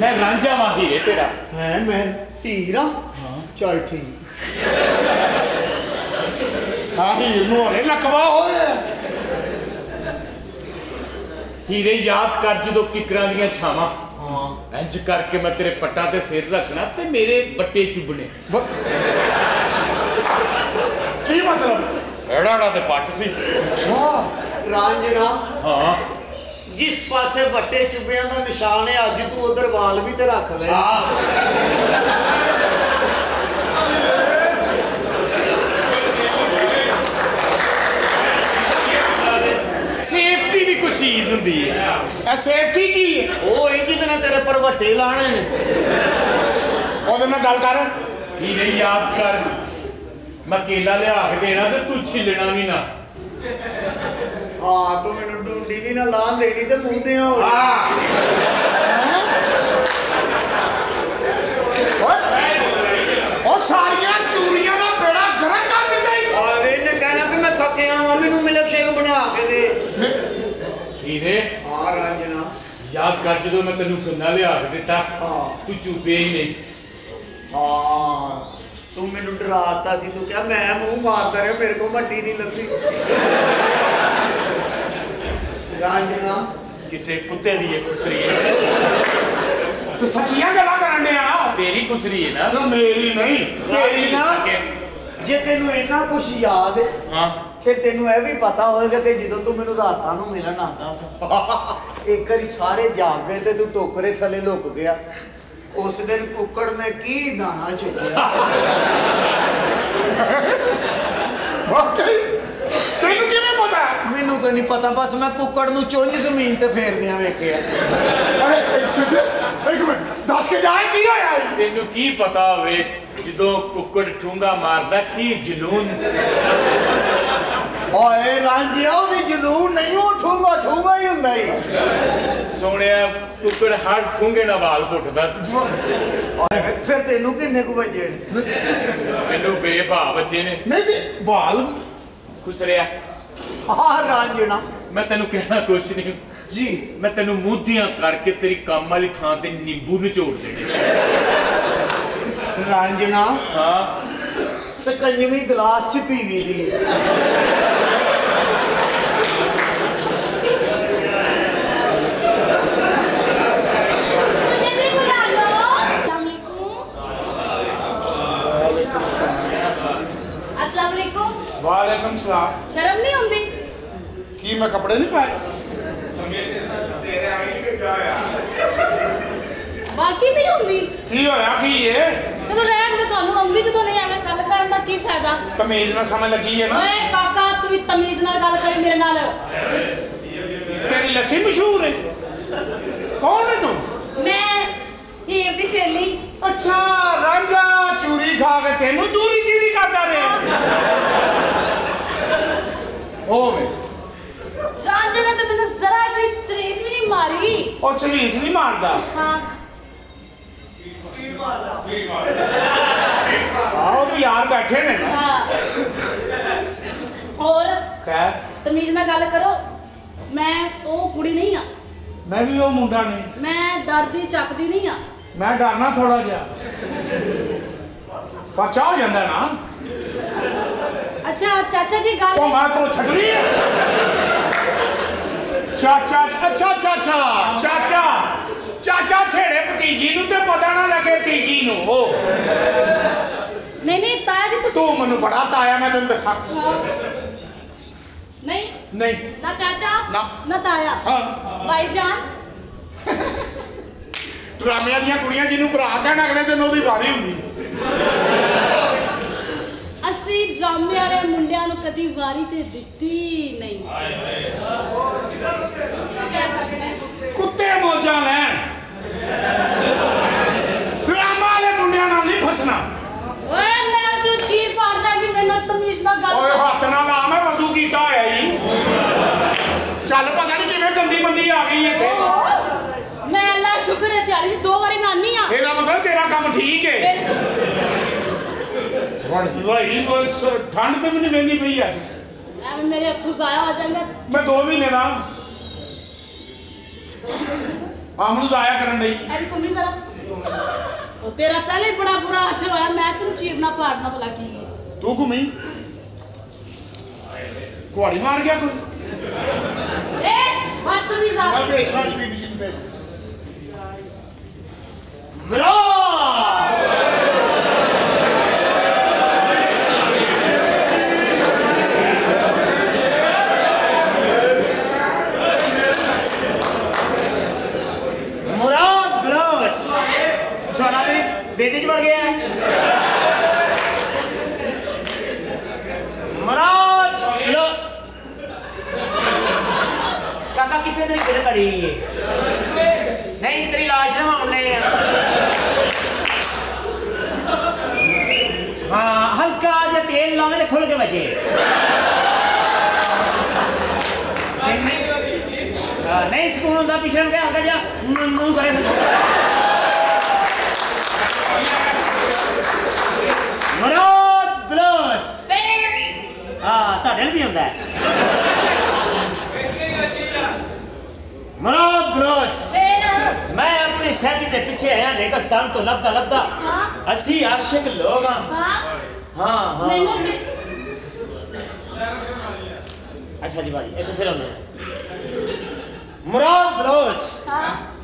Speaker 6: ਮੈਂ ਰਾਂਝਾ ਵਾਂ ਹੀਰੇ ਤੇਰਾ।
Speaker 10: ਹੈ ਮੈਂ ਹੀਰਾ ਹਾਂ। ਚਲ ਠੀਕ।
Speaker 9: ਆਹੀ ਨੂੰ ਹਲੇ ਲਕਵਾ ਹੋਇਆ।
Speaker 6: ਹੀਰੇ ਯਾਦ ਕਰ ਜਦੋਂ ਕਿਕਰਾਂ ਦੀਆਂ ਛਾਵਾਂ।
Speaker 10: ਹਾਂ।
Speaker 6: ਇੰਜ ਕਰਕੇ ਮੈਂ ਤੇਰੇ ਪੱਟਾਂ ਤੇ ਸਿਰ ਰੱਖਣਾ ਤੇ ਮੇਰੇ ਬੱਟੇ ਚੁੱਭਣੇ।
Speaker 9: ਕੀ ਮਤਲਬ?
Speaker 6: ਐੜਾ ਤੇ ਪੱਟ ਸੀ।
Speaker 9: ਅੱਛਾ।
Speaker 10: ਰਾਂਝਣਾ।
Speaker 6: ਹਾਂ।
Speaker 10: ਜਿਸ ਪਾਸੇ ਵੱਟੇ ਚੁੱਬਿਆਂ ਦਾ ਨਿਸ਼ਾਨ ਹੈ ਅੱਜ ਤੂੰ ਉਧਰ ਵਾਲ ਵੀ ਤੇ ਰੱਖ ਲੈ।
Speaker 6: ਸੇਫਟੀ ਵੀ ਕੋਈ ਚੀਜ਼ ਹੁੰਦੀ ਹੈ।
Speaker 9: ਇਹ ਸੇਫਟੀ ਕੀ ਹੈ?
Speaker 10: ਉਹ ਇਹ ਜਿਹਦੇ ਨਾਲ ਤੇਰੇ ਪਰ ਵੱਟੇ ਲਾਣੇ ਨੇ।
Speaker 9: ਉਹਦੇ ਨਾਲ ਗੱਲ ਕਰ।
Speaker 6: ਹੀਰੇ ਯਾਦ ਕਰ। ਮੈਂ ਕੇਲਾ ਲਿਆ ਕੇ ਦੇਣਾ ਤੇ ਤੂੰ ਛਿੱਲਣਾ ਵੀ ਨਾ।
Speaker 10: ਹਾਂ ਤੂੰ ਮੈਨੂੰ ਡੂੰਡੀ ਵੀ ਨਾ ਲਾਂ ਦੇਣੀ ਤੇ ਮੂੰਹ ਤੇ ਹੋ।
Speaker 6: ਆ
Speaker 9: ਓਏ ਉਹ ਸਾਰੀਆਂ ਚੂਰੀਆਂ ਦਾ ਬੇੜਾ ਗਰਕ ਕਰ ਦਿੱਤਾ
Speaker 10: ਇਹਨੇ ਕਹਿਣਾ ਵੀ ਮੈਂ ਥੱਕਿਆ ਵਾਂ ਮੈਨੂੰ ਮਿਲਕ ਸ਼ੇਕ ਬਣਾ ਕੇ ਦੇ।
Speaker 6: ਹੀਰੇ
Speaker 10: ਹਾਂ ਰਾਂਝਣਾ
Speaker 6: ਯਾਦ ਕਰ ਜਦੋਂ ਮੈਂ ਤੈਨੂੰ ਗੰਨਾ ਲਿਆ ਕੇ ਦਿੱਤਾ
Speaker 10: ਹਾਂ।
Speaker 6: ਤੂੰ ਚੁੱਪਿਆ ਹੀ ਨਹੀਂ।
Speaker 10: ਹਾਂ। ਤੂੰ ਮੈਨੂੰ ਡਰਾਤਾ ਸੀ ਤੂੰ ਕਿਹਾ ਮੈਂ ਮੂੰਹ ਮਾਰਦਾ ਰਿਹਾ ਮੇਰੇ ਕੋਲ ਮੱਟੀ ਨਹੀਂ ਲੱਗੀ। ਰਾਂਝਣਾ।
Speaker 6: ਕਿਸੇ ਕੁੱਤੇ ਦੀ ਇਹ ਖੁਸਰੀ ਹੈ।
Speaker 9: ਤੂੰ ਸੱਚੀਆਂ ਗੱਲਾਂ ਕਰਨ ਡਿਆ?
Speaker 6: ਤੇਰੀ ਖੁਸਰੀ ਹੈ ਨਾ।
Speaker 9: ਮੇਰੀ ਨਹੀਂ
Speaker 10: ਤੇਰੀ ਨਾ। ਜੇ ਤੈਨੂੰ ਇੰਨਾ ਕੁਝ ਯਾਦ ਹੈ
Speaker 6: ਹਾਂ।
Speaker 10: ਫਿਰ ਤੈਨੂੰ ਇਹ ਵੀ ਪਤਾ ਹੋਵੇਗਾ ਕਿ ਜਦੋਂ ਤੂੰ ਮੈਨੂੰ ਰਾਤਾਂ ਨੂੰ ਮਿਲਣ ਆਉਂਦਾ ਸੀ ਇੱਕ ਵਾਰੀ ਸਾਰੇ ਜਾਗ ਗਏ ਤੇ ਤੂੰ ਟੋਕਰੇ ਥੱਲੇ ਲੁਕ ਗਿਆ। ਉਸ ਦਿਨ ਕੁੱਕੜ ਨੇ ਕੀ ਦਾਣਾ ਚੁਗਿਆ
Speaker 9: ਵਾਕਈ? ਤੈਨੂੰ ਕਿਵੇਂ ਪਤਾ?
Speaker 10: ਮੈਨੂੰ ਤਾਂ ਨਹੀਂ ਪਤਾ ਬਸ ਮੈਂ ਕੁੱਕੜ ਨੂੰ ਚੁੰਝ ਜ਼ਮੀਨ ਤੇ ਫੇਰਦਿਆਂ ਵੇਖਿਆ।
Speaker 9: ਅਰੇ ਇੱਕ ਮਿੰਟ ਇੱਕ ਮਿੰਟ ਦੱਸ ਕੇ ਜਾਏ ਕੀ ਹੋਇਆ?
Speaker 6: ਤੈਨੂੰ ਕੀ ਪਤਾ ਹੋਵੇ ਜਦੋਂ ਕੁੱਕੜ ਠੂੰਗਾ ਮਾਰਦਾ ਕੀ ਜਲੂਨ
Speaker 10: ਓਏ ਰਾਂਝਿਆ ਉਹਦੀ ਜਲੂਨ ਨਹੀਂ ਉਹ ਠੂੰਗਾ ਠੂੰਗਾ ਹੀ ਹੁੰਦਾ ਈ।
Speaker 6: ਸੋਹਣਿਆ ਕੁੱਕੜ ਹਰ ਠੂੰਗੇ ਨਾਲ ਵਾਲ ਪੁੱਟਦਾ
Speaker 10: ਓਏ ਫਿਰ ਤੈਨੂੰ ਕਿੰਨੇ ਕੁ ਵਜੇ
Speaker 6: ਮੈਨੂੰ ਬੇਭਾ ਬੱਚੇ ਨੇ।
Speaker 9: ਨਹੀਂ ਤੇ ਵਾਲ
Speaker 6: ਖੁਸਰਿਆ।
Speaker 10: ਆ ਰਾਂਝਣਾ
Speaker 6: ਮੈਂ ਤੈਨੂੰ ਕਹਿਣਾ ਕੁਛ ਨਹੀਂ।
Speaker 10: ਜੀ।
Speaker 6: ਮੈਂ ਤੈਨੂੰ ਮੂਧੀਆਂ ਕਰਕੇ ਤੇਰੀ ਕੰਮ ਵਾਲੀ ਥਾਂ ਤੇ ਨਿੰਬੂ ਨਿਚੋੜ ਦੇਣੇ।
Speaker 10: ਰਾਂਝਣਾ
Speaker 6: ਹਾਂ।
Speaker 10: ਸਕੰਜਵੀਂ ਗਲਾਸ 'ਚ ਪੀਵੀ ਦੀ
Speaker 9: ਵਾਲੇਕਮ ਸਲਾਮ।
Speaker 5: ਸ਼ਰਮ ਨਹੀਂ ਹੁੰਦੀ
Speaker 9: ਕੀ ਮੈਂ ਕੱਪੜੇ ਨਹੀਂ ਪਾਏ?
Speaker 5: ਤੇਰੇ ਆਈ ਤੇ ਜਾਇਆ ਬਾਕੀ ਵੀ ਹੁੰਦੀ
Speaker 9: ਕੀ ਹੋਇਆ ਕੀ ਇਹ
Speaker 5: ਚਲੋ ਰਹਿਣ ਦੇ ਤੁਹਾਨੂੰ ਆਉਂਦੀ ਜਦੋਂ ਨਹੀਂ ਐਵੇਂ ਗੱਲ ਕਰਨ ਦਾ ਕੀ ਫਾਇਦਾ?
Speaker 9: ਤਮੀਜ਼ ਨਾਲ ਸਮਝ ਲੱਗੀ ਹੈ ਨਾ?
Speaker 5: ਓਏ ਕਾਕਾ ਤੂੰ ਵੀ ਤਮੀਜ਼ ਨਾਲ ਗੱਲ ਕਰੀ ਮੇਰੇ ਨਾਲ।
Speaker 9: ਤੇਰੀ ਲੱਸੀ ਮਸ਼ਹੂਰ ਹੈ ਕੌਣ ਹੈ ਤੂੰ?
Speaker 5: ਮੈਂ ਹੀਰ ਦੀ ਸਹੇਲੀ।
Speaker 9: ਅੱਛਾ ਰਾਂਝਾ ਚੂਰੀ ਖਾ ਕੇ ਤੈਨੂੰ ਦੂਰੀ ਦੀਰੀ ਕਰਦਾ ਰੇ ਓਵੇਂ
Speaker 5: ਰਾਂਝੇ ਨੇ ਤਾਂ ਮੈਨੂੰ ਜ਼ਰਾ ਵੀ ਚਰੀਟ ਵੀ ਨਹੀਂ ਮਾਰੀ।
Speaker 9: ਉਹ ਝਰੀਟ ਨਹੀਂ ਮਾਰਦਾ?
Speaker 5: ਹਾਂ।
Speaker 9: ਆਓ ਵੀ ਯਾਰ ਬੈਠੇ ਨੇ।
Speaker 5: ਹਾਂ। ਹੋਰ?
Speaker 9: ਕਹਿ
Speaker 5: ਤਮੀਜ਼ ਨਾਲ ਗੱਲ ਕਰੋ। ਮੈਂ ਉਹ ਕੁੜੀ ਨਹੀਂ ਆ।
Speaker 9: ਮੈਂ ਵੀ ਉਹ ਮੁੰਡਾ ਨਹੀਂ।
Speaker 5: ਮੈਂ ਡਰਦੀ ਚੱਕਦੀ ਨਹੀਂ ਆ।
Speaker 9: ਮੈਂ ਡਰਨਾ ਥੋੜਾ ਜਿਹਾ। ਪਚਾ ਹੋ ਜਾਂਦਾ ਨਾ।
Speaker 5: ਅੱਛਾ ਚਾਚਾ ਜੀ ਗੱਲ
Speaker 9: ਉਹ ਮਾਂ ਤੋਂ ਛੱਡਣੀ ਹੈ ਚਾਚਾ ਅੱਛਾ ਚਾਚਾ ਚਾਚਾ। ਚਾਚਾ ਛੇੜੇ ਭਤੀਜੀ ਨੂੰ ਤੇ ਪਤਾ ਨਾ ਲੱਗੇ ਤੀਜੀ ਨੂੰ। ਉਹ
Speaker 5: ਨਹੀਂ ਨਹੀਂ ਤਾਇਆ ਜੀ ਤੁਸੀਂ
Speaker 9: ਤੂੰ ਮੈਨੂੰ ਬੜਾ ਤਾਇਆ ਮੈਂ ਤੈਨੂੰ ਦੱਸਾਂ।
Speaker 5: ਨਹੀਂ।
Speaker 9: ਨਹੀਂ।
Speaker 5: ਨਾ ਚਾਚਾ
Speaker 9: ਨਾ।
Speaker 5: ਨਾ ਤਾਇਆ।
Speaker 9: ਹਾਂ।
Speaker 5: ਭਾਈ ਜਾਨ।
Speaker 9: ਡਰਾਮਿਆਂ ਦੀਆਂ ਕੁੜੀਆਂ ਜਿਹਨੂੰ ਭਰਾ ਕਹਿਣ ਅਗਲੇ ਦਿਨ ਉਹਦੀ ਵਾਰੀ ਹੁੰਦੀ।
Speaker 5: ਅਸੀਂ ਡਰਾਮੇ ਵਾਲੇ ਮੁੰਡਿਆਂ ਨੂੰ ਕਦੀ ਵਾਰੀ ਤੇ ਦਿੱਤੀ ਨਹੀਂ।
Speaker 9: ਕੁੱਤੇ ਮੋਜਾਂ ਲੈਣ। ਡਰਾਮਾ ਵਾਲੇ ਮੁੰਡਿਆਂ ਨਾਲ ਨਹੀਂ ਫਸਣਾ।
Speaker 5: ਓਏ ਮੈਂ ਤੂੰ ਚੀ ਪਾੜਦਾ ਕਿ ਮੈਨੂੰ ਤਮੀਜ਼ ਨਾਲ ਗੱਲ
Speaker 9: ਓਏ। ਹੱਥ ਨਾਲ ਲਾ ਮੈਂ ਵਜ਼ੂ ਕੀਤਾ ਹੋਇਆ ਹੀ ਚੱਲ ਪਤਾ ਨਹੀਂ ਕਿਵੇਂ ਗੰਦੀ ਮੰਦੀ ਆ ਗਈ ਇੱਥੇ।
Speaker 5: ਮੈਂ ਅੱਲਾ ਸ਼ੁਕਰ ਹੈ ਤਿਆਰੀ ਦੋ ਵਾਰੀ ਨਾਨੀ ਆ।
Speaker 9: ਇਹਦਾ ਮਤਲਬ ਤੇਰਾ ਕੰਮ ਠੀਕ ਹੈ ਭਾਈ ਬਸ ਠੰਡ ਤੇ ਵੀ ਨਹੀਂ ਵਹਿੰਦੀ ਪਈ ਆ।
Speaker 5: ਐਵੇਂ ਮੇਰੇ ਹੱਥੋਂ ਜ਼ਾਇਆ ਹੋ ਜਾਏਗਾ
Speaker 9: ਮੈਂ 2 ਮਹੀਨੇ ਦਾ। ਆਹ ਹੁਣ ਜ਼ਾਇਆ ਕਰਨ ਲਈ
Speaker 5: ਐ ਤੁਮੀ ਜ਼ਰਾ। ਉਹ ਤੇਰਾ ਪਹਿਲੇ ਹੀ ਬੜਾ ਬੁਰਾ ਅਸਰ ਹੋਇਆ ਮੈਂ ਤੈਨੂੰ ਚੀਰਨਾ ਪਾੜਨਾ ਭਲਾ ਕੀ
Speaker 9: ਤੂੰ ਘੁੰਮੀ। ਕੁਹਾੜੀ ਮਾਰ ਗਿਆ ਕੋਈ?
Speaker 5: ਏ ਤੁਮੀ
Speaker 9: ਆ
Speaker 5: ਜ਼ਰਾ
Speaker 9: ਆ ਬੀਬੀ ਜੀ ਵੇਖ।
Speaker 11: ਮੁਰਾਦ ਬਲੋਚ ਛੋਰਾ ਤੇਰੀ ਬੇਟੀ ਚ ਵੜ ਗਿਆ ਹੈ ਮੁਰਾਦ ਬਲੋ ਕਾਕਾ ਕਿੱਥੇ ਤੇਰੀ ਕਿਹੜੇ ਕੜੀ ਨਹੀਂ ਤੇਰੀ ਲਾਸ਼ ਨਾ ਮਾਮਲੇ ਆ ਹਾਂ ਹਲਕਾ ਜਿਹਾ ਤੇਲ ਲਾਵੇਂ ਤੇ ਖੁੱਲ ਕੇ ਵਜੇ ਨਹੀਂ ਹਾਂ, ਨਹੀਂ ਸਕੂਨ ਹੁੰਦਾ ਪਿਛੜ ਕੇ ਹਲਕਾ ਜਿਹਾ ਨੂੰ ਨੂੰ ਕਰੇ ਮਰੋਦ ਬਲੋਚ
Speaker 5: ਫਿਰ
Speaker 11: ਹਾਂ ਤੁਹਾਡੇ ਨਾਲ ਵੀ ਹੁੰਦਾ ਹੈ ਮਰੋਦ ਬਲੋਚ
Speaker 5: ਫਿਰ
Speaker 11: ਮੈਂ ਆਪਣੀ ਸਹਿਤੀ ਦੇ ਪਿੱਛੇ ਆਇਆ ਰੇਗਿਸਤਾਨ ਤੋਂ ਲੱਭਦਾ ਲੱਭਦਾ
Speaker 5: ਹਾਂ
Speaker 11: ਅਸੀਂ ਆਸ਼ਿਕ ਲੋਗ ਹਾਂ
Speaker 5: ਹਾਂ
Speaker 11: ਹਾਂ ਹਾਂ
Speaker 5: ਮੈਨੂੰ ਤੇ
Speaker 11: ਅੱਛਾ ਜੀ ਭਾਈ ਇੱਥੇ ਫਿਰ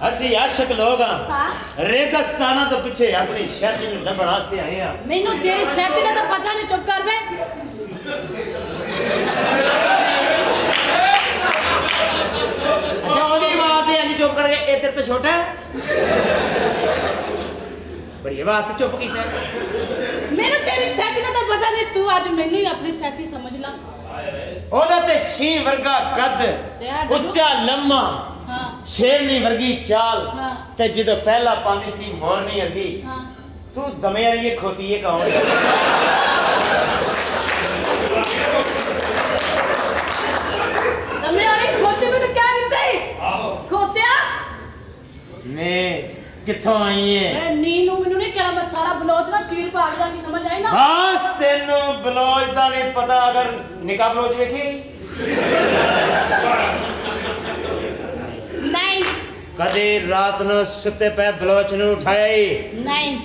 Speaker 11: ਆਉਂਦੇ ਮੁਰਾਦ ਬਲੋਚ
Speaker 5: ਹਾਂ
Speaker 11: ਅਸੀਂ ਆਸ਼ਿਕ ਲੋਗ ਹਾਂ।
Speaker 5: ਹਾਂ।
Speaker 11: ਰੇਗਿਸਤਾਨਾਂ ਤੋਂ ਪਿੱਛੇ ਆਪਣੀ ਸਹਿਤੀ ਨੂੰ ਲੱਭਣ ਵਾਸਤੇ ਆਏ ਹਾਂ।
Speaker 5: ਮੈਨੂੰ ਤੇਰੀ ਸਹਿਤੀ ਦਾ ਤਾਂ ਪਤਾ ਨਹੀਂ ਚੁੱਪ ਕਰ ਵੇ
Speaker 11: ਅੱਛਾ ਉਹਦੀ ਆਵਾਜ਼ ਤੇ ਇੰਜ ਚੁੱਪ ਕਰਕੇ ਇਹ ਤੇਰੇ ਤੋਂ ਛੋਟਾ ਹੈ? ਬੜੀ ਆਵਾਜ਼ ਤੇ ਚੁੱਪ ਕੀਤਾ ਹੈ।
Speaker 5: ਮੈਨੂੰ ਤੇਰੀ ਸਹਿਤੀ ਦਾ ਤਾਂ ਪਤਾ ਨਹੀਂ ਤੂੰ ਅੱਜ ਮੈਨੂੰ ਹੀ ਆਪਣੀ ਸਹਿਤੀ ਸਮਝ ਲਾ।
Speaker 11: ਉਹਦਾ ਤੇ ਸ਼ੀ ਵਰਗਾ ਕੱਦ? ਉੱਚਾ ਲੰਮਾ
Speaker 5: ਹਾਂ।
Speaker 11: ਸ਼ੇਰਨੀ ਵਰਗੀ ਚਾਲ
Speaker 5: ਹਾਂ।
Speaker 11: ਤੇ ਜਦੋਂ ਪਹਿਲਾ ਪਾਉਂਦੀ ਸੀ ਮੋਰਨੀ ਵਰਗੀ
Speaker 5: ਹਾਂ।
Speaker 11: ਤੂੰ ਦਮੇ ਵਾਲੀ ਇਹ ਖੋਤੀ ਇਹ ਕੌਣ ਹੈ
Speaker 5: ਦਮੇ ਵਾਲੀ ਖੋਤੇ ਮੈਨੂੰ ਕਹਿ ਦਿੱਤਾ। ਈ ਖੋਤਿਆ?
Speaker 11: ਨੇ ਕਿੱਥੋਂ ਆਈ ਹੈ
Speaker 5: ਮੈਂ ਨੀ ਨੂੰ ਮੈਨੂੰ ਨਹੀਂ ਕਿਹਾ ਮੈਂ ਸਾਰਾ ਬਲੋਚ ਨਾ ਚੀਰ ਪਾੜ ਜਾਗੀ ਸਮਝ ਆਈ ਨਾ।
Speaker 11: ਹਾਂ ਤੈਨੂੰ ਬਲੋਚ ਦਾ ਨਹੀਂ ਪਤਾ ਅਗਰ ਨਿਕਾ ਬਲੋਚ ਵੇਖੀ?
Speaker 5: ਨਹੀਂ।
Speaker 11: ਕਦੇ ਰਾਤ ਨੂੰ ਸੁੱਤੇ ਪਏ ਬਲੋਚ ਨੂੰ ਉਠਾਈ
Speaker 5: ਨਹੀਂ।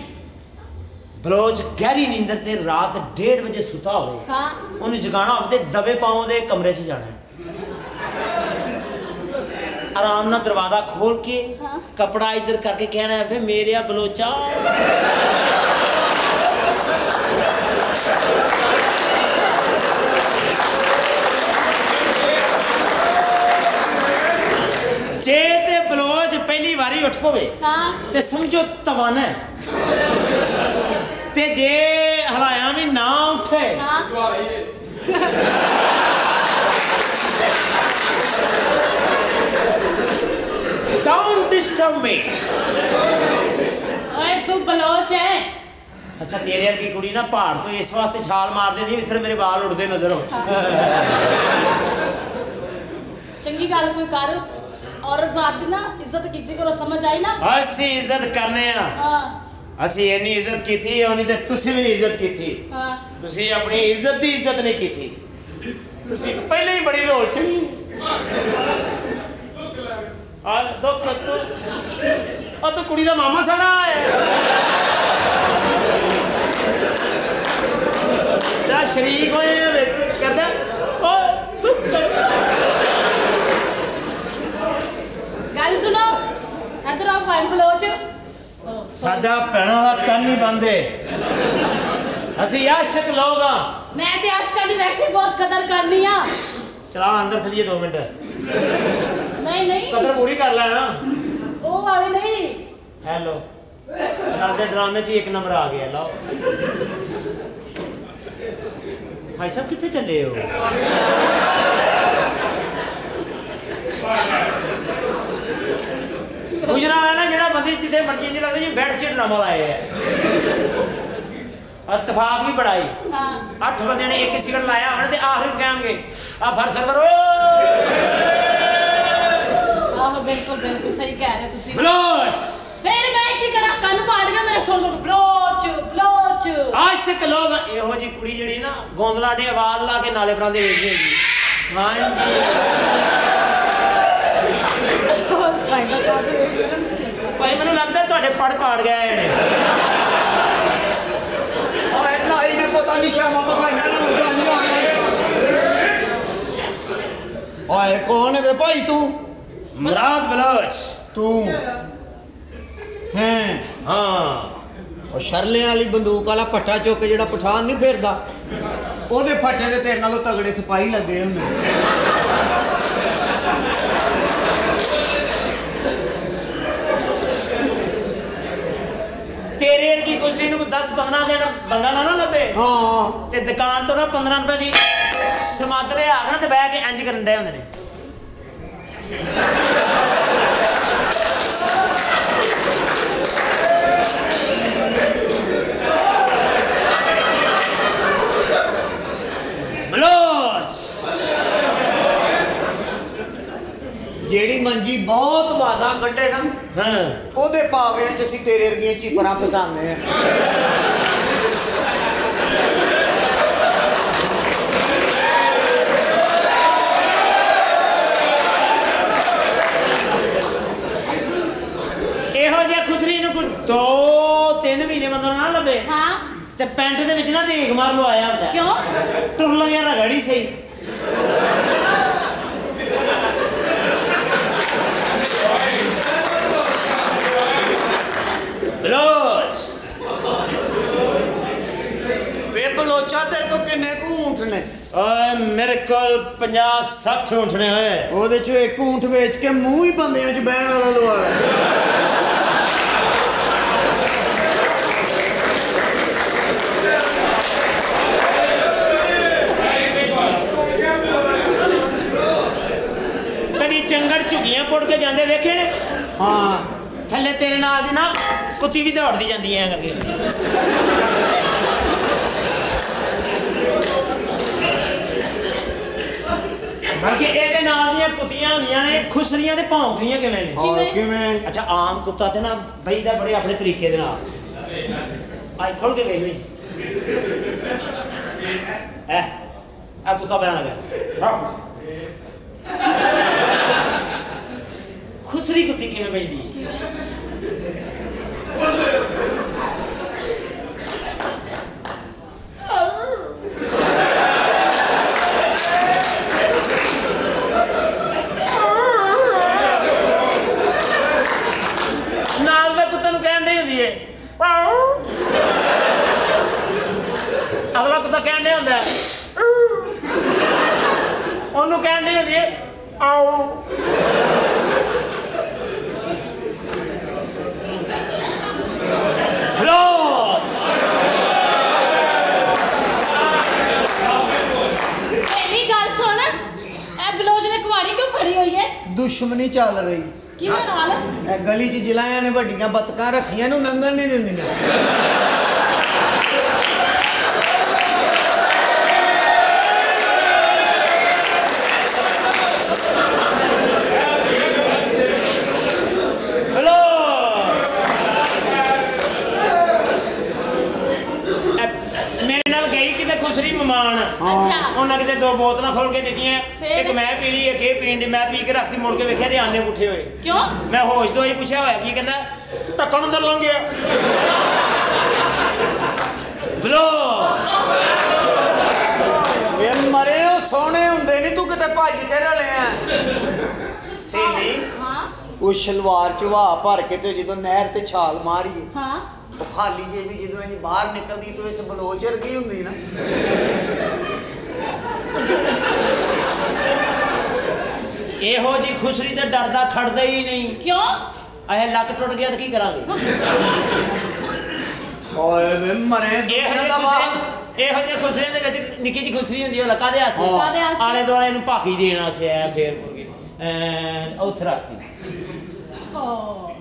Speaker 11: ਬਲੋਚ ਗਹਿਰੀ ਨੀਂਦਰ ਤੇ ਰਾਤ 1:30 ਵਜੇ ਸੁੱਤਾ ਹੋਵੇ।
Speaker 5: ਹਾਂ।
Speaker 11: ਉਹਨੂੰ ਜਗਾਣਾ ਹੋਵੇ ਤੇ ਦਬੇ ਪਾਉਂ ਦੇ ਕਮਰੇ 'ਚ ਜਾਣਾ। ਆਰਾਮ ਨਾਲ ਦਰਵਾਜ਼ਾ ਖੋਲ ਕੇ। ਕਪੜਾ ਇੱਧਰ ਕਰਕੇ ਕਹਿਣਾ ਹੈ ਵੇ ਮੇਰਿਆ ਬਲੋਚਾ। ਜੇ ਤੇ ਬਲੋਚ ਪਹਿਲੀ ਵਾਰੀ ਉੱਠ ਪਵੇ
Speaker 5: ਹਾਂ।
Speaker 11: ਤੇ ਸਮਝੋ ਤਵਾਨਾ ਹੈ। ਤੇ ਜੇ ਹਲਾਇਆ ਵੀ ਨਾ ਉੱਠੇ
Speaker 5: ਹਾਂ।
Speaker 11: ਡੋਨਟ ਡਿਸਟਰਬ ਮੀ
Speaker 5: ਓਏ ਤੂੰ ਬਲੋਚ ਹੈ
Speaker 11: ਅੱਛਾ ਤੇਰੇ ਵਰਗੀ ਕੁੜੀ ਨਾ ਪਹਾੜ ਤੋਂ ਇਸ ਵਾਸਤੇ ਛਾਲ ਮਾਰਦੇ ਨਹੀਂ ਵੀ ਸਿਰ ਮੇਰੇ ਵਾਲ ਉੱਡਦੇ ਨਜ਼ਰ ਹੋ
Speaker 5: ਚੰਗੀ ਗੱਲ ਕੋਈ ਕਰ ਔਰਤ ਜ਼ਾਤ ਦੀ ਨਾ ਇੱਜ਼ਤ ਕੀਤੀ ਕਰੋ ਸਮਝ ਆਈ ਨਾ
Speaker 11: ਅਸੀਂ ਇੱਜ਼ਤ ਕਰਨੇ ਆ
Speaker 5: ਹਾਂ
Speaker 11: ਅਸੀਂ ਇੰਨੀ ਇੱਜ਼ਤ ਕੀਤੀ ਉਹਨੀ ਤੇ ਤੁਸੀਂ ਵੀ ਨਹੀਂ ਇੱਜ਼ਤ ਕੀਤੀ
Speaker 5: ਹਾਂ
Speaker 11: ਤੁਸੀਂ ਆਪਣੀ ਇੱਜ਼ਤ ਦੀ ਇੱਜ਼ਤ ਨਹੀਂ ਕੀਤੀ ਤੁਸੀਂ ਪਹਿਲਾਂ ਹੀ ਬੜੀ ਰੋਲ ਸੀ ਆ ਦੁੱਖ ਤੂੰ ਆ ਤੂੰ ਕੁੜੀ ਦਾ ਮਾਮਾ ਸਾਡਾ ਹੈ। ਦਾ ਸ਼ਰੀਕ ਹੋਏ ਆ ਵਿੱਚ ਕਰਦਾ। ਓ
Speaker 5: ਗੱਲ ਸੁਣੋ ਇੱਧਰ ਆਓ ਫਾਈਨ ਬਲੋਚ
Speaker 11: ਸਾਡਾ ਪੈਣਾ ਦਾ ਕੰਨ ਨਹੀਂ ਬੰਦੇ ਅਸੀਂ ਆਸ਼ਕ ਲੋਗ ਆ।
Speaker 5: ਮੈਂ ਤੇ ਆਸ਼ਕਾ ਦੀ ਵੈਸੇ ਬਹੁਤ ਕਦਰ ਕਰਨੀ ਆ।
Speaker 11: ਚਲਾ ਅੰਦਰ ਚਲੀਏ 2 ਮਿੰਟ।
Speaker 5: ਨਹੀਂ ਨਹੀਂ।
Speaker 11: ਕਦਰ ਪੂਰੀ ਕਰ ਲੈਣਾ।
Speaker 5: ਉਹ ਵਾਲੀ ਨਹੀਂ।
Speaker 11: ਹੈਲੋ ਚੱਲਦੇ ਡਰਾਮੇ 'ਚ ਹੀ ਇੱਕ ਨੰਬਰ ਆ ਗਿਆ ਲਓ। ਭਾਈ ਸਾਹਿਬ ਕਿੱਥੇ ਚੱਲੇ ਹੋ? ਗੁਜਰਾ ਵਾਲਾ ਜਿਹੜਾ ਬੰਦੇ ਜਿੱਥੇ ਮਰਜ਼ੀ ਜੀ ਲੱਗਦਾ ਜੀ ਬੈਠ ਕੇ ਡਰਾਮਾ ਲਾਏ ਆ। ਇਤਫਾਕ ਵੀ ਬੜਾਈ
Speaker 5: ਹਾਂ।
Speaker 11: ਅੱਠ ਬੰਦਿਆਂ ਨੇ ਇੱਕ ਸਿਗਰਟ ਲਾਇਆ ਹੁਣ ਤੇ ਆਖਰ ਕਹਿਣਗੇ ਆ ਫਰ ਸਰਵਰ ਓਏ।
Speaker 5: ਆਹ ਬਿਲਕੁਲ ਬਿਲਕੁਲ ਸਹੀ ਕਹਿ ਰਹੇ ਤੁਸੀਂ।
Speaker 11: ਬਲੋਚ।
Speaker 5: ਫਿਰ ਮੈਂ ਕੀ ਕਰਾਂ? ਕੰਨ ਪਾੜ ਗਿਆ ਮੇਰੇ ਸੁਣ ਸੁਣ ਬਲੋਚ ਬਲੋਚ।
Speaker 11: ਆਸ਼ਿਕ ਲੋਕ ਇਹੋ ਜੀ ਕੁੜੀ ਜਿਹੜੀ ਨਾ ਗੋਂਦਲਾ ਦੇ ਆਵਾਜ਼ ਲਾ ਕੇ ਨਾਲੇ ਪਰਾਂ ਦੇ ਵੇਚਦੀ ਹੈਗੀ। ਹਾਂਜੀ। ਭਾਈ ਮੈਨੂੰ ਲੱਗਦਾ ਤੁਹਾਡੇ ਪੜ ਪਾੜ ਗਏ ਨੇ
Speaker 10: ਆਏ ਲਾਈ ਨੇ ਪਤਾ ਨਹੀਂ ਸ਼ਾਮਾਂ ਮਖਾਈਆਂ ਨੂੰ ਗਾਂਜਾ ਆਏ ਕੌਣ ਹੈ ਵੇ ਭਾਈ ਤੂੰ
Speaker 11: ਮੁਰਾਦ ਬਲੋਚ
Speaker 10: ਤੂੰ ਹੈ
Speaker 11: ਹਾਂ
Speaker 10: ਉਹ ਸ਼ਰਲੇ ਵਾਲੀ ਬੰਦੂਕ ਵਾਲਾ ਪੱਟਾ ਚੁੱਕ ਜਿਹੜਾ ਪਠਾਨ ਨਹੀਂ ਫਿਰਦਾ ਉਹਦੇ ਫੱਟੇ ਦੇ ਤੇਰੇ ਨਾਲੋਂ ਤਗੜੇ ਸਿਪਾਹੀ ਲੱਗੇ ਹੁੰਦੇ
Speaker 11: ਤੇਰੇ ਵਰਗੀ ਕੁਸਰੀ ਨੂੰ 10 15 ਦਿਨ ਬੰਦਾ ਨਾ ਨਾ ਲੱਭੇ।
Speaker 10: ਹਾਂ।
Speaker 11: ਤੇ ਦੁਕਾਨ ਤੋਂ ਨਾ 15 ਰੁਪਏ ਦੀ ਸਮਾਦਰੇ ਆ ਗਏ ਨਾ ਤੇ ਬਹਿ ਕੇ ਇੰਜ ਕਰਨ ਦੇ ਹੁੰਦੇ ਨੇ।
Speaker 10: ਜਿਹੜੀ ਮੰਜੀ ਬਹੁਤ ਵਾਜ਼ਾ ਕੱਢੇ ਨਾ
Speaker 11: ਹਾਂ।
Speaker 10: ਉਹਦੇ ਪਾਵਿਆਂ ਚ ਅਸੀਂ ਤੇਰੇ ਵਰਗੀਆਂ ਚੀਪਰਾਂ ਫਸਾਉਂਦੇ ਆ
Speaker 11: ਬੰਦਾ ਨਾ ਲੱਭੇ।
Speaker 5: ਹਾਂ।
Speaker 11: ਤੇ ਪੈਂਟ ਦੇ ਵਿੱਚ ਨਾ ਢੇਗ ਮਾਰ ਲੋ ਆਇਆ ਹੁੰਦਾ
Speaker 5: ਕਿਉਂ?
Speaker 11: ਟੁਰਲਾ ਯਾਰ ਰਗੜੀ ਸਹੀ। ਬਲੋਚ
Speaker 10: ਵੇ ਬਲੋਚਾ ਤੇਰੇ ਕੋ ਕਿੰਨੇ ਕੁ ਊਂਠ ਨੇ?
Speaker 11: ਓਏ ਮੇਰੇ ਕੋਲ 50 60 ਹੁੰਠਣੇ ਹੋਏ
Speaker 10: ਉਹਦੇ ਚੋਂ ਇੱਕ ਊਂਠ ਵੇਚ ਕੇ ਮੂੰਹ ਹੀ ਬੰਦਿਆਂ ਚ ਬਹਿਣ ਵਾਲਾ ਲਵਾ ਲੈ
Speaker 11: ਕਦੀ ਚੰਗੜ ਝੁਗੀਆਂ ਪੁੱਟ ਕੇ ਜਾਂਦੇ ਵੇਖੇ ਨੇ?
Speaker 10: ਹਾਂ
Speaker 11: ਥੱਲੇ ਤੇਰੇ ਨਾਲ ਦੀ ਨਾ ਕੁੱਤੀ ਵੀ ਦੌੜਦੀ ਜਾਂਦੀ ਐ ਕਰਕੇ। ਬਲਕਿ ਇਹਦੇ ਨਾਲ ਦੀਆਂ ਕੁੱਤੀਆਂ ਹੁੰਦੀਆਂ ਨੇ ਖੁਸਰੀਆਂ ਤੇ ਭੌਂਕਦੀਆਂ ਕਿਵੇਂ ਨੇ?
Speaker 10: ਹਾਂ ਕਿਵੇਂ?
Speaker 11: ਅੱਛਾ ਆਮ ਕੁੱਤਾ ਤੇ ਨਾ ਬਈਦਾ ਬੜੇ ਆਪਣੇ ਤਰੀਕੇ ਦੇ ਨਾਲ। ਆਈ ਖੋਲ ਕੇ ਵੇਖ ਲਈ। ਹੈ? ਆ ਕੁੱਤਾ ਬਣਾ ਲਗਾ। ਖੁਸਰੀ ਕੁੱਤੀ ਕਿਵੇਂ ਬੈਂਦੀ ਨਾਲ ਦਾ ਕੁੱਤੇ ਨੂੰ ਕਹਿਣ ਡਈ ਹੁੰਦੀ ਏ। ਅਗਲਾ ਕੁੱਤਾ ਕਹਿਣ ਡਿਆ ਹੁੰਦਾ ਉਹਨੂੰ ਕਹਿਣ ਡਈ ਹੁੰਦੀ ਏ, ਆਓ। ਬਲੋਚ
Speaker 5: ਸਹੇਲੀ ਗੱਲ ਸੁਣ। ਇਹ ਬਲੋਚ ਨੇ ਕੁਆਰੀ ਕਿਉਂ ਫੜੀ ਹੋਈ ਹੈ?
Speaker 10: ਦੁਸ਼ਮਣੀ ਚੱਲ ਰਹੀ।
Speaker 5: ਕੀ ਹਾਲ?
Speaker 10: ਇਹ ਗਲੀ 'ਚ ਜਿਲਾਇਆਂ ਨੇ ਵੱਡੀਆਂ ਬਤਕਾਂ ਰੱਖੀਆਂ ਨੂੰ ਨੰਗਲ ਨਹੀਂ ਦਿੰਦੀਆਂ
Speaker 11: ਬਲੋਚ ਮੇਰੇ ਨਾਲ ਗਈ ਕਿਤੇ ਖੁਸਰੀ ਮਮਾਨ
Speaker 5: ਅੱਛਾ
Speaker 11: ਉਹਨਾਂ ਕਿਤੇ ਦੋ ਬੋਤਲਾਂ ਖੋਲ ਕੇ ਦਿੱਤੀਆਂ? ਇੱਕ ਮੈਂ ਪੀ ਲਈ ਇੱਕ ਇਹ ਪੀਣ ਦੀ। ਮੈਂ ਪੀ ਕੇ ਰੱਖਤੀ ਮੁੜ ਕੇ ਵੇਖਿਆ ਤੇ ਆਨੇ ਪੁੱਠੇ ਹੋਏ।
Speaker 5: ਕਿਉਂ?
Speaker 11: ਮੈਂ ਹੋਸ਼ ਤੋਂ ਹੀ ਪੁੱਛਿਆ ਹੋਇਆ ਕੀ ਕਹਿੰਦਾ ਢੱਕਣ ਅੰਦਰ ਲੰਘ ਗਿਆ। ਬਲੋਚ
Speaker 10: ਇਹ ਮਰੇ ਉਹ ਸੋਹਣੇ ਹੁੰਦੇ ਨਹੀਂ ਤੂੰ ਕਿਤੇ ਭੱਜ ਕੇ ਰਲਿਆ। ਸੇਲੀ
Speaker 5: ਹਾਂ।
Speaker 10: ਉਹ ਸ਼ਲਵਾਰ ਚਵਾ ਭਰ ਕੇ ਤੇ ਜਦੋਂ ਨਹਿਰ ਤੇ ਛਾਲ ਮਾਰੀਏ
Speaker 5: ਹਾਂ।
Speaker 10: ਉਹ ਖਾਲੀ ਜੇ ਵੀ ਜਦੋਂ ਇਹਨੀ ਬਾਹਰ ਨਿਕਲਦੀ ਤਾਂ ਇਸ ਬਲੋਚ ਵਰਗੀ ਹੁੰਦੀ ਨਾ।
Speaker 11: ਇਹੋ ਜੀ ਖੁਸਰੀ ਤੇ ਡਰਦਾ ਖੜਦਾ ਹੀ ਨਹੀਂ।
Speaker 5: ਕਿਉਂ?
Speaker 11: ਅਹੇ ਲੱਕ ਟੁੱਟ ਗਿਆ ਤਾਂ ਕੀ ਕਰਾਂਗੇ?
Speaker 10: ਓਏ ਵੇ ਮਰੇ
Speaker 11: ਇਹੋ
Speaker 10: ਦਾ ਬਾਹਰ।
Speaker 11: ਖੁਸਰੇ ਇਹੋ ਜਿਹੇ ਖੁਸਰਿਆਂ ਦੇ ਵਿੱਚ ਨਿੱਕੀ ਜੀ ਖੁਸਰੀ ਹੁੰਦੀ ਉਹ ਲੱਕਾਂ ਦੇ ਹਾਸੇ? ਆਲੇ ਦੁਆਲੇ ਨੂੰ ਭਾਖੀ ਦੇਣਾ ਸੀ ਐ ਫੇਰ ਮੁੜ ਕੇ। ਐਨ ਉੱਥੇ ਰੱਖਤੀ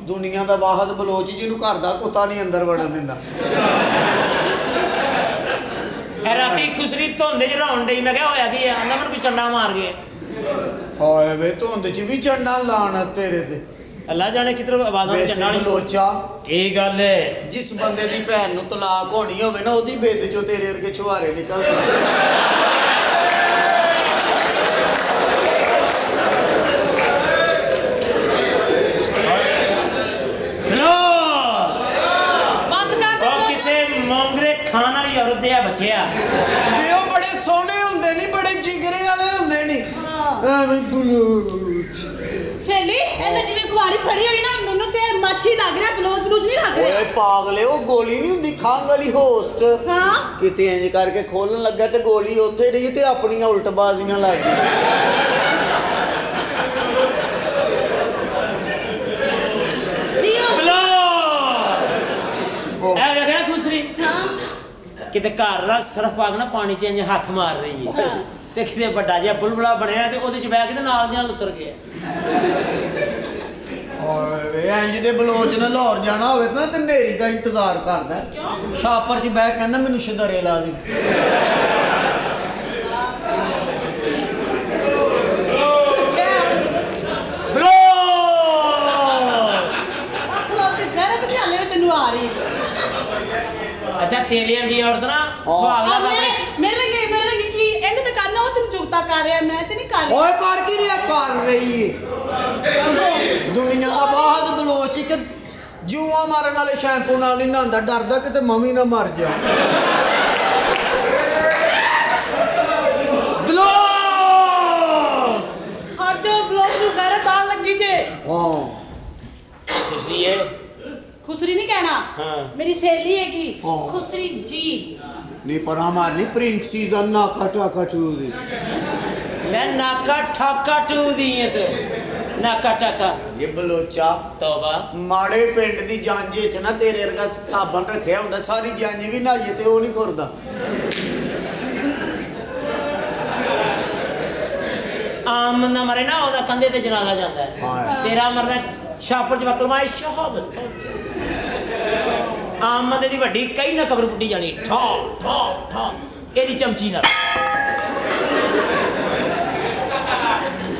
Speaker 10: ਦੁਨੀਆ ਦਾ ਵਾਹਦ ਬਲੋਚ ਜਿਹਨੂੰ ਘਰ ਦਾ ਕੁੱਤਾ ਨਹੀਂ ਅੰਦਰ ਵੜਨ ਦਿੰਦਾ।
Speaker 11: ਐ ਰਾਤੀ ਖੁਸਰੀ ਧੁੰਦ ਚ ਰਹਾਉਣ ਡਈ ਮੈਂ ਕਿਹਾ ਹੋਇਆ ਕੀ ਆ? ਆਂਦਾ ਮੈਨੂੰ ਕੋਈ ਚੰਡਾ ਮਾਰ ਗਿਆ
Speaker 10: ਹਾਏ ਵੇ ਧੁੰਦ 'ਚ ਵੀ ਚੰਡਾ ਲਾਣ ਤੇਰੇ ਤੇ।
Speaker 11: ਅੱਲਾ ਜਾਣੇ ਕਿਧਰੋਂ ਆਵਾਜ਼ਾਂ ਦੇ ਚੰਡਾ ਨਹੀਂ।
Speaker 10: ਬਲੋਚਾ
Speaker 11: ਕੀ ਗੱਲ ਹੈ
Speaker 10: ਜਿਸ ਬੰਦੇ ਦੀ ਭੈਣ ਨੂੰ ਤਲਾਕ ਹੋਣੀ ਹੋਵੇ ਨਾ ਉਹਦੀ ਬੇਦ ਚੋਂ ਤੇਰੇ ਵਰਗੇ ਛੁਹਾਰੇ ਨਿਕਲਦੇ ਨੇ।
Speaker 5: ਬਸ ਕਰ ਦੇ
Speaker 11: ਉਹ
Speaker 5: ਬਲੋਚ।
Speaker 11: ਕਿਸੇ ਮੋਂਗਰੇ ਖਾਣ ਵਾਲੀ ਔਰਤ ਦੇ ਆ ਬੱਚਿਆ।
Speaker 10: ਵੀ ਉਹ ਬੜੇ ਸੋਹਣੇ ਹੁੰਦੇ ਨਹੀਂ ਬੜੇ ਜਿਗਰੇ ਵਾਲੇ ਹੁੰਦੇ ਨਹੀਂ
Speaker 5: ਹਾਂ।
Speaker 10: ਐਵੇਂ ਬਲੋਚ
Speaker 5: ਸਹੇਲੀ ਇਹਨੇ ਜਿਵੇਂ ਕੁਆਰੀ ਫੜੀ ਹੋਈ ਨਾ ਮੈਨੂੰ ਤੇ ਮੱਛੀ ਲੱਗ ਰਿਹਾ ਬਲੋਚ ਬਲੂਚ ਨਹੀਂ ਲੱਗ
Speaker 10: ਓਏ
Speaker 5: ਰਿਹਾ
Speaker 10: ਪਾਗਲੇ ਉਹ ਗੋਲੀ ਨਹੀਂ ਹੁੰਦੀ ਖੰਘ ਵਾਲੀ ਹੋਸਟ
Speaker 5: ਹਾਂ।
Speaker 10: ਕਿਤੇ ਇੰਜ ਕਰਕੇ ਖੋਲਣ ਲੱਗਾ ਤੇ ਗੋਲੀ ਉੱਥੇ ਰਹੀ ਤੇ ਆਪਣੀਆਂ ਉਲਟਬਾਜ਼ੀਆਂ ਲੱਗ ਗਈਆਂ।
Speaker 5: ਜੀਓ
Speaker 11: ਬਲੋ
Speaker 10: ਉਹ
Speaker 11: ਐ ਵੇਖਣਾ ਖੁਸਰੀ
Speaker 5: ਹਾਂ
Speaker 11: ਕਿਤੇ ਘਰ ਦਾ ਸਰਫ ਪਾ ਕੇ ਨਾ ਪਾਣੀ ਚ ਇੰਜ ਹੱਥ ਮਾਰ ਰਹੀ ਹੈ। ਤੇ ਕਿਤੇ ਵੱਡਾ ਜਿਹਾ ਬੁਲਬੁਲਾ ਬਣਿਆ ਤੇ ਉਹਦੇ ਚ ਬਹਿ ਕੇ ਤੇ ਨਾਲ ਦੀਆਂ ਉਤਰ ਗਿਆ।
Speaker 10: ਓਏ ਵੇ ਇੰਜ ਦੇ ਬਲੋਚ ਨਾਲ ਲਾਹੌਰ ਜਾਣਾ ਹੋਵੇ ਤਾਂ ਤੇ ਨੇਰੀ ਦਾ ਇੰਤਜ਼ਾਰ ਕਰਦਾ।
Speaker 5: ਕਿਉਂ?
Speaker 10: ਸ਼ਾਪਰ 'ਚ ਕੇ ਕਹਿੰਦਾ ਮੈਨੂੰ ਸ਼ਦਰੇ ਲਾ ਦੇ।
Speaker 11: ਬਲੋ
Speaker 5: ਤੈਨੂੰ ਆ ਰਹੀ
Speaker 11: ਅੱਛਾ ਤੇਰੀ ਵਰਗੀ ਔਰਤ ਨਾ ਸੁਹਾਗ
Speaker 5: ਆ
Speaker 11: ਦਾ
Speaker 5: ਮੇਰੇ ਮੇਰੇ ਲਈ ਮੇਰੇ ਲਈ ਕੀ ਇਹਨੂੰ ਤੇ ਕਰਨਾ ਉਹ ਤੈਨੂੰ ਚੁਗਤਾ ਕਰ ਰਿਹਾ ਮੈਂ ਤੇ ਨਹੀਂ ਕਰ ਰਹੀ।
Speaker 10: ਓਏ ਕਰ ਕੀ ਰਿਹਾ? ਕਰ ਰਹੀ। ਏ। ਦੁਨੀਆ ਦਾ ਬਾਹਦ ਬਲੋਚ ਇੱਕ ਜੂਆ ਮਾਰਨ ਵਾਲੇ ਸ਼ੈਂਪੂ ਨਾਲ ਨਹੀਂ ਨਹਾਉਂਦਾ ਡਰਦਾ ਕਿਤੇ ਮੰਮੀ ਨਾ ਮਰ ਜਾ।
Speaker 11: ਬਲੋ
Speaker 5: ਹਟ ਜਾ ਬਲੋਕ ਨੂੰ ਕਰ ਤਾਂ ਲੱਗੀ ਜੇ।
Speaker 10: ਹਾਂ।
Speaker 11: ਖੁਸਰੀ ਹੈ
Speaker 5: ਖੁਸਰੀ ਨਹੀਂ ਕਹਿਣਾ। ਮੇਰੀ ਸਹੇਲੀ ਹੈਗੀ। ਖੁਸਰੀ ਜੀ।
Speaker 10: ਨਹੀਂ ਪਰ ਹਮਾਰ ਨਹੀਂ ਪ੍ਰਿੰਸੀ ਦਾ ਨਾ ਖਟਾ ਖਟੂ ਦੀ
Speaker 11: ਲੈ ਨਾਕਾ ਠਾਕਾ ਟੂ ਦੀ ਹੈ ਤੇ। ਨਾਕਾ ਟਾਕਾ
Speaker 10: ਇਹ ਬਲੋਚਾ।
Speaker 11: ਤੋਬਾ।
Speaker 10: ਮਾੜੇ ਪਿੰਡ ਦੀ ਜਾਂਜੇ 'ਚ ਨਾ ਤੇਰੇ ਵਰਗਾ ਸਾਬਣ ਰੱਖਿਆ ਹੁੰਦਾ ਸਾਰੀ ਜਾਂਜ ਵੀ ਨਹਾਈਏ ਤੇ ਉਹ ਨਹੀਂ ਕਰਦਾ
Speaker 11: ਆਮ ਬੰਦਾ ਮਰੇ ਨਾ ਉਹਦਾ ਕੰਧੇ ਤੇ ਜਨਾਜ਼ਾ ਜਾਂਦਾ ਹਾਂ। ਤੇਰਾ ਮਰਨਾ ਛਾਪਰ ਚ ਵਕਲਮਾ ਸ਼ਹਾਦਤ। ਆਮਦ ਦੀ ਵੱਡੀ ਕਈ ਨਾ ਕਬਰ ਪੁੱਟੀ ਜਾਣੀ। ਠਾ ਠਾ ਠਾ ਇਹਦੀ ਚਮਚੀ ਨਾਲ।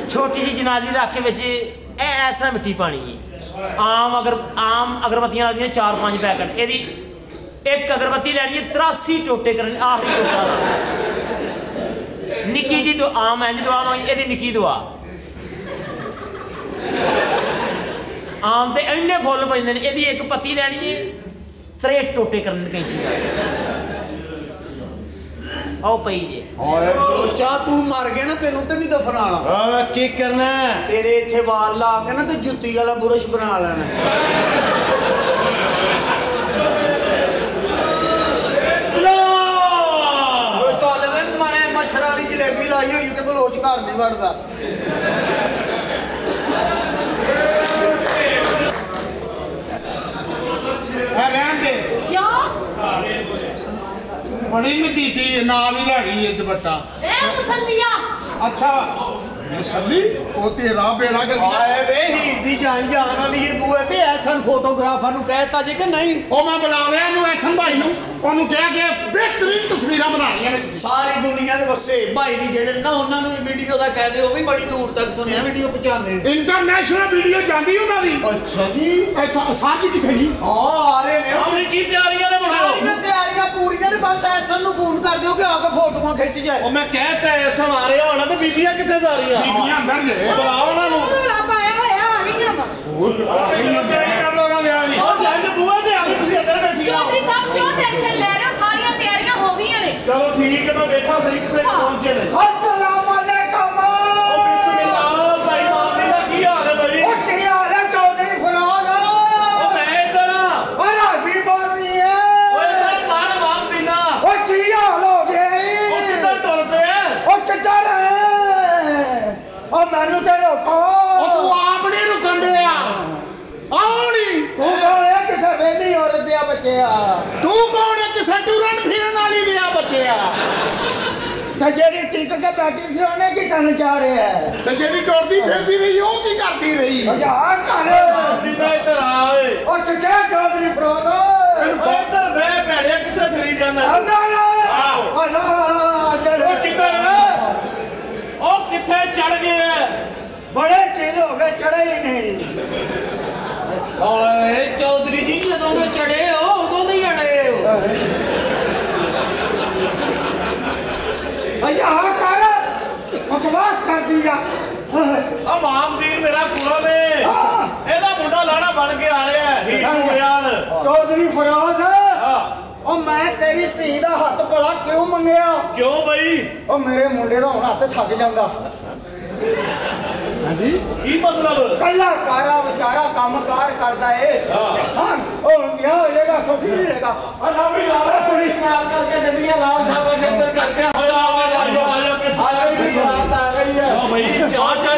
Speaker 11: ਛੋਟੀ ਜੀ ਜਨਾਜ਼ੀ ਰੱਖ ਕੇ ਵਿੱਚ ਇਹ ਐਸ ਤਰ੍ਹਾਂ ਮਿੱਟੀ ਪਾਣੀ। ਆਮ ਅਗਰ, ਆਮ ਅਗਰਬੱਤੀਆਂ ਲੱਗਦੀਆਂ ਚਾਰ ਪੰਜ ਪੈਕਟ। ਇਹਦੀ ਇੱਕ ਅਗਰਬੱਤੀ ਲੈਣੀ ਹੈ 83 ਟੋਟੇ ਕਰਨ ਆਖਰੀ ਟੋਟਾ ਨਿੱਕੀ ਜੀ ਤੋਂ ਆਮ ਇੰਜ ਦੁਆ ਮੰਗੀ ਇਹਦੀ ਨਿੱਕੀ ਦੁਆ। ਆਮ ਤੇ ਇੰਨੇ ਫੁੱਲ ਪੈਂਦੇ ਨੇ ਇਹਦੀ ਇੱਕ ਪੱਤੀ ਲੈਣੀ ਹੈ। 63 ਟੋਟੇ ਕਰਨ ਕੈਂਚੀ ਆਓ ਪਈ ਜੇ।
Speaker 4: ਔਰ ਚੋਚਾ ਤੂੰ ਮਰ ਗਿਆ ਨਾ ਤੈਨੂੰ ਤੇ ਨਹੀਂ ਦਫਨਾਣਾ
Speaker 8: ਆ ਕੀ ਕਰਨਾ?
Speaker 4: ਤੇਰੇ ਇੱਥੇ ਵਾਲ ਲਾ ਕੇ ਨਾ ਤੇ ਜੁੱਤੀ ਵਾਲਾ ਬੁਰਸ਼ ਬਣਾ ਲੈਣਾ। ਓਏ ਚੱਲ ਵੇ ਮਾਰੇ ਮੱਛਰ ਵਾਲੀ ਜਲੇਬੀ ਲਾਈ ਹੋਈ ਤੇ ਬਲੋਚ ਘਰ ਨਹੀਂ ਵੜਦਾ।
Speaker 9: ਇਹ ਰਹਿਣ ਦੇ
Speaker 5: ਕਿਉਂ
Speaker 9: ਬੜੀ ਮਜੀਦੀ ਨਾਲ ਹੀ ਲੈ ਗਈ ਇਹ ਦੁਪੱਟਾ।
Speaker 5: ਇਹ ਮੁਸਲਮੀਆਂ
Speaker 9: ਅੱਛਾ ਮਸੱਲੀ? ਉਹ ਤੇਰਾ ਬੇੜਾ ਕਰ
Speaker 4: ਆਏ ਵੇ ਹੀਰ ਦੀ ਜਾਨ ਜਾਨ ਵਾਲੀ ਇਹ ਬੂਏ ਤੇ ਐਸਨ ਫੋਟੋਗ੍ਰਾਫਰ ਨੂੰ ਕਹਿਤਾ ਜੇ ਕਿ ਨਹੀਂ।
Speaker 9: ਉਹ ਮੈਂ ਬੁਲਾ ਲਿਆ ਇਹਨੂੰ ਐਸਨ ਭਾਈ ਨੂੰ। ਉਹਨੂੰ ਕਿਹਾ ਕਿ ਬਿਹਤਰੀਨ ਤਸਵੀਰਾਂ ਬਣਾਉਣੀਆਂ ਨੇ।
Speaker 4: ਸਾਰੀ ਦੁਨੀਆ ਦੇ ਵਸੇ ਭਾਈ ਵੀ ਜਿਹੜੇ ਨਾ ਉਹਨਾਂ ਨੂੰ ਵੀਡੀਓ ਦਾ ਕਹਿ ਦਿਓ ਉਹ ਵੀ ਬੜੀ ਦੂਰ ਤੱਕ ਸੁਣਿਆ ਵੀਡੀਓ ਪਹੁੰਚਾਉਂਦੇ
Speaker 9: ਇੰਟਰਨੈਸ਼ਨਲ ਵੀਡੀਓ ਜਾਂਦੀ ਉਹਨਾਂ ਦੀ।
Speaker 4: ਅੱਛਾ ਜੀ।
Speaker 9: ਇਹ ਸਾ- ਸਾਂਝ ਕਿੱਥੇ ਨਹੀਂ
Speaker 4: ਹਾਂ ਆ ਰਹੇ ਨੇ ਉਹ।
Speaker 11: ਆਪਣੀ ਕੀ ਤਿਆਰੀਆਂ ਨੇ
Speaker 4: ਸਾਰੀਆਂ ਤਿਆਰੀਆਂ ਪੂਰੀਆਂ ਨੇ ਬਸ ਐਸਨ ਨੂੰ ਫੋਨ ਕਰ ਦਿਓ ਕਿ ਆ ਕੇ ਫੋਟੋਆਂ ਖਿੱਚ ਜਾਏ।
Speaker 8: ਉਹ ਮੈਂ ਕਹਿਤਾ ਐ ਸਭ ਆ ਰਿਹਾ ਹੋਣਾ ਤੇ ਬੀਬੀਆਂ ਕਿੱਥੇ ਜਾ ਰਹੀਆਂ?
Speaker 9: ਬੀਬੀਆਂ ਅੰਦਰ ਜੇ।
Speaker 8: ਬੁਲਾਓ ਉਹਨਾਂ ਨੂੰ।
Speaker 5: ਰੋਲਾ ਪਾਇਆ ਹੋਇਆ ਆ ਗਈਆਂ ਵਾ।
Speaker 8: ਕਰ ਲੋਗਾ ਵਿਆਹ ਨਹੀਂ। ਉਹ ਜੰਜ ਬੂਹੇ ਤੇ ਆ ਤੁਸੀਂ ਅੰਦਰ ਬੈਠੀਆਂ
Speaker 5: ਚੌਧਰੀ ਸਾਹਿਬ ਕਿਉਂ ਟੈਨਸ਼ਨ ਲੈ ਰਹੇ ਹੋ ਸਾਰੀਆਂ ਤਿਆਰੀਆਂ ਹੋ ਗਈਆਂ ਨੇ।
Speaker 8: ਚਲੋ ਠੀਕ ਹੈ ਮੈਂ ਵੇਖਾਂ ਸਹੀ ਕਿੱਥੇ
Speaker 5: ਹਾਂ।
Speaker 8: ਪਹੁੰਚੇ ਨੇ।
Speaker 4: ਅਸਲਾਮ ਅਲੈਕਮ।
Speaker 8: ਉਹ ਬਿਸਮਿਲ੍ਲਾਹ ਭਾਈ ਮਾਮੀ ਦਾ ਕੀ ਹਾਲ ਹੈ ਭਾਈ?
Speaker 4: ਉਹ ਕੀ ਹਾਲ ਹੈ ਚੌਧਰੀ ਫਰਾਜ਼?
Speaker 8: ਉਹ ਮੈਂ ਇੱਧਰ ਆ।
Speaker 4: ਉਹ ਰਾਜ਼ੀ ਬਾਜ਼ੀ ਹੈ।
Speaker 8: ਉਹ ਇੱਧਰ ਮਾਰ ਮਾਮ ਦੀਨਾ
Speaker 4: ਉਹ ਕੀ ਹਾਲ ਹੋ ਗਿਆ
Speaker 8: ਉਹ
Speaker 4: ਈ?
Speaker 8: ਕਿੱਧਰ ਟੁਰ ਪਿਆ।
Speaker 4: ਉਹ ਕਿੱਧਰ ਹੈ ਉਹ ਮੈਨੂੰ ਤੇ ਰੋਕੋ
Speaker 9: ਉਹ ਤੂੰ ਆਪ ਨਹੀਂ ਰੁਕਣ ਡਿਆ ਆਉਣੀ
Speaker 4: ਤੂੰ ਕੌਣ ਹੈ ਕਿਸੇ ਵੇਲੀ ਔਰਤ ਦੇ ਬੱਚਿਆ।
Speaker 9: ਤੂੰ ਕੌਣ ਹੈ ਕਿਸੇ ਟੁਰਨ ਫਿਰਨ ਵਾਲੀ ਲਿਆ ਬੱਚਿਆ?
Speaker 4: ਤੇ ਜਿਹੜੀ ਟਿਕ ਕੇ ਬੈਠੀ ਸੀ ਉਹਨੇ ਕੀ ਚੰਨ ਚਾੜਿਆ?
Speaker 9: ਤੇ ਜਿਹੜੀ ਟੁਰਦੀ ਫਿਰਦੀ ਰਹੀ ਉਹ ਕੀ ਕਰਦੀ ਰਹੀ?
Speaker 4: ਹਜ਼ਾਰ ਕਰ
Speaker 8: ਦੀਨਾ ਇੱਧਰ ਆ ਓਏ।
Speaker 4: ਉਹ ਕਿੱਥੇ ਚੌਧਰੀ ਫਰਾਜ਼।
Speaker 8: ਉਹ ਇੱਧਰ ਬਹਿ ਭੈੜਿਆ ਕਿੱਥੇ ਫਿਰੀ ਜਾਂਦਾ?
Speaker 4: ਅੰਦਰ
Speaker 8: ਆਹੋ।
Speaker 4: ਅੱਲਾ ਅੰਦਰ
Speaker 8: ਉਹ ਕਿੱਧਰ ਉਹ ਕਿੱਥੇ ਚੜ ਗਿਆ?
Speaker 4: ਬੜੇ ਚਿਰ ਹੋ ਗਏ ਚੜੇ ਹੀ ਨਹੀਂ। ਓਏ ਚੌਧਰੀ ਜੀ ਜਦੋਂ ਦੇ ਚੜੇ ਹੋ ਉਦੋਂ ਦੇ ਹੀ ਅੜੇ ਹੋ। ਅਯਾ ਕਰ। ਬਕਵਾਸ ਕਰਦੀ ਆ।
Speaker 8: ਆ ਮਾਮਦੀਨ ਮੇਰਾ ਕੁੜਾ ਨੇ ਇਹਦਾ ਮੁੰਡਾ ਲਾੜਾ ਬਣ ਕੇ ਆ ਰਿਹਾ ਹੈ ਹੀਟੂ ਰਿਆਲ
Speaker 4: ਚੌਧਰੀ ਫਰਾਜ਼। ਉਹ ਮੈਂ ਤੇਰੀ ਧੀ ਦਾ ਹੱਥ ਭਲਾ ਕਿਉਂ ਮੰਗਿਆ?
Speaker 8: ਕਿਉਂ ਬਈ?
Speaker 4: ਉਹ ਮੇਰੇ ਮੁੰਡੇ ਦਾ ਹੁਣ ਹੱਥ ਥੱਕ ਜਾਂਦਾ।
Speaker 9: ਹਾਂਜੀ।
Speaker 8: ਕੀ ਮਤਲਬ?
Speaker 4: ਕੱਲਾ ਕਾਰਾ ਵਿਚਾਰਾ ਕੰਮ ਕਾਰ ਕਰਦਾ ਏ। ਹਾਂ। ਉਹ ਵਿਆਹ ਹੋਏਗਾ ਸੌਖੀ ਨਹੀਂ ਹੈਗਾ ਆ ਲਾ ਵੀ ਲਾ ਕੁੜੀ ਨਾਲ ਕਰਕੇ ਗੱਡੀਆਂ ਲਾਓ ਸ਼ਾਬਾਸ਼ ਇੱਧਰ ਕਰਕੇ।
Speaker 8: ਓਏ ਆ ਜਾ ਆ ਜਾ ਆ ਜਾ ਕਿਸ
Speaker 4: ਆ ਗਈ ਰਾਤ ਆ ਗਈ ਹੈ।
Speaker 8: ਆ ਬਈ ਚਾਹ ਚੜ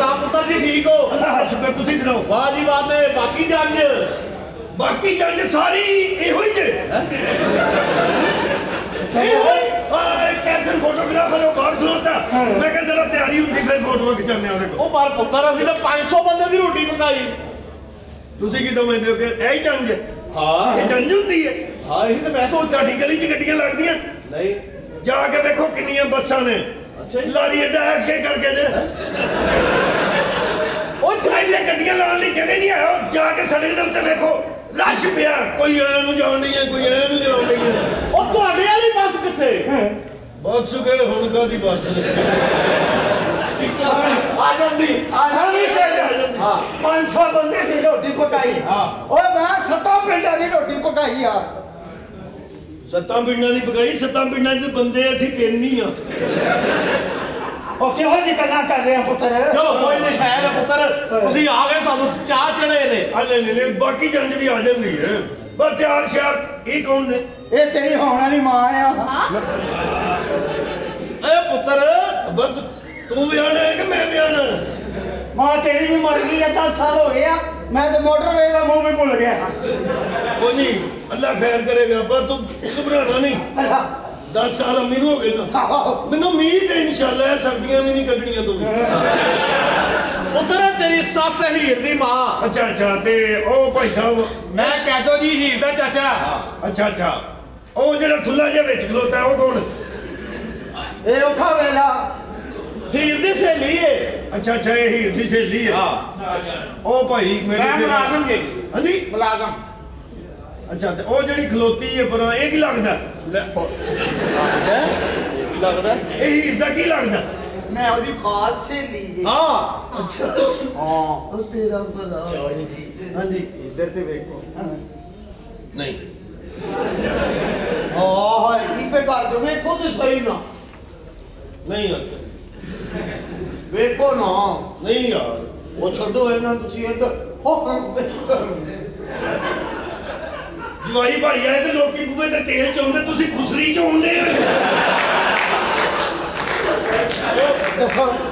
Speaker 8: ਸਲਾਮ ਪੁੱਤਰ ਜੀ ਠੀਕ ਹੋ?
Speaker 12: ਅੱਲਾਹ ਸ਼ੁਕਰ ਤੁਸੀਂ ਸੁਣਾਓ।
Speaker 8: ਵਾਹ ਜੀ ਬਾਤ ਹੈ ਬਾਕੀ ਜੰਜ
Speaker 12: ਬਾਕੀ ਜੰਜ ਸਾਰੀ ਇਹੋ ਹੀ ਜੇ। ਆ ਕੈਸਨ ਫੋਟੋਗ੍ਰਾਫਰ ਉਹ ਬਾਹਰ ਖਲੋਤਾ। ਮੈਂ ਕਿਹਾ ਜਰਾ ਤਿਆਰੀ ਹੁੰਦੀ ਫਿਰ ਫੋਟੋਆਂ ਖਿਚਾਉਂਦੇ ਆ ਉਹਦੇ ਕੋਲ।
Speaker 8: ਉਹ ਪਰ ਪੁੱਤਰ ਅਸੀਂ ਤਾਂ 500 ਬੰਦੇ ਦੀ ਰੋਟੀ ਪਕਾਈ।
Speaker 12: ਤੁਸੀਂ ਕੀ ਸਮਝਦੇ ਹੋ ਕਿ ਇਹ ਹੀ ਜੰਜ ਹੈ?
Speaker 8: ਹਾਂ।
Speaker 12: ਇਹ ਜੰਜ ਹੁੰਦੀ ਹੈ?
Speaker 8: ਹਾਂ ਇਹ ਤਾਂ ਮੈਂ ਸੋਚ
Speaker 12: ਤੁਹਾਡੀ ਗਲੀ 'ਚ ਗੱਡੀਆਂ ਲੱਗਦੀਆਂ?
Speaker 8: ਨਹੀਂ।
Speaker 12: ਜਾ ਕੇ ਵੇਖੋ ਕਿੰਨੀਆਂ ਬੱਸਾਂ ਨੇ।
Speaker 8: ਅੱਛਾ।
Speaker 12: ਲਾਰੀ ਅੱਡਾ ਅੱਗੇ ਕਰਕੇ ਜੇ ਚਾਹੀਦੇ ਗੱਡੀਆਂ ਲਾਉਣ ਲਈ ਜਗ੍ਹਾ ਨਹੀਂ ਹੈ ਉਹ ਜਾ ਕੇ ਸੜਕ ਦੇ ਉੱਤੇ ਵੇਖੋ ਰਸ਼ ਪਿਆ। ਕੋਈ ਐ ਨੂੰ ਜਾਣ ਡਈ ਹੈ ਕੋਈ ਐ ਨੂੰ ਜਾਣ ਡਈ ਹੈ।
Speaker 8: ਉਹ ਤੁਹਾਡੇ ਵਾਲੀ ਬੱਸ ਕਿੱਥੇ?
Speaker 12: ਬੱਸ ਗਏ ਹੁਣ ਕਾਦੀ ਬੱਸ
Speaker 4: ਆ। ਜਾਂਦੀ ਆ ਜਾਂਦੀ। ਹਾਂ। 500 ਬੰਦੇ ਦੀ ਰੋਟੀ ਪਕਾਈ।
Speaker 8: ਹਾਂ।
Speaker 4: ਓਏ ਮੈਂ ਸੱਤਾਂ ਪਿੰਡਾਂ ਦੀ ਰੋਟੀ ਪਕਾਈ ਆ।
Speaker 12: ਸੱਤਾਂ ਪਿੰਡਾਂ ਦੀ ਪਕਾਈ ਸੱਤਾਂ ਪਿੰਡਾਂ ਦੇ ਬੰਦੇ ਅਸੀਂ ਤਿੰਨ ਹੀ ਆ।
Speaker 4: ਉਹ ਕਿਹੋ ਜੀ ਗੱਲਾਂ ਕਰ ਰਹੇ ਆ ਪੁੱਤਰ?
Speaker 8: ਚਲੋ ਕੋਈ ਨਹੀਂ ਸ਼ਾਇਦ ਹੈ ਪੁੱਤਰ। ਤੁਸੀਂ ਆ ਗਏ ਸਾਨੂੰ ਚਾਹ ਚੜੇ ਨੇ।
Speaker 12: ਆ ਲੈ ਲੈ ਲੈ ਬਾਕੀ ਜੰਜ ਵੀ ਆ ਜਾਂਦੀ ਹੈ। ਬਸ ਤਿਆਰ ਸ਼ਿਆਰ ਇਹ ਕੌਣ ਨੇ?
Speaker 4: ਇਹ ਤੇਰੀ ਹੋਣ ਵਾਲੀ ਮਾਂ ਆ।
Speaker 8: ਏ ਪੁੱਤਰ
Speaker 12: ਬਸ ਤੂੰ ਵੀ ਆਣਾ ਹੈ ਕਿ ਮੈਂ ਵੀ ਆਣਾ
Speaker 4: ਮਾਂ ਤੇਰੀ ਵੀ ਮਰ ਗਈ ਆ 10 ਸਾਲ ਹੋ ਗਏ ਆ। ਮੈਂ ਤੇ ਮੋਟਰਵੇ ਦਾ ਮੂੰਹ ਵੀ ਭੁੱਲ ਗਿਆ।
Speaker 12: ਕੋਈ ਨਹੀਂ ਅੱਲਾ ਖੈਰ ਕਰੇਗਾ ਪਰ ਤੂੰ ਘਬਰਾਣਾ ਨਹੀਂ। 10 ਸਾਲ ਅੰਮੀ ਨੂੰ ਹੋ ਗਏ ਨਾ ਮੈਨੂੰ ਉਮੀਦ ਹੈ ਇਨਸ਼ਾਅੱਲਾ ਇਹ ਸਰਦੀਆਂ ਵੀ ਨਹੀਂ ਕੱਢਣੀਆਂ ਤੂੰ
Speaker 8: ਪੁੱਤਰ ਤੇਰੀ ਸੱਸ ਹੀਰ ਦੀ ਮਾਂ।
Speaker 12: ਅੱਛਾ ਅੱਛਾ ਤੇ ਉਹ ਭਾਈ ਸਾਹਿਬ?
Speaker 8: ਮੈਂ ਕਹਦੋ ਜੀ ਹੀਰ ਦਾ ਚਾਚਾ।
Speaker 12: ਅੱਛਾ ਅੱਛਾ। ਉਹ ਜਿਹੜਾ ਠੁੱਲਾ ਜਿਹਾ ਵਿੱਚ ਖਲੋਤਾ ਉਹ ਕੌਣ?
Speaker 8: ਇਹ ਔਖਾ ਵੇਲਾ। ਹੀਰ ਦੀ ਸਹੇਲੀ ਏ।
Speaker 12: ਅੱਛਾ ਅੱਛਾ ਇਹ ਹੀਰ ਦੀ ਸਹੇਲੀ ਹੈ। ਉਹ ਭਾਈ ਮੇਰੇ
Speaker 9: ਮੈਂ ਮੁਲਾਜ਼ਮ ਜੀ।
Speaker 12: ਹਾਂਜੀ?
Speaker 9: ਮੁਲਾਜ਼ਮ।
Speaker 12: ਅੱਛਾ ਤੇ ਉਹ ਜਿਹੜੀ ਖਲੋਤੀ ਹੈ ਪਰ ਇਹ ਕੀ ਲੱਗਦਾ?
Speaker 8: ਲੱਗਦਾ?
Speaker 12: ਇਹ ਹੀਰ ਦਾ ਕੀ ਲੱਗਦਾ?
Speaker 10: ਮੈਂ ਉਹਦੀ ਖਾਸ ਸਹੇਲੀ ਜੀ।
Speaker 8: ਹਾਂ।
Speaker 12: ਅੱਛਾ।
Speaker 10: ਹਾਂ।
Speaker 12: ਉਹ ਤੇਰਾ ਭਲਾ।
Speaker 10: ਚੌੜੀ ਜੀ
Speaker 12: ਹਾਂਜੀ।
Speaker 10: ਇੱਧਰ ਤੇ ਵੇਖੋ।
Speaker 12: ਨਹੀਂ।
Speaker 10: ਹਾਂ ਕੀ ਪੇ ਕਰ ਦੋ ਵੇਖੋ ਤੇ ਸਹੀ ਨਾ।
Speaker 12: ਨਹੀਂ ਯਾਰ।
Speaker 10: ਵੇਖੋ ਨਾ।
Speaker 12: ਨਹੀਂ ਯਾਰ।
Speaker 10: ਉਹ ਛੱਡੋ ਇਹਨਾਂ ਨੂੰ ਤੁਸੀਂ ਇੱਧਰ। ਹੋ
Speaker 12: ਜਵਾਈ ਭਾਈ ਆਏ ਤੇ ਲੋਕੀ ਬੂਹੇ ਤੇ ਤੇਲ ਚੋਂਦੇ ਤੁਸੀਂ ਖੁਸਰੀ ਚੋਂਦੇ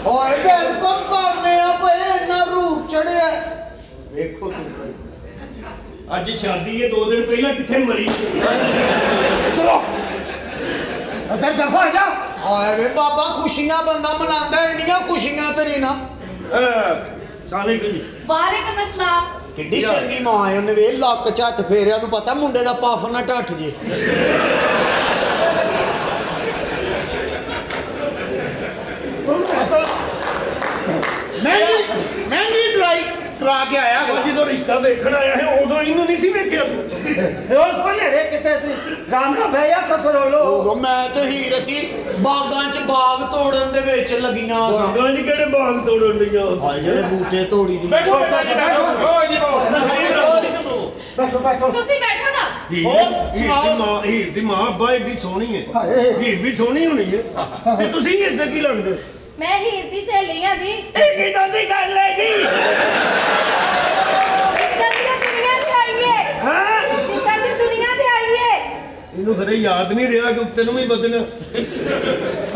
Speaker 10: ਓਏ ਵੈਲਕਮ ਕਰਨੇ ਆ ਭਈ ਇੰਨਾ ਰੂਪ ਚੜਿਆ। ਵੇਖੋ ਤੁਸੀਂ।
Speaker 12: ਅੱਜ ਸ਼ਾਦੀ ਹੈ ਦੋ ਦਿਨ ਪਹਿਲਾਂ ਕਿੱਥੇ ਮਰੀ
Speaker 8: ਉਧਰ ਦਫਾ ਜਾ।
Speaker 10: ਆਏ ਵੇ ਬਾਬਾ ਖੁਸ਼ੀਆਂ ਬੰਦਾ ਮਨਾਉਂਦਾ ਇੰਨੀਆਂ ਖੁਸ਼ੀਆਂ ਤੇ ਨਹੀਂ ਨਾ
Speaker 12: ਸਾਲੇ ਕੀ?
Speaker 5: ਵਾਲੇਕਮ ਅਸਲਾਮ
Speaker 10: ਕਿੱਡੀ ਚੰਗੀ ਮਾਂ ਹੈ, ਉਹਨੇ ਵੇ ਲੱਕ ਝੱਟ ਫੇਰਿਆ ਨੂੰ ਪਤਾ ਮੁੰਡੇ ਦਾ ਪਫ ਨਾ ਢੱਠ ਜੇ।
Speaker 9: ਮਹਿੰਗੀ ਮਹਿੰਗੀ ਡਰਾਈ ਕਰਾ ਕੇ ਆਇਆ
Speaker 12: ਉਹ ਜਦੋਂ ਰਿਸ਼ਤਾ ਦੇਖਣ ਆਇਆ ਹੈ ਉਦੋਂ ਇਹਨੂੰ ਨਹੀਂ ਸੀ ਵੇਖਿਆ
Speaker 8: ਉਸ ਭਨੇਰੇ ਕਿੱਥੇ ਸੀ? ਰਾਮ ਦਾ ਭਈਆ ਕਸਰੋਲੋ
Speaker 10: ਉਦੋਂ ਮੈਂ ਤੇ ਹੀਰ ਅਸੀਂ ਬਾਗਾਂ 'ਚ ਬਾਗ ਤੋੜਨ ਦੇ ਵਿੱਚ ਲੱਗੀਆਂ ਸਾਂ।
Speaker 12: ਬਾਗਾਂ 'ਚ ਕਿਹੜੇ ਬਾਗ ਤੋੜਨ ਲੀਆਂ
Speaker 10: ਹਾਏ ਜਿਹੜੇ ਬੂਟੇ ਤੋੜੀ ਦੀ।
Speaker 8: ਬੈਠੋ ਬੈਠੋ ਜੀ ਬੈਠੋ
Speaker 5: ਤੁਸੀਂ ਬੈਠੋ ਨਾ।
Speaker 12: ਹੀਰ ਦੀ ਮਾਂ ਹੀਰ ਦੀ ਮਾਂ ਅੱਬਾ ਏਡੀ ਸੋਹਣੀ ਹੈ। ਹੀਰ ਵੀ ਸੋਹਣੀ ਹੋਣੀ ਹੈ। ਤੇ ਤੁਸੀਂ ਹੀਰ ਦੇ ਕੀ ਲੱਗਦੇ?
Speaker 5: ਮੈਂ ਹੀਰ ਦੀ ਸਹੇਲੀ ਆ ਜੀ।
Speaker 12: ਇਹ ਕਿਦਾਂ ਦੀ ਗੱਲ ਹੈ ਜੀ?
Speaker 5: ਜਿੱਦਾਂ ਦੀ ਦੁਨੀਆ ਤੇ ਆਈਏ।
Speaker 12: ਹਾਂ?
Speaker 5: ਜਿੱਦਾਂ ਦੀ ਦੁਨੀਆ ਤੇ ਆਈਏ।
Speaker 12: ਇਹਨੂੰ ਖਰੇ ਯਾਦ ਨਹੀਂ ਰਿਹਾ ਕਿ ਉੱਤੇ ਨੂੰ ਵੀ ਵਧਣਾ।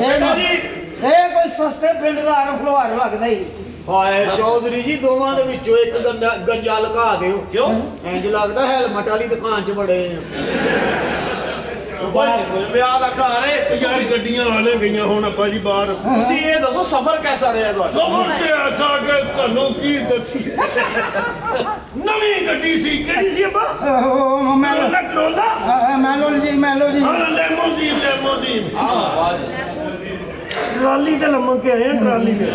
Speaker 8: ਇਹ ਕੋਈ ਸਸਤੇ ਪਿੰਡ ਦਾ ਆਰਫ ਲੋਹਾਰ ਲੱਗਦਾ ਹੀ।
Speaker 10: ਹਾਏ ਚੌਧਰੀ ਜੀ ਦੋਵਾਂ ਦੇ ਵਿੱਚੋਂ ਇੱਕ ਗੰਜਾ ਲਗਾ ਦਿਓ।
Speaker 11: ਕਿਉਂ?
Speaker 10: ਇੰਜ ਲੱਗਦਾ ਹੈਲਮਟ ਵਾਲੀ ਦੁਕਾਨ 'ਚ ਬੜੇ ਆ।
Speaker 8: ਵਿਆਹ ਦਾ ਘਰ ਹੈ
Speaker 12: ਯਾਰ ਗੱਡੀਆਂ ਹਾਲੇ ਗਈਆਂ ਹੁਣ ਆਪਾਂ ਜੀ ਬਾਹਰ।
Speaker 8: ਤੁਸੀਂ ਇਹ ਦੱਸੋ ਸਫ਼ਰ ਕਿਹਦਾ ਰਿਹਾ ਤੁਹਾਡਾ?
Speaker 12: ਸਫਰ ਤੇ ਐਸਾ ਕਿ ਤੁਹਾਨੂੰ ਕੀ ਦੱਸੀ ਨਵੀਂ ਗੱਡੀ ਸੀ। ਕਿਹੜੀ ਸੀ ਅੱਬਾ ਕਰੋਲਾ। ਕਰੋਲਾ
Speaker 8: ਮੈਲੋ ਜੀ ਮੈਲੋ ਜੀ।
Speaker 12: ਹਾਂ ਲੈਮੋਜ਼ੀਨ ਲੈਮੋਜ਼ੀਨ। ਟਰਾਲੀ ਤੇ ਲੰਮਕ ਕੇ ਆਏ ਆ ਟਰਾਲੀ ਤੇ।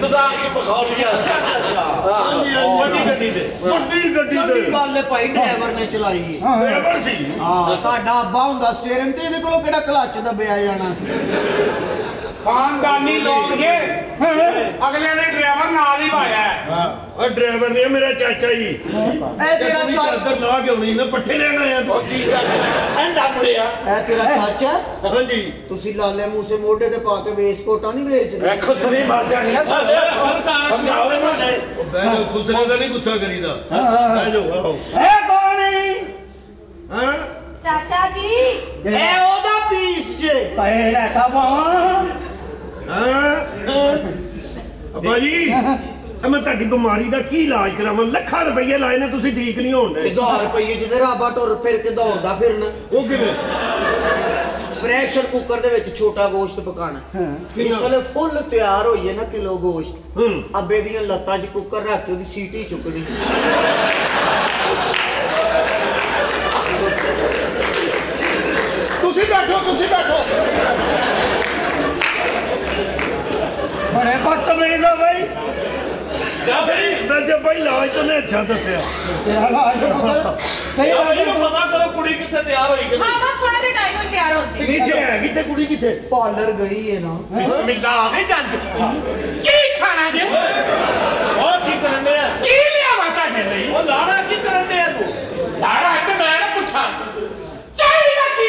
Speaker 11: ਮਜ਼ਾਕ ਹੀ ਬਖੌਲੀਆ ਅੱਛਾ ਅੱਛਾ
Speaker 12: ਹਾਂਜੀ, ਹਾਂਜੀ।
Speaker 11: ਵੱਡੀ ਗੱਡੀ ਤੇ।
Speaker 12: ਵੱਡੀ ਗੱਡੀ
Speaker 10: ਚੰਗੀ ਗੱਲ ਹੈ ਭਾਈ ਡਰਾਈਵਰ ਨੇ ਚਲਾਈ ਹੈ
Speaker 12: ਡਰਾਈਵਰ ਸੀ
Speaker 10: ਹਾਂ ਤੁਹਾਡਾ ਅੱਬਾ ਹੁੰਦਾ ਸਟੀਅਰਿੰਗ ਤੇ ਇਹਦੇ ਕੋਲੋਂ ਕਿਹੜਾ ਕਲੱਚ ਦੱਬਿਆ ਜਾਣਾ ਸੀ?
Speaker 9: ਖਾਨਦਾਨੀ ਲੋਕ ਜੇ। ਅਗਲੇ ਨੇ ਡਰਾਈਵਰ ਨਾਲ ਹੀ ਪਾਇਆ।
Speaker 12: ਉਹ ਡਰਾਈਵਰ ਨੇ ਮੇਰਾ ਚਾਚਾ ਜੀ।
Speaker 10: ਇਹ ਤੇਰਾ
Speaker 12: ਚਾਦਰ ਲਾ ਕੇ ਆਉਣੀ ਨਾ ਪੱਠੇ ਲੈਣ ਆਇਆ ਤੂੰ।
Speaker 11: ਠੰਡਾ ਮੁੜਿਆ
Speaker 10: ਇਹ ਤੇਰਾ ਚਾਚਾ?
Speaker 12: ਹਾਂਜੀ।
Speaker 10: ਤੁਸੀਂ ਲਾਲੇ ਮੂਸੇ ਮੋਢੇ ਤੇ ਪਾ ਕੇ ਵੇਸ ਕੋਟਾ ਨਹੀਂ ਵੇਚਦੇ?
Speaker 11: ਖੁਸਰੀ ਮਰ ਜਾਣੀ। ਹੈ ਸਾਡੇ ਸਮਝਾਓ ਸਾਡੇ।
Speaker 12: ਉਹ ਬਹਿ ਜਾ ਗੁੱਸਰੇ ਦਾ ਨਹੀਂ ਗੁੱਸਾ ਕਰੀਦਾ। ਜਾਓ ਆਹੋ
Speaker 8: ਇਹ ਕੌਣ ਹਾਂ?
Speaker 5: ਚਾਚਾ ਜੀ।
Speaker 10: ਇਹ ਉਹਦਾ ਪੀਸ ਜੇ।
Speaker 8: ਪਏ ਬਾਵਾ
Speaker 12: ਹਾਂ? ਅੱਬਾ ਜੀ ਮੈਂ ਤੁਹਾਡੀ ਬਿਮਾਰੀ ਦਾ ਕੀ ਇਲਾਜ ਕਰਾਵਾਂ ਲੱਖਾਂ ਰੁਪਏ ਲਾਏ ਨੇ ਤੁਸੀਂ ਠੀਕ ਨਹੀਂ ਹੋਣ ਦੇ
Speaker 10: 1000 ਰੁਪਏ ਜਿਹਦੇ ਰਾਬਾ ਟੁਰ ਫਿਰ ਕੇ ਦੌੜਦਾ ਫਿਰਨਾ।
Speaker 12: ਉਹ ਕਿਵੇਂ?
Speaker 10: ਪ੍ਰੈਸ਼ਰ ਕੁੱਕਰ ਦੇ ਵਿੱਚ ਛੋਟਾ ਗੋਸ਼ਤ ਪਕਾਣਾ ਇਸ ਵੇਲੇ ਫੁੱਲ ਤਿਆਰ ਹੋਈ ਹੈ ਨਾ ਕਿਲੋ ਗੋਸ਼ਤ। ਅੱਬੇ ਦੀਆਂ ਲੱਤਾਂ 'ਚ ਕੁੱਕਰ ਰੱਖ ਕੇ ਉਹਦੀ ਸੀਟੀ ਚੁੱਕਣੀ।
Speaker 9: ਤੁਸੀਂ ਬੈਠੋ ਤੁਸੀਂ ਬੈਠੋ
Speaker 8: ਬੜੇ ਬਦਤਮੀਜ਼ ਹੋ ਬਈ।
Speaker 12: ਵੈਸੇ ਭਾਈ ਇਲਾਜ ਤਾਂ ਨੇ ਅੱਛਾ ਦੱਸਿਆ।
Speaker 8: ਤੇਰਾ ਲਾਸ਼ ਪੁੱਤਰ ਕਈ ਵਾਰ
Speaker 11: ਪਤਾ ਕਰੋ ਕੁੜੀ ਕਿੱਥੇ ਤਿਆਰ ਹੋਈ
Speaker 5: ਹਾਂ ਬਸ ਥੋੜਾ ਜਿਹਾ ਟਾਈਮ ਹੋ ਤਿਆਰ ਹੋ ਜੀ।
Speaker 12: ਕਿੱਥੇ ਹੈ ਕਿੱਥੇ ਕੁੜੀ ਕਿੱਥੇ?
Speaker 10: ਪਾਰਲਰ ਗਈ ਹੈ ਨਾ।
Speaker 6: ਬਿਸਮਿਲ੍ਲਾ ਆਵੇ ਜੰਜ ਕੀ ਖਾਣਾ ਜੇ?
Speaker 11: ਉਹ ਕੀ ਕਰਨੇ ਆ
Speaker 6: ਕੀ ਲਿਆਵਾ ਤੁਹਾਡੇ ਲਈ?
Speaker 11: ਉਹ ਲਾੜਾ ਕੀ ਕਰਨੇ ਆ ਤੂੰ?
Speaker 6: ਲਾੜਾ ਤੇ ਮੈਂ ਨਾ ਪੁੱਛਾਂ ਚਾਹੀਦਾ ਕੀ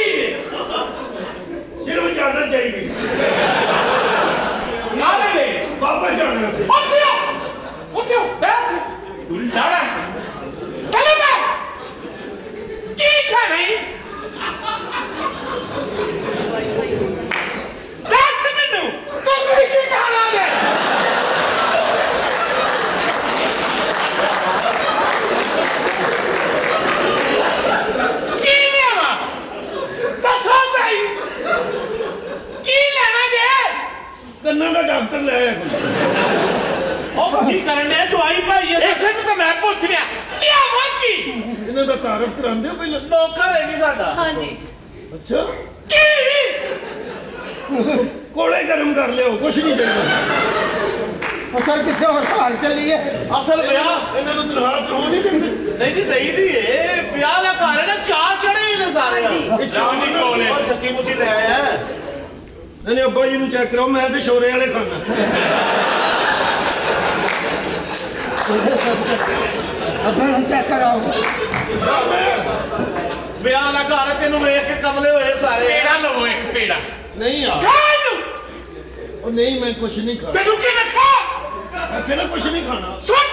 Speaker 12: ਸਿਰੋਂ ਜਾਣਾ ਚਾਹੀਦੀ
Speaker 6: ਨਾਲੇ ਲੈ।
Speaker 12: ਵਾਪਸ ਜਾਣਾ ਸੀ
Speaker 6: ਉੱਠਿਓ ਉੱਠਿਓ ਬੈਠ। ਤੂੰ ਲਾੜਾ ਚਲੇ ਮੈਂ ਕੀ ਖਾਣਾ ਹੈ ਦੱਸ ਮੈਨੂੰ ਤੁਸੀਂ ਕੀ ਖਾਣਾ ਹੈ
Speaker 12: ਡਾਕਟਰ ਲੈ ਆਇਆ ਕੋਈ
Speaker 8: ਉਹ ਕੀ ਕਰਨ ਦੇ ਜਵਾਈ ਭਾਈ
Speaker 6: ਇਸੇ ਨੂੰ ਤਾਂ ਮੈਂ ਪੁੱਛ ਰਿਹਾ ਲਿਆਵਾਂ ਕੀ
Speaker 12: ਇਹਨਾਂ ਦਾ ਤਾਰਫ ਕਰਾਉਂਦੇ ਹੋ ਪਹਿਲਾਂ
Speaker 8: ਨੌਕਰ ਹੈ ਨਹੀਂ ਸਾਡਾ
Speaker 5: ਹਾਂਜੀ
Speaker 12: ਅੱਛਾ
Speaker 6: ਕੀ
Speaker 12: ਕੋਲੇ ਗਰਮ ਕਰ ਲਿਓ ਕੁਛ ਨਹੀਂ ਚਾਹੀਦਾ
Speaker 9: ਪੁੱਤਰ ਕਿਸੇ ਹੋਰ ਹਾਲ ਚੱਲੀਏ
Speaker 8: ਅਸਲ ਵਿਆਹ
Speaker 12: ਇਹਨਾਂ ਨੂੰ ਤਨਖਾਹ ਤੋਂ ਨਹੀਂ ਦਿੰਦੇ?
Speaker 8: ਨਹੀਂ ਜੀ ਦਈ ਦੀ ਏ। ਵਿਆਹ ਦਾ ਘਰ ਹੈ ਨਾ ਚਾਹ ਚੜੇ ਨੇ ਸਾਰੇ
Speaker 5: ਹਾਂਜੀ।
Speaker 12: ਚਾਹ
Speaker 6: ਨਹੀਂ ਕੋਲੇ
Speaker 8: ਉਹ ਸੱਚੀ ਮੁੱਚੀ ਲੈ ਆਇਆ।
Speaker 12: ਨਹੀਂ ਨਹੀਂ ਅੱਬਾ ਜੀ ਨੂੰ ਚੈੱਕ ਕਰੋ ਮੈਂ ਤੇ ਸ਼ੋਰੇ ਵਾਲੇ ਖਾਣਾ।
Speaker 9: ਅੱਬਾ ਨੂੰ ਚੈੱਕ ਕਰਾਓ।
Speaker 8: ਵਿਆਹ ਦਾ ਘਰ ਹੈ, ਤੈਨੂੰ ਵੇਖ ਕੇ ਕਮਲੇ ਹੋਏ ਸਾਰੇ।
Speaker 6: ਪੇੜਾ ਲਵੋ ਇੱਕ ਪੇੜਾ।
Speaker 12: ਨਹੀਂ ਆ।
Speaker 6: ਖਾਣ
Speaker 12: ਉਹ ਨਹੀਂ ਮੈਂ ਕੁਛ ਨਹੀਂ ਖਾਣਾ।
Speaker 6: ਤੈਨੂੰ ਕੀ
Speaker 12: ਮੈਂ ਕਹਿੰਦਾ ਕੁਛ ਨਹੀਂ ਖਾਣਾ।
Speaker 6: ਸੁੱਟ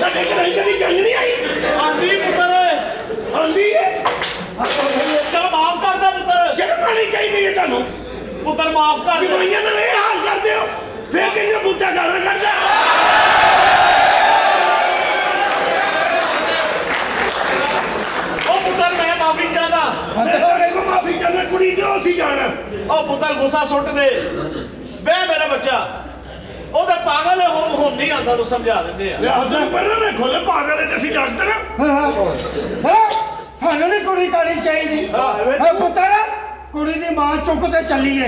Speaker 12: ਸਾਡੇ ਘਰਾਂ ਕਦੀ ਜੰਗ ਨਹੀਂ ਆਈ
Speaker 8: ਆਂਦੀ ਪੁੱਤਰ
Speaker 12: ਆਂਦੀ ਏ
Speaker 8: ਚਲ ਮਾਫ ਕਰਦਾ ਪੁੱਤਰ।
Speaker 12: ਸ਼ਰਮ ਆਣੀ ਚਾਹੀਦੀ ਹੈ ਤੁਹਾਨੂੰ।
Speaker 8: ਪੁੱਤਰ ਮਾਫ ਕਰ ਦੇ।
Speaker 12: ਜਵਾਈਆਂ ਨਾਲ ਇਹ ਹਾਲ ਕਰਦੇ ਹੋ? ਫਿਰ ਕਿੰਨੇ ਬੂਟਾ ਗਾਲਾਂ ਕੱਢਦਾ
Speaker 8: ਉਹ ਪੁੱਤਰ ਮੈਂ ਮਾਫੀ ਚਾਹਦਾ।
Speaker 12: ਮੈਂ ਤੁਹਾਡੇ ਕੋ ਮਾਫੀ ਚਾਹਨਾ ਕੁੜੀ ਦਿਓ ਅਸੀਂ ਜਾਣਾ?
Speaker 8: ਉਹ ਪੁੱਤਰ ਗੁੱਸਾ ਸੁੱਟ ਦੇ। ਬੇ ਮੇਰਾ ਬੱਚਾ। ਉਹ ਤਾਂ ਪਾਗਲ ਹੈ ਹੁਣ ਹੁਣ ਨਹੀਂ ਆਂਦਾ ਨੂੰ ਸਮਝਾ ਦਿੰਦੇ ਆ।
Speaker 12: ਲੈ ਆਦਰ ਪਰ ਨਾ ਖੋਲੇ ਪਾਗਲ ਹੈ ਤੇ ਅਸੀਂ ਡਾਕਟਰ। ਹਾਂ
Speaker 9: ਹੈ। ਸਾਨੂੰ ਨਹੀਂ ਕੁੜੀ ਕਾਲੀ ਚਾਹੀਦੀ। ਹੈ ਪੁੱਤਰ। ਕੁੜੀ ਦੀ ਮਾਂ ਚੁੱਕ ਤੇ ਚੱਲੀਏ।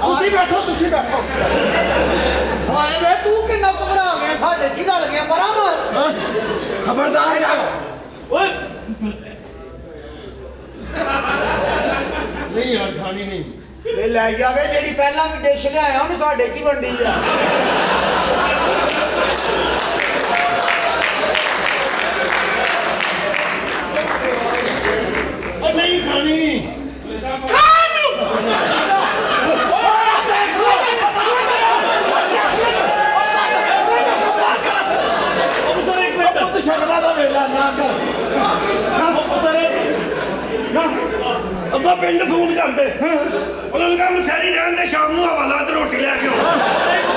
Speaker 9: ਤੁਸੀਂ ਬੈਠੋ ਤੁਸੀਂ ਬੈਠੋ।
Speaker 10: ਹਾਏ ਵੇ ਤੂੰ ਕਿੰਨਾ ਘਬਰਾ ਗਿਆ ਸਾਡੇ ਚ ਹੀ ਰਲ ਗਿਆ ਪਰਾਂ ਮਾਰ।
Speaker 9: ਖਬਰਦਾਰ ਜਾ।
Speaker 8: ਓਏ।
Speaker 12: ਨਹੀਂ ਯਾਰ ਖਾਣੀ ਨਹੀਂ।
Speaker 10: ਤੇ ਲੈ ਜਾਵੇ ਜਿਹੜੀ ਪਹਿਲਾਂ ਵੀ ਡਿਸ਼ ਲਿਆਇਆ ਉਹਨੇ ਸਾਡੇ ਚ ਹੀ ਵੰਡੀ ਆ
Speaker 12: ਉਹ ਨਹੀਂ ਖਾਣੀ
Speaker 8: ਉਹ ਪੁੱਤਰ ਇੱਕ ਮਿੰਟ
Speaker 9: ਪੁੱਤ ਛੱਡਵਾ ਦਾ ਵੇਲਾ ਨਾ ਕਰ
Speaker 8: ਉਹ ਪੁੱਤਰ
Speaker 12: ਅੱਬਾ ਪਿੰਡ ਫੋਨ ਕਰਦੇ ਉਹਨਾਂ ਨੂੰ ਕਹਾਂ ਸਾਰੀ ਰਹਿਣ ਦੇ ਸ਼ਾਮ ਨੂੰ ਹਵਾਲਾ ਤੇ ਰੋਟੀ ਲੈ ਕੇ ਆਓ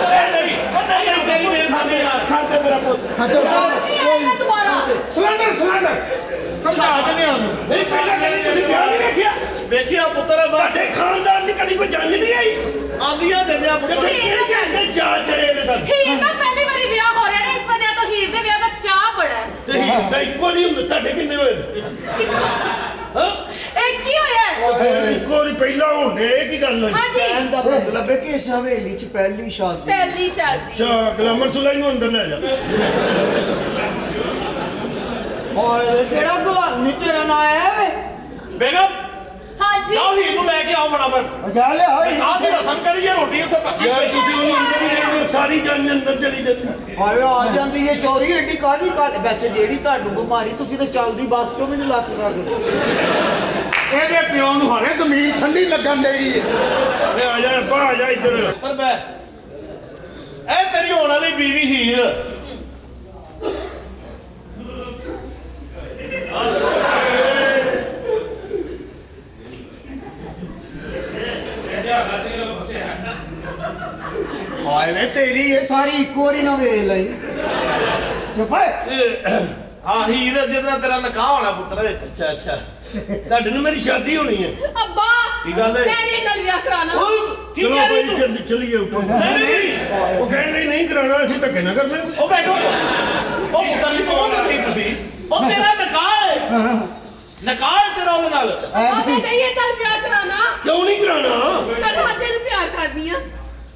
Speaker 8: ਨਹੀਂ ਨਹੀਂ ਉਹ ਨਹੀਂ ਨਹੀਂ ਤੇਰੀ ਮਿਹਰਬਾਨੀ ਆ
Speaker 9: ਖਾਤੇ ਮੇਰਾ ਪੁੱਤ ਖਾਤੇ
Speaker 5: ਨਹੀਂ ਆਏਗਾ ਦੁਬਾਰਾ
Speaker 9: ਸਿਲੰਡਰ ਸਿਲੰਡਰ
Speaker 8: ਸਮਝਾ ਦਿੰਦੇ ਹਾਂ ਉਹਨੂੰ
Speaker 12: ਨਹੀਂ ਪਹਿਲਾਂ ਕਦੀ ਤੁਸੀਂ ਵਿਆਹ ਨਹੀਂ ਵੇਖਿਆ
Speaker 8: ਵੇਖਿਆ ਪੁੱਤਰ ਬਸ
Speaker 12: ਤੁਹਾਡੇ ਖਾਨਦਾਨ 'ਚ ਕਦੀ ਕੋਈ ਜੰਜ ਨਹੀਂ ਆਈ
Speaker 8: ਆਂਦੀਆਂ ਦਿੰਦੇ ਆ
Speaker 12: ਤੇ
Speaker 8: ਪੁੱਤਰ
Speaker 12: ਤੇ ਇੱਕੋ ਨਹੀਂ ਹੁੰਦਾ ਤੁਹਾਡੇ ਕਿੰਨੇ ਹੋਏ ਨੇ? ਹਾਂ?
Speaker 5: ਇਹ ਕੀ ਹੋਇਆ? ਹੈ?
Speaker 12: ਉਹ ਫਿਰ ਇੱਕੋ ਨਹੀਂ ਪਹਿਲਾਂ ਹੁੰਦੇ ਇਹ ਕੀ ਗੱਲ ਹੋਈ?
Speaker 5: ਹਾਂਜੀ।
Speaker 10: ਕਹਿਣ ਦਾ ਮਤਲਬ ਹੈ ਕਿ ਇਸ ਹਵੇਲੀ ਚ ਪਹਿਲੀ ਸ਼ਾਦੀ।
Speaker 5: ਪਹਿਲੀ ਸ਼ਾਦੀ।
Speaker 12: ਅੱਛਾ ਗਲਾਮਰ ਸੁਲਾਈ ਨੂੰ ਅੰਦਰ ਲੈ ਜਾ।
Speaker 10: ਵੇ ਕਿਹੜਾ ਗੁਲਾਮੀ ਤੇਰਾ ਨਾਂ ਆਇਆ ਵੇ?
Speaker 8: ਬੇਗਮ!
Speaker 5: ਹਾਂਜੀ
Speaker 8: ਜਾਓ ਹੀ ਨੂੰ ਲੈ ਕੇ ਆਓ ਫਟਾਫਟ
Speaker 9: ਜਾ ਲਿਆ ਹੋਈ
Speaker 8: ਆਹ ਦੀ ਰਸਮ ਕਰੀਏ ਰੋਟੀ ਉੱਥੇ ਪੱਕੀ
Speaker 12: ਯਾਰ ਤੁਸੀਂ ਉਹਨੂੰ ਅੰਦਰ ਹੀ ਰਹਿੰਦੇ ਹੋ, ਸਾਰੀ ਜੰਜ ਅੰਦਰ ਚਲੀ ਜਾਂਦੀ
Speaker 10: ਹਾਏ ਆ ਜਾਂਦੀ ਏ ਚੋਰੀ ਏਡੀ ਕਾਦੀ ਕਾਲ ਵੈਸੇ ਜਿਹੜੀ ਤੁਹਾਨੂੰ ਬਿਮਾਰੀ ਤੁਸੀਂ ਤੇ ਚੱਲਦੀ ਬੱਸ ਚੋਂ ਵੀ ਨਹੀਂ ਲੱਥ ਸਕਦੇ।
Speaker 9: ਇਹਦੇ ਪਿਓ ਨੂੰ ਹਾਰੇ ਜ਼ਮੀਨ ਠੰਡੀ ਲੱਗਣ ਦੇਈ
Speaker 12: ਓਏ ਆ ਜਾ ਅੱਬਾ ਆ ਜਾ ਇੱਧਰ।
Speaker 8: ਪੁੱਤਰ ਬੈ ਇਹ ਤੇਰੀ ਹੋਣ ਵਾਲੀ ਬੀਵੀ ਹੀਰ।
Speaker 10: ਹਾਏ ਵੇ ਤੇਰੀ ਇਹ ਸਾਰੀ ਇੱਕੋ ਵਾਰੀ ਨਾ ਵੇਖ ਲਈ।
Speaker 9: ਚੁੱਪ ਹੈ
Speaker 8: ਹੀਰ ਜਿਹਦਾ ਤੇਰਾ ਨਿਕਾਹ ਹੋਣਾ ਪੁੱਤਰ।
Speaker 12: ਅੱਛਾ ਅੱਛਾ। ਤੁਹਾਡੇ ਨੂੰ ਮੇਰੀ ਸ਼ਾਦੀ ਹੋਣੀ ਹੈ
Speaker 5: ਅੱਬਾ
Speaker 8: ਕੀ ਗੱਲ ਹੈ?
Speaker 5: ਨਹੀਂ ਨਾਲ ਵਿਆਹ ਕਰਾਣਾ
Speaker 12: ਚਲੋ ਬਈ ਚੱਲ ਚੱਲੀਏ ਉੱਪਰ
Speaker 8: ਨਹੀਂ
Speaker 12: ਉਹ ਕਹਿੰਦੇ ਨਹੀਂ ਕਰਾਉਣਾ ਅਸੀਂ ਧੱਕੇ ਨਾ ਕਰਨਾ।
Speaker 8: ਉਹ ਬੈਠੋ। ਉਹ ਪੁੱਤਰ ਦੀ ਕੌਣ ਦੱਸੀ ਤੁਸੀਂ? ਉਹ ਤੇਰਾ ਨਿਕਾਹ ਹੈ। ਨਿਕਾਹ ਹੈ ਤੇਰਾ ਉਹਦੇ ਨਾਲ।
Speaker 5: ਮੈਂ ਨਹੀਂ ਨਾਲ ਵਿਆਹ ਕਰਾਣਾ
Speaker 12: ਕਿਉਂ ਨਹੀਂ ਕਰਾਉਣਾ?
Speaker 5: ਤੈਨੂੰ ਹੱਥੇ ਨੂੰ ਪਿਆਰ ਕਰਦੀ ਆ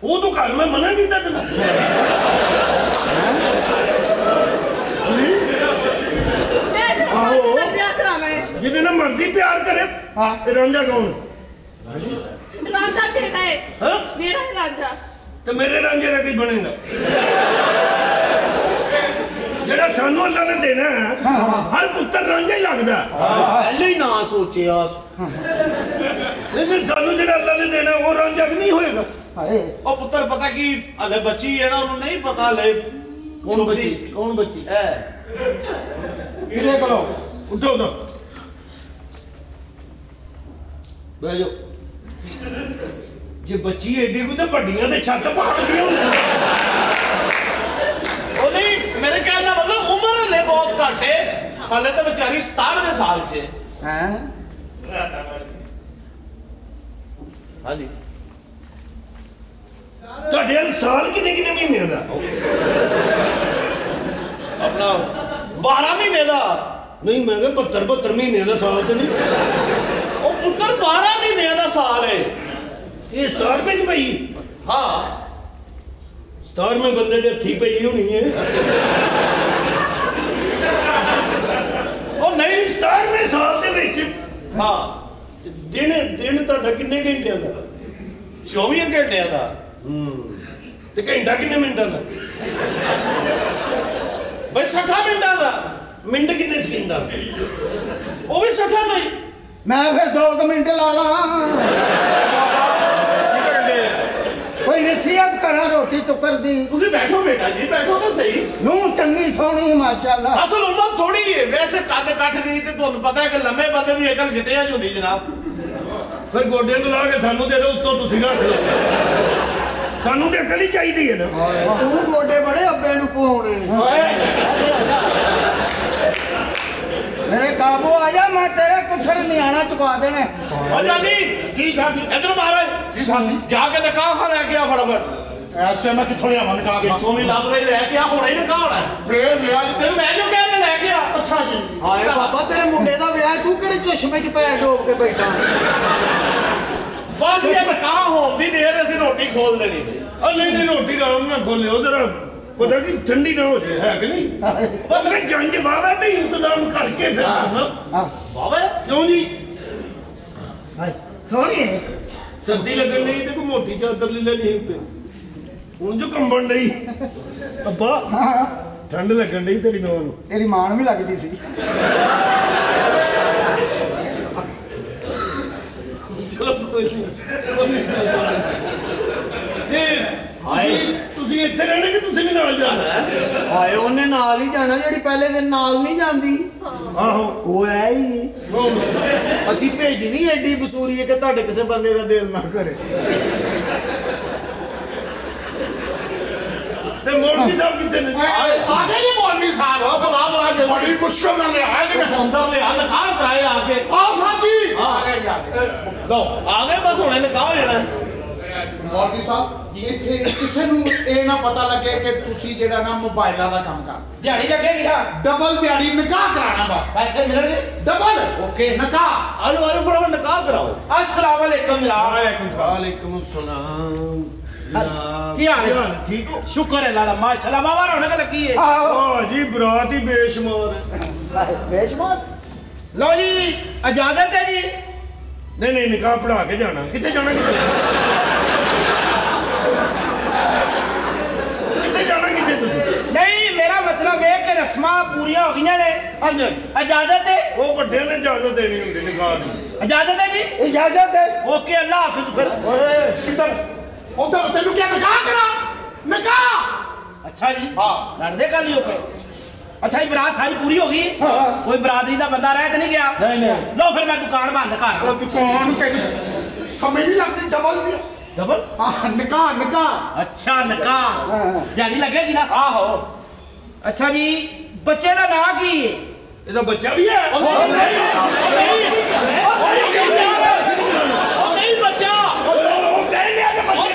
Speaker 12: ਉਹ ਤੋਂ ਘਰ ਮੈਂ ਮਨਾ ਕੀਤਾ ਤੈਨੂੰ।
Speaker 5: ਕਰਾਣਾ
Speaker 12: ਜਿਹਦੇ ਨਾਲ ਮਰਜ਼ੀ ਪਿਆਰ ਕਰੇ।
Speaker 9: ਹਾਂ।
Speaker 12: ਇਹ ਰਾਂਝਾ ਕੌਣ
Speaker 5: ਰਾਂਝਾ ਕਿਹੜਾ ਹੈ?
Speaker 12: ਹਾਂ।
Speaker 5: ਮੇਰਾ ਹੈ ਰਾਂਝਾ।
Speaker 12: ਤੇ ਮੇਰੇ ਰਾਂਝੇ ਦਾ ਕੀ ਬਣੇਗਾ? ਜਿਹੜਾ ਸਾਨੂੰ ਅੱਲਾ ਨੇ ਦੇਣਾ ਹਰ ਪੁੱਤਰ ਰਾਂਝਾ ਹੀ ਲੱਗਦਾ
Speaker 10: ਪਹਿਲੇ ਹੀ ਨਾ ਸੋਚਿਆ
Speaker 12: ਲੇਕਿਨ ਸਾਨੂੰ ਜਿਹੜਾ ਅੱਲਾ ਨੇ ਦੇਣਾ ਉਹ ਰਾਂਝਾ ਨਹੀਂ ਹੋਏਗਾ।
Speaker 9: ਹਾਏ।
Speaker 8: ਉਹ ਪੁੱਤਰ ਪਤਾ ਕੀ ਹਲੇ ਬੱਚੀ ਹੈ ਨਾ ਉਹਨੂੰ ਨਹੀਂ ਪਤਾ ਹਲੇ।
Speaker 12: ਕੌਣ ਬੱਚੀ? ਕੌਣ ਬੱਚੀ?
Speaker 8: ਹੈ
Speaker 9: ਕਿਹਦੇ ਕੋਲੋਂ?
Speaker 12: ਉੱਠੋ ਉਦੋਂ ਬਹਿ ਜਾਓ। ਜੇ ਬੱਚੀ ਏਡੀ ਕੋ ਤਾਂ ਵੱਡੀਆਂ ਤੇ ਛੱਤ ਪਾੜਦੀਆਂ ਹੁੰਦੀਆਂ
Speaker 8: ਉਹ ਨਹੀਂ ਮੇਰੇ ਕਹਿਣ ਦਾ ਬਹੁਤ ਘੱਟ ਹੈ। ਹਲੇ ਤਾਂ ਵਿਚਾਰੀ 17ਵੇਂ ਸਾਲ 'ਚ ਹੈ।
Speaker 10: ਹੈ?
Speaker 8: ਹਾਂਜੀ।
Speaker 12: ਤੁਹਾਡੇ ਹਾਲ ਸਾਲ ਕਿੰਨੇ ਕਿੰਨੇ ਮਹੀਨਿਆਂ ਦਾ?
Speaker 8: ਆਪਣਾ 12 ਮਹੀਨੇ ਦਾ।
Speaker 12: ਨਹੀਂ ਮੈਂ ਕਿਹਾ 72 72 ਮਹੀਨਿਆਂ ਦਾ ਸਾਲ ਤੇ ਨਹੀਂ।
Speaker 8: ਉਹ ਪੁੱਤਰ 12 ਮਹੀਨਿਆਂ ਦਾ ਸਾਲ ਹੈ।
Speaker 12: ਇਹ 17ਵੇਂ ਚ ਪਈ?
Speaker 8: ਹਾਂ।
Speaker 12: 17ਵੇਂ ਬੰਦੇ ਦੇ ਹੱਥੀ ਪਈ ਹੋਣੀ ਹੈ
Speaker 8: ਉਹ ਨਹੀਂ
Speaker 12: 17ਵੇਂ ਸਾਲ ਦੇ ਵਿੱਚ?
Speaker 8: ਹਾਂ।
Speaker 12: ਦਿਨ ਦਿਨ ਤੁਹਾਡਾ ਕਿੰਨੇ ਘੰਟਿਆਂ ਦਾ?
Speaker 8: 24 ਘੰਟਿਆਂ ਦਾ?
Speaker 12: ਤੇ ਘੰਟਾ ਕਿੰਨੇ ਮਿੰਟਾਂ ਦਾ?
Speaker 8: ਬਈ 60 ਮਿੰਟਾਂ ਦਾ।
Speaker 12: ਮਿੰਟ ਕਿੰਨੇ ਸਕਿੰਟ? ਦਾ
Speaker 8: ਉਹ ਵੀ 60 ਦਾ ਹੀ।
Speaker 10: ਮੈਂ ਫਿਰ 2 ਮਿੰਟ ਲਾ ਲਾਂ। ਨਸੀਹਤ ਕਰਾਂ ਰੋਟੀ ਟੁੱਕਰ ਦੀ।
Speaker 8: ਤੁਸੀਂ ਬੈਠੋ ਬੇਟਾ ਜੀ ਬੈਠੋ ਤਾਂ ਸਹੀ।
Speaker 10: ਨੂੰ ਚੰਗੀ ਸੋਹਣੀ ਮਾਸ਼ਾਅੱਲਾ।
Speaker 8: ਅਸਲ ਉਮਰ ਥੋੜੀ ਹੈ ਵੈਸੇ ਕੱਦ ਕੱਠ ਨਹੀਂ ਤੇ ਤੁਹਾਨੂੰ ਪਤਾ ਹੈ ਕਿ ਲੰਮੇ ਬੰਦੇ ਦੀ ਅਕਲ ਗਿੱਟਿਆਂ 'ਚ ਹੁੰਦੀ ਜਨਾਬ।
Speaker 12: ਫਿਰ ਗੋਡਿਆਂ ਤੋਂ ਲਾ ਕੇ ਸਾਨੂੰ ਦੇ ਦਿਓ ਉੱਤੋਂ ਤੁਸੀਂ ਰੱਖ ਲਓ। ਸਾਨੂੰ ਤੇ ਅਕਲ ਹੀ ਚਾਹੀਦੀ ਹੈ ਨਾ।
Speaker 10: ਤੂੰ ਗੋਡੇ ਬੜੇ ਅੱਬੇ ਨੂੰ ਪਵਾਉਣੇ ਨੇ। ਮੇਰੇ ਕਾਬੂ ਆ ਜਾ ਮੈਂ ਤੇਰੇ ਕੁਛੜ ਨਿਆਣਾ ਚੁਕਾ ਦੇਣੇ।
Speaker 8: ਆ ਜਾਨੀ
Speaker 9: ਕੀ ਸਾਡੀ
Speaker 8: ਇਧਰ ਮਾਰੇ।
Speaker 9: ਕੀ ਸਾਡੀ
Speaker 8: ਜਾ ਕੇ ਨਿਕਾਹ ਖਾ ਲੈ ਕੇ ਆ ਫਟਾਫਟ
Speaker 9: ਐਸ ਟਾਈਮ ਮੈਂ ਕਿੱਥੋਂ ਲਿਆਵਾਂ ਨਿਕਾਹ ਖਾਂ?
Speaker 8: ਕਿੱਥੋਂ ਵੀ ਲੱਭਦਾ ਹੀ ਲੈ ਕੇ ਆ ਹੁਣੇ ਹੀ ਨਿਕਾਹ ਹੋਣਾ
Speaker 9: ਵੇ ਜੀ।
Speaker 8: ਤੇ ਮੈਂ ਜੋ ਕਹਿ ਰਿਹਾ ਲੈ ਕੇ ਆ?
Speaker 9: ਅੱਛਾ ਜੀ।
Speaker 10: ਹਾਏ ਬਾਬਾ ਤੇਰੇ ਮੁੰਡੇ ਦਾ ਵਿਆਹ ਤੂੰ ਕਿਹੜੇ ਚਸ਼ਮੇ 'ਚ ਪੈਰ ਡੋਬ ਕੇ ਬੈਠਾ
Speaker 8: ਬਸ ਇਹ ਨਿਕਾਹ ਹੋਣ ਦੀ ਦੇਰ ਅਸੀਂ ਰੋਟੀ ਖੋਲ ਦੇਣੀ। ਬਈ
Speaker 12: ਆ ਨਹੀਂ ਨਹੀਂ ਰੋਟੀ ਨਾਲ ਖੋਲਿਓ ਜਰਾ ਪਤਾ ਕੀ ਠੰਡੀ ਨਾ ਹੋ ਜਾਏ ਹੈ ਕਿ ਨਹੀਂ? ਪਰ ਮੈਂ ਜੰਜ ਵਾਵਾ ਤੇ ਇੰਤਜ਼ਾਮ ਕਰਕੇ ਫਿਰ ਕਰਨਾ
Speaker 8: ਬਾਬਾ
Speaker 12: ਕਿਉਂ ਜੀ?
Speaker 10: ਸੋਹਣੀ ਹੈ
Speaker 12: ਸਰਦੀ ਲੱਗਣ ਨਹੀਂ ਤੇ ਕੋਈ ਮੋਟੀ ਚਾਦਰ ਲੈ ਲੈਣੀ ਉੱਤੇ। ਹੁਣ ਜੋ ਕੰਬਣ ਨਹੀਂ ਅੱਬਾ ਠੰਡ ਲੱਗਣ ਨਹੀਂ ਤੇਰੀ ਨੌਂ ਨੂੰ।
Speaker 10: ਤੇਰੀ ਮਾਂ ਨੂੰ ਵੀ ਲੱਗਦੀ ਸੀ।
Speaker 12: ਚਲੋ ਕੋਈ ਨਹੀਂ ਤੇ ਤੁਸੀਂ ਇੱਥੇ ਰਹਿਣਾ ਕਿ ਤੁਸੀਂ ਵੀ ਨਾਲ ਜਾਣਾ?
Speaker 10: ਹਾਏ ਉਹਨੇ ਨਾਲ ਹੀ ਜਾਣਾ ਜਿਹੜੀ ਪਹਿਲੇ ਦਿਨ ਨਾਲ ਨਹੀਂ ਜਾਂਦੀ।
Speaker 12: ਆਹੋ।
Speaker 10: ਉਹ ਐ ਹੀ। ਅਸੀਂ ਭੇਜਣੀ ਐਡੀ ਬਸੂਰੀ ਹੈ ਕਿ ਤੁਹਾਡੇ ਕਿਸੇ ਬੰਦੇ ਦਾ ਦਿਲ ਨਾ ਕਰੇ।
Speaker 12: ਤੇ ਮੌਲਵੀ ਸਾਹਿਬ ਕਿੱਥੇ ਨੇ?
Speaker 9: ਆ ਗਏ ਜੀ ਮੌਲਵੀ ਸਾਹਿਬ
Speaker 8: ਉਹ ਬੁਲਾ ਬੁਲਾ ਕੇ
Speaker 9: ਬੜੀ ਮੁਸ਼ਕਲ ਨਾਲ ਲਿਆਇਆ ਜੀ ਮੈਂ
Speaker 8: ਅੰਦਰ ਲਿਆ? ਨਿਕਾਹ ਕਰਾਏ ਆ ਕੇ।
Speaker 9: ਆਓ ਸਾਡੀ
Speaker 8: ਆ ਗਏ ਜਾ ਕੇ ਲਓ ਆ ਗਏ ਬਸ ਹੁਣੇ ਨਿਕਾਹ ਹੋ ਜਾਣਾ।
Speaker 9: ਮੌਲਵੀ ਸਾਹਿਬ ਇੱਥੇ ਕਿਸੇ ਨੂੰ ਇਹ ਨਾ ਪਤਾ ਲੱਗੇ ਕਿ ਤੁਸੀਂ ਜਿਹੜਾ ਨਾ ਮੋਬਾਈਲਾਂ ਦਾ ਕੰਮ ਕਰ
Speaker 8: ਦਿਹਾੜੀ ਲੱਗੇਗੀ ਨਾ।
Speaker 9: ਡਬਲ ਦਿਹਾੜੀ ਨਿਕਾਹ ਕਰਾਣਾ ਬਸ।
Speaker 8: ਪੈਸੇ ਮਿਲਣਗੇ
Speaker 9: ਡਬਲ? ਓਕੇ ਨਿਕਾਹ।
Speaker 8: ਆਲੂ ਆਲੂ ਫਟਾਫਟ ਨਿਕਾਹ ਕਰਾਓ। ਅਸਲਾਮ ਵਾਲੇਕਮ ਜਨਾਬ
Speaker 12: ਵਾਲੇਕੁਮ ਸਲਾਮ।
Speaker 8: ਕੀ ਹਾਲ ਹੈ?
Speaker 12: ਠੀਕ ਹੋ?
Speaker 8: ਸ਼ੁਕਰ ਹੈ ਲਾਲਾ ਮਾਸ਼ਾਅੱਲਾ ਬਾਬਾ ਰੌਣਕ ਲੱਗੀ ਹੈ
Speaker 12: ਆਹ। ਜੀ ਬਰਾਤ ਹੀ ਬੇਸ਼ੁਮਾਰ
Speaker 10: ਬੇਸ਼ਮਾਰ
Speaker 8: ਲਓ ਜੀ ਇਜਾਜ਼ਤ ਹੈ ਜੀ।
Speaker 12: ਨਹੀਂ ਨਹੀਂ ਨਿਕਾਹ ਪੜਾ ਕੇ ਜਾਣਾ। ਕਿੱਥੇ ਜਾਣਾ ਕਿੱਥੇ? ਕਿੱਥੇ ਜਾਣਾ ਕਿੱਥੇ ਤੁਸੀਂ?
Speaker 8: ਨਹੀਂ ਮੇਰਾ ਮਤਲਬ ਇਹ ਕਿ ਰਸਮਾਂ ਪੂਰੀਆਂ ਹੋ ਗਈਆਂ ਨੇ।
Speaker 9: ਹਾਂਜੀ।
Speaker 8: ਇਜਾਜ਼ਤ ਹੈ?
Speaker 12: ਉਹ ਵੱਡਿਆਂ ਨੇ ਇਜਾਜ਼ਤ ਦੇਣੀ ਹੁੰਦੀ ਨਿਕਾਹ ਦੀ।
Speaker 8: ਇਜਾਜ਼ਤ ਹੈ ਜੀ?
Speaker 10: ਇਜਾਜ਼ਤ ਹੈ।
Speaker 8: ਓਕੇ ਅੱਲਾ ਹਾਫਿਜ਼ ਫਿਰ।
Speaker 9: ਓਏ ਕਿੱਧਰ? ਉਧਰ ਤੈਨੂੰ ਕਿਹਾ ਨਿਕਾਹ ਕਰਾ। ਨਿਕਾਹ!
Speaker 8: ਅੱਛਾ ਜੀ।
Speaker 9: ਹਾਂ।
Speaker 8: ਲੜਦੇ ਕਰ ਲਿਓ ਪਏ ਅੱਛਾ ਇਹ ਬਰਾਤ ਸਾਰੀ ਪੂਰੀ ਹੋ ਗਈ? ਕੋਈ ਬਰਾਦਰੀ ਦਾ ਬੰਦਾ ਰਹਿ ਤੇ ਨਹੀਂ ਗਿਆ?
Speaker 12: ਨਹੀਂ ਨਹੀਂ।
Speaker 8: ਲਓ ਫਿਰ ਮੈਂ ਦੁਕਾਨ ਬੰਦ ਕਰ।
Speaker 9: ਉਹ ਦੁਕਾਨ ਤੈਨੂੰ ਸਮਝ ਨਹੀਂ ਲੱਗਦੀ ਡਬਲ ਦੀ।
Speaker 8: ਡਬਲ
Speaker 9: ਆਹ ਨਿਕਾਹ ਨਿਕਾਹ।
Speaker 8: ਅੱਛਾ ਨਕਾ ਜਾਨੀ ਲੱਗੇਗੀ ਨਾ?
Speaker 9: ਆਹੋ।
Speaker 8: ਅੱਛਾ ਜੀ ਬੱਚੇ ਦਾ ਨਾਂ ਕੀ? ਹੈ
Speaker 12: ਇਹਦਾ ਬੱਚਾ ਵੀ ਹੈ।
Speaker 8: ਉਹ ਨਹੀਂ ਬੱਚਾ।
Speaker 12: ਉਹ ਕਹਿੰਦੇ ਆ ਕਿ ਬੱਚੇ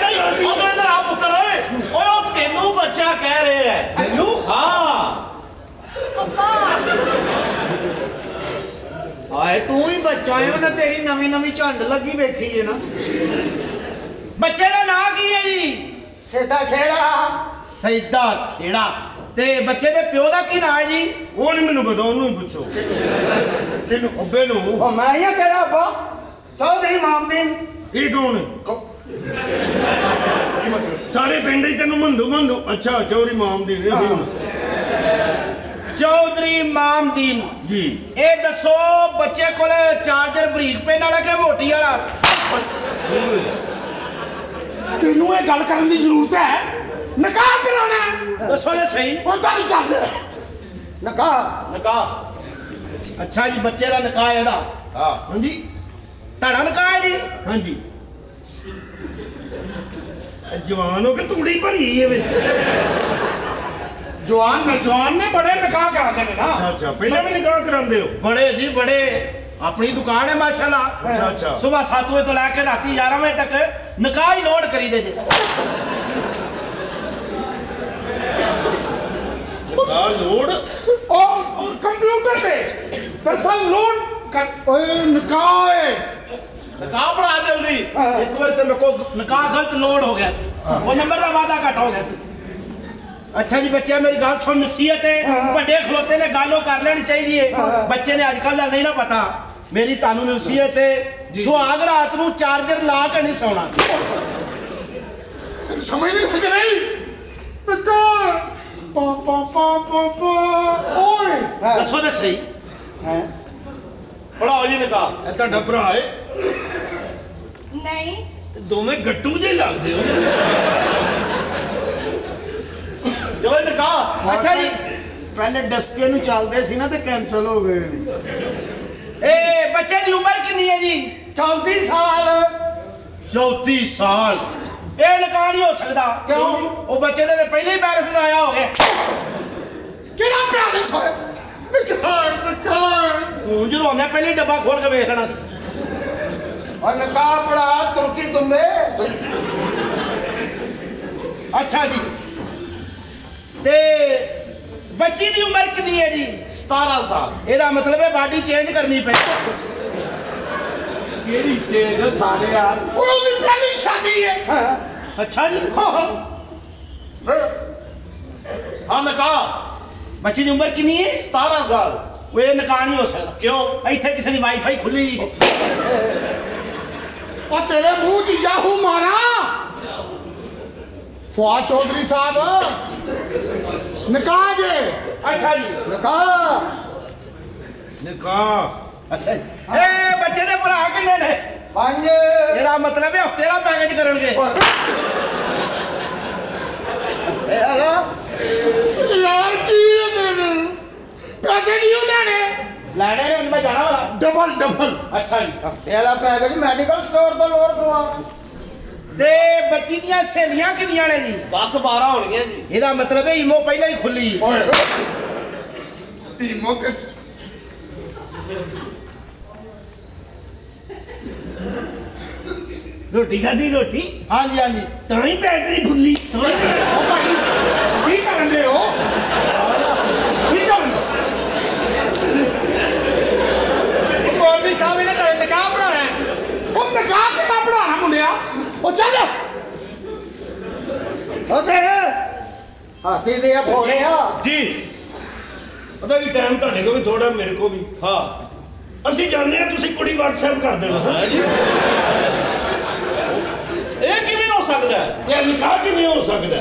Speaker 12: ਦਾ
Speaker 8: ਉਹ ਆ ਪੁੱਤਰ ਓਏ ਉਹ ਤੈਨੂੰ ਬੱਚਾ ਕਹਿ ਰਹੇ ਹੈ।
Speaker 12: ਤੈਨੂੰ?
Speaker 8: ਹਾਂ।
Speaker 10: ਹਾਏ ਤੂੰ ਹੀ ਬੱਚਾ ਹੈ ਉਹਨੇ ਤੇਰੀ ਨਵੀਂ ਨਵੀਂ ਝੰਡ ਲੱਗੀ ਵੇਖੀ ਹੈ ਨਾ।
Speaker 8: ਬੱਚੇ ਦਾ ਨਾਂ ਕੀ ਹੈ ਜੀ?
Speaker 10: ਸੇਤਾ ਖੇੜਾ।
Speaker 8: ਸੈਦਾ ਖੇੜਾ। ਤੇ ਬੱਚੇ ਦੇ ਪਿਓ ਦਾ ਕੀ ਨਾਂ ਹੈ ਜੀ?
Speaker 12: ਉਹ ਨਹੀਂ ਮੈਨੂੰ ਪਤਾ ਉਹਨੂੰ ਪੁੱਛੋ। ਕਿਹਨੂੰ ਅੱਬੇ ਨੂੰ।
Speaker 10: ਉਹ ਮੈਂ ਹੀ ਤੇਰਾ ਅੱਬਾ। ਚੌਧਰੀ ਮਾਮਦੀਨ
Speaker 12: ਇਹ ਕੌਣ ਹੈ ਸਾਰੇ ਪਿੰਡ ਹੀ ਤੈਨੂੰ ਮੰਦੂ ਮੰਦੂ ਅੱਛਾ ਚੌਰੀ ਮਾਮ ਦੀ ਨੇ ਅਸੀਂ ਹੁਣ
Speaker 8: ਚੌਧਰੀ ਮਾਮਦੀਨ।
Speaker 12: ਜੀ।
Speaker 8: ਇਹ ਦੱਸੋ ਬੱਚੇ ਕੋਲ ਚਾਰਜਰ ਬਰੀਕ ਪੈਨ ਵਾਲਾ ਕਿ ਮੋਟੀ ਵਾਲਾ?
Speaker 9: ਤੈਨੂੰ ਇਹ ਗੱਲ ਕਰਨ ਦੀ ਜ਼ਰੂਰਤ ਹੈ? ਨਿਕਾਹ ਕਰਾਉਣਾ ਹੈ।
Speaker 8: ਦੱਸੋ ਤੇ ਸਹੀ।
Speaker 9: ਉਧਰ ਚੱਲ
Speaker 10: ਨਕਾ
Speaker 8: ਨਿਕਾਹ। ਅੱਛਾ ਜੀ ਬੱਚੇ ਦਾ ਨਿਕਾਹ ਇਹਦਾ।
Speaker 12: ਹਾਂਜੀ।
Speaker 11: ਤੁਹਾਡਾ ਨਿਕਾਹ ਹੈ ਜੀ?
Speaker 12: ਹਾਂਜੀ। ਜਵਾਨ ਹੋ ਕੇ ਤੂੜੀ ਭਰੀ ਹੈ ਵਿੱਚ
Speaker 9: ਜਵਾਨ ਨੇ ਜਵਾਨ ਨੇ ਬੜੇ ਨਿਕਾਹ ਕਰਾਉਂਦੇ ਨੇ ਨਾ।
Speaker 12: ਅੱਛਾ ਅੱਛਾ ਪਹਿਲਾਂ ਵੀ ਨਿਕਾਹ ਕਰਾਉਂਦੇ ਹੋ?
Speaker 11: ਬੜੇ ਜੀ ਬੜੇ। ਆਪਣੀ ਦੁਕਾਨ ਹੈ ਮਾਸ਼ਾਅੱਲਾ।
Speaker 12: ਅੱਛਾ, ਅੱਛਾ।
Speaker 11: ਸਵੇਰ 7 ਵਜੇ ਤੋਂ ਲੈ ਕੇ ਰਾਤੀ 11 ਵਜੇ ਤੱਕ ਨਿਕਾਹ ਹੀ ਲੋਡ ਕਰੀਦੇ ਜੀ।
Speaker 12: ਆ ਲੋੜ
Speaker 9: ਉਹ ਕੰਪਿਊਟਰ ਤੇ। ਦਰਸਲ ਕਰ- ਓਏ ਨਿਕਾਹ ਹੈ
Speaker 11: ਨਿਕਾਹ ਬਣਾ ਜਲਦੀ। ਇੱਕ ਵਾਰ ਤੇ ਮੇਰੇ ਕੋ ਨਿਕਾਹ ਗਲਤ ਲੋਡ ਹੋ ਗਿਆ ਸੀ। ਉਹ ਨੰਬਰ ਦਾ ਵਾਅਦਾ ਘੱਟ ਹੋ ਗਿਆ ਸੀ। ਅੱਛਾ ਜੀ ਬੱਚਿਆ ਮੇਰੀ ਗੱਲ ਸੁਣ ਨਸੀਹਤ ਹੈ। ਵੱਡੇ ਖਲੋਤੇ ਨੇ ਗੱਲ ਉਹ ਕਰ ਲੈਣੀ ਚਾਹੀਦੀ ਹੈ। ਬੱਚੇ ਨੇ ਅੱਜ ਕੱਲ ਦਾ ਨਹੀਂ ਨਾ ਪਤਾ। ਮੇਰੀ ਤੁਹਾਨੂੰ ਨਸੀਹਤ ਹੈ ਸੁਹਾਗ ਰਾਤ ਨੂੰ ਚਾਰਜਰ ਲਾ ਕੇ ਨਹੀਂ ਸੌਣਾ।
Speaker 9: ਸਮਝ ਨਹੀਂ ਲੱਗ ਰਹੀ ਨਿਕਾਹ ਪਾ ਪਾ ਪਾ ਪਾ ਪਾ। ਓਏ।
Speaker 11: ਦੱਸੋ ਤੇ ਸਹੀ। ਪੜਾਓ ਜੀ ਨਿਕਾਹ
Speaker 12: ਇਹ ਤੁਹਾਡਾ ਭਰਾ ਹੈ
Speaker 5: ਨਹੀਂ।
Speaker 12: ਤੇ ਦੋਵੇਂ ਗੱਟੂ ਜੇ ਲੱਗਦੇ ਹੋ।
Speaker 11: ਜਦੋਂ ਟਿਕਾ
Speaker 4: ਅੱਛਾ ਜੀ। ਪਹਿਲੇ ਡਸਕੇ ਨੂੰ ਚੱਲਦੇ ਸੀ ਨਾ ਤੇ ਕੈਨਸਲ ਹੋ ਗਏ ਨੇ।
Speaker 11: ਏ ਬੱਚੇ ਦੀ ਉਮਰ ਕਿੰਨੀ ਹੈ ਜੀ?
Speaker 9: 34 ਸਾਲ।
Speaker 11: 34 ਸਾਲ। ਇਹ ਲਕਾ ਨਹੀਂ ਹੋ ਸਕਦਾ।
Speaker 9: ਕਿਉਂ?
Speaker 11: ਉਹ ਬੱਚੇ ਦੇ ਪਹਿਲੇ ਹੀ ਪੈਰਸ ਆਇਆ ਹੋ ਗਿਆ
Speaker 9: ਕਿਹੜਾ ਪੈਰਸ ਹੋਇਆ ਨਿਕਾਲ ਨਿਕਾਲ
Speaker 11: ਤੂੰ ਜਦੋਂ ਆਉਂਦਾ ਪਹਿਲੇ ਡੱਬਾ ਖੋਲ ਕੇ ਵੇਖ ਲੈਣਾ
Speaker 9: ਔਰ ਨਿਕਾਹ ਪੜਾ ਤੁਰਕੀ ਤੁੰਬੇ
Speaker 11: ਅੱਛਾ ਜੀ। ਤੇ ਬੱਚੀ ਦੀ ਉਮਰ ਕਿੰਨੀ ਹੈ ਜੀ?
Speaker 9: 17 ਸਾਲ।
Speaker 11: ਇਹਦਾ ਮਤਲਬ ਹੈ ਬਾਡੀ ਚੇਂਜ ਕਰਨੀ ਪਈ।
Speaker 8: ਕਿਹੜੀ ਚੇਂਜ ਸਾਰੇ ਯਾਰ।
Speaker 9: ਉਹ ਵੀ ਪਹਿਲੀ ਸ਼ਾਦੀ ਹੈ। ਹਾਂ।
Speaker 11: ਅੱਛਾ ਜੀ।
Speaker 9: ਹਾਂ। ਨਿਕਾਹ
Speaker 11: ਬੱਚੀ ਦੀ ਉਮਰ ਕਿੰਨੀ ਹੈ?
Speaker 9: 17 ਸਾਲ।
Speaker 11: ਉਹ ਇਹ ਨਿਕਾਹ ਨਹੀਂ ਹੋ ਸਕਦਾ। ਕਿਉਂ? ਇੱਥੇ ਕਿਸੇ ਦੀ ਵਾਈਫਾਈ ਖੁੱਲੀ
Speaker 9: ਉਹ ਤੇਰੇ ਮੂੰਹ 'ਚ ਯਾਹੂ ਮਾਰਾ। फुआद चौधरी साहब निकाह जे
Speaker 11: ਅੱਛਾ ਜੀ
Speaker 9: निकाह
Speaker 12: ਨਿਕਾਹ
Speaker 11: ਅੱਛਾ ਜੀ ਇਹ ਬੱਚੇ ਦੇ ਭਰਾ ਕਿੰਨੇ ਨੇ
Speaker 9: पंज
Speaker 11: ਇਹਦਾ ਮਤਲਬ ਹੈ ਹਫਤੇ ਦਾ ਪੈਕੇਜ ਕਰਨਗੇ
Speaker 9: यार की है तेरे पैसे नहीं होने
Speaker 11: ਲੈਣੇ ਨੇ ਹੁਣ ਮੈਂ ਜਾਣਾ ਵਾਲਾ
Speaker 9: डबल डबल
Speaker 11: ਅੱਛਾ ਜੀ
Speaker 9: तेरा पैकेज मेडिकल स्टोर तो लोड करवा
Speaker 11: ਤੇ ਬੱਚੀ ਦੀਆਂ ਸਹੇਲੀਆਂ ਕਿੰਨੀਆਂ ਨੇ ਜੀ? ਬਸ 12 ਹੋਣਗੀਆਂ ਜੀ। ਇਹਦਾ ਮਤਲਬ ਹੈ ਈਮੋ ਪਹਿਲਾਂ ਹੀ ਖੁੱਲੀ
Speaker 9: ਓਏ। ਈਮੋ ਤੇ
Speaker 12: ਰੋਟੀ ਖਾਦੀ ਰੋਟੀ?
Speaker 11: ਹਾਂਜੀ ਹਾਂਜੀ।
Speaker 12: ਤਾਂ ਹੀ ਬੈਟਰੀ ਫੁੱਲੀ।
Speaker 9: ਕੀ ਕਰਨ ਹੋ? ਕੀ ਕਰਨ
Speaker 8: ਮੌਲਵੀ ਸਾਹਿਬ ਇਹਨੇ ਤਾਂ ਨਿਕਾਹ ਪੜਾਉਣਾ
Speaker 9: ਉਹ ਨਿਕਾਹ ਕਿਦਾਂ ਪੜਾਉਣਾ ਮੁੰਡਿਆ? ਉਹ ਚੱਲ।
Speaker 4: ਉਹ ਤੇਰੇ ਹਾਥੀ ਦੇ ਆ ਫੋੜੇ ਆ।
Speaker 12: ਜੀ। ਪਤਾ ਕੀ ਟਾਈਮ ਤੁਹਾਡੇ ਕੋਲ ਵੀ ਥੋੜਾ ਮੇਰੇ ਕੋਲ ਵੀ। ਹਾਂ। ਅਸੀਂ ਜਾਣਦੇ ਆ ਤੁਸੀਂ ਕੁੜੀ WhatsApp ਕਰ ਦੇਣਾ। ਹਾਂ ਜੀ।
Speaker 11: ਇਹ ਕਿਵੇਂ ਹੋ ਸਕਦਾ ਹੈ?
Speaker 12: ਇਹ ਨਿਕਾਹ ਕਿਵੇਂ ਹੋ ਸਕਦਾ?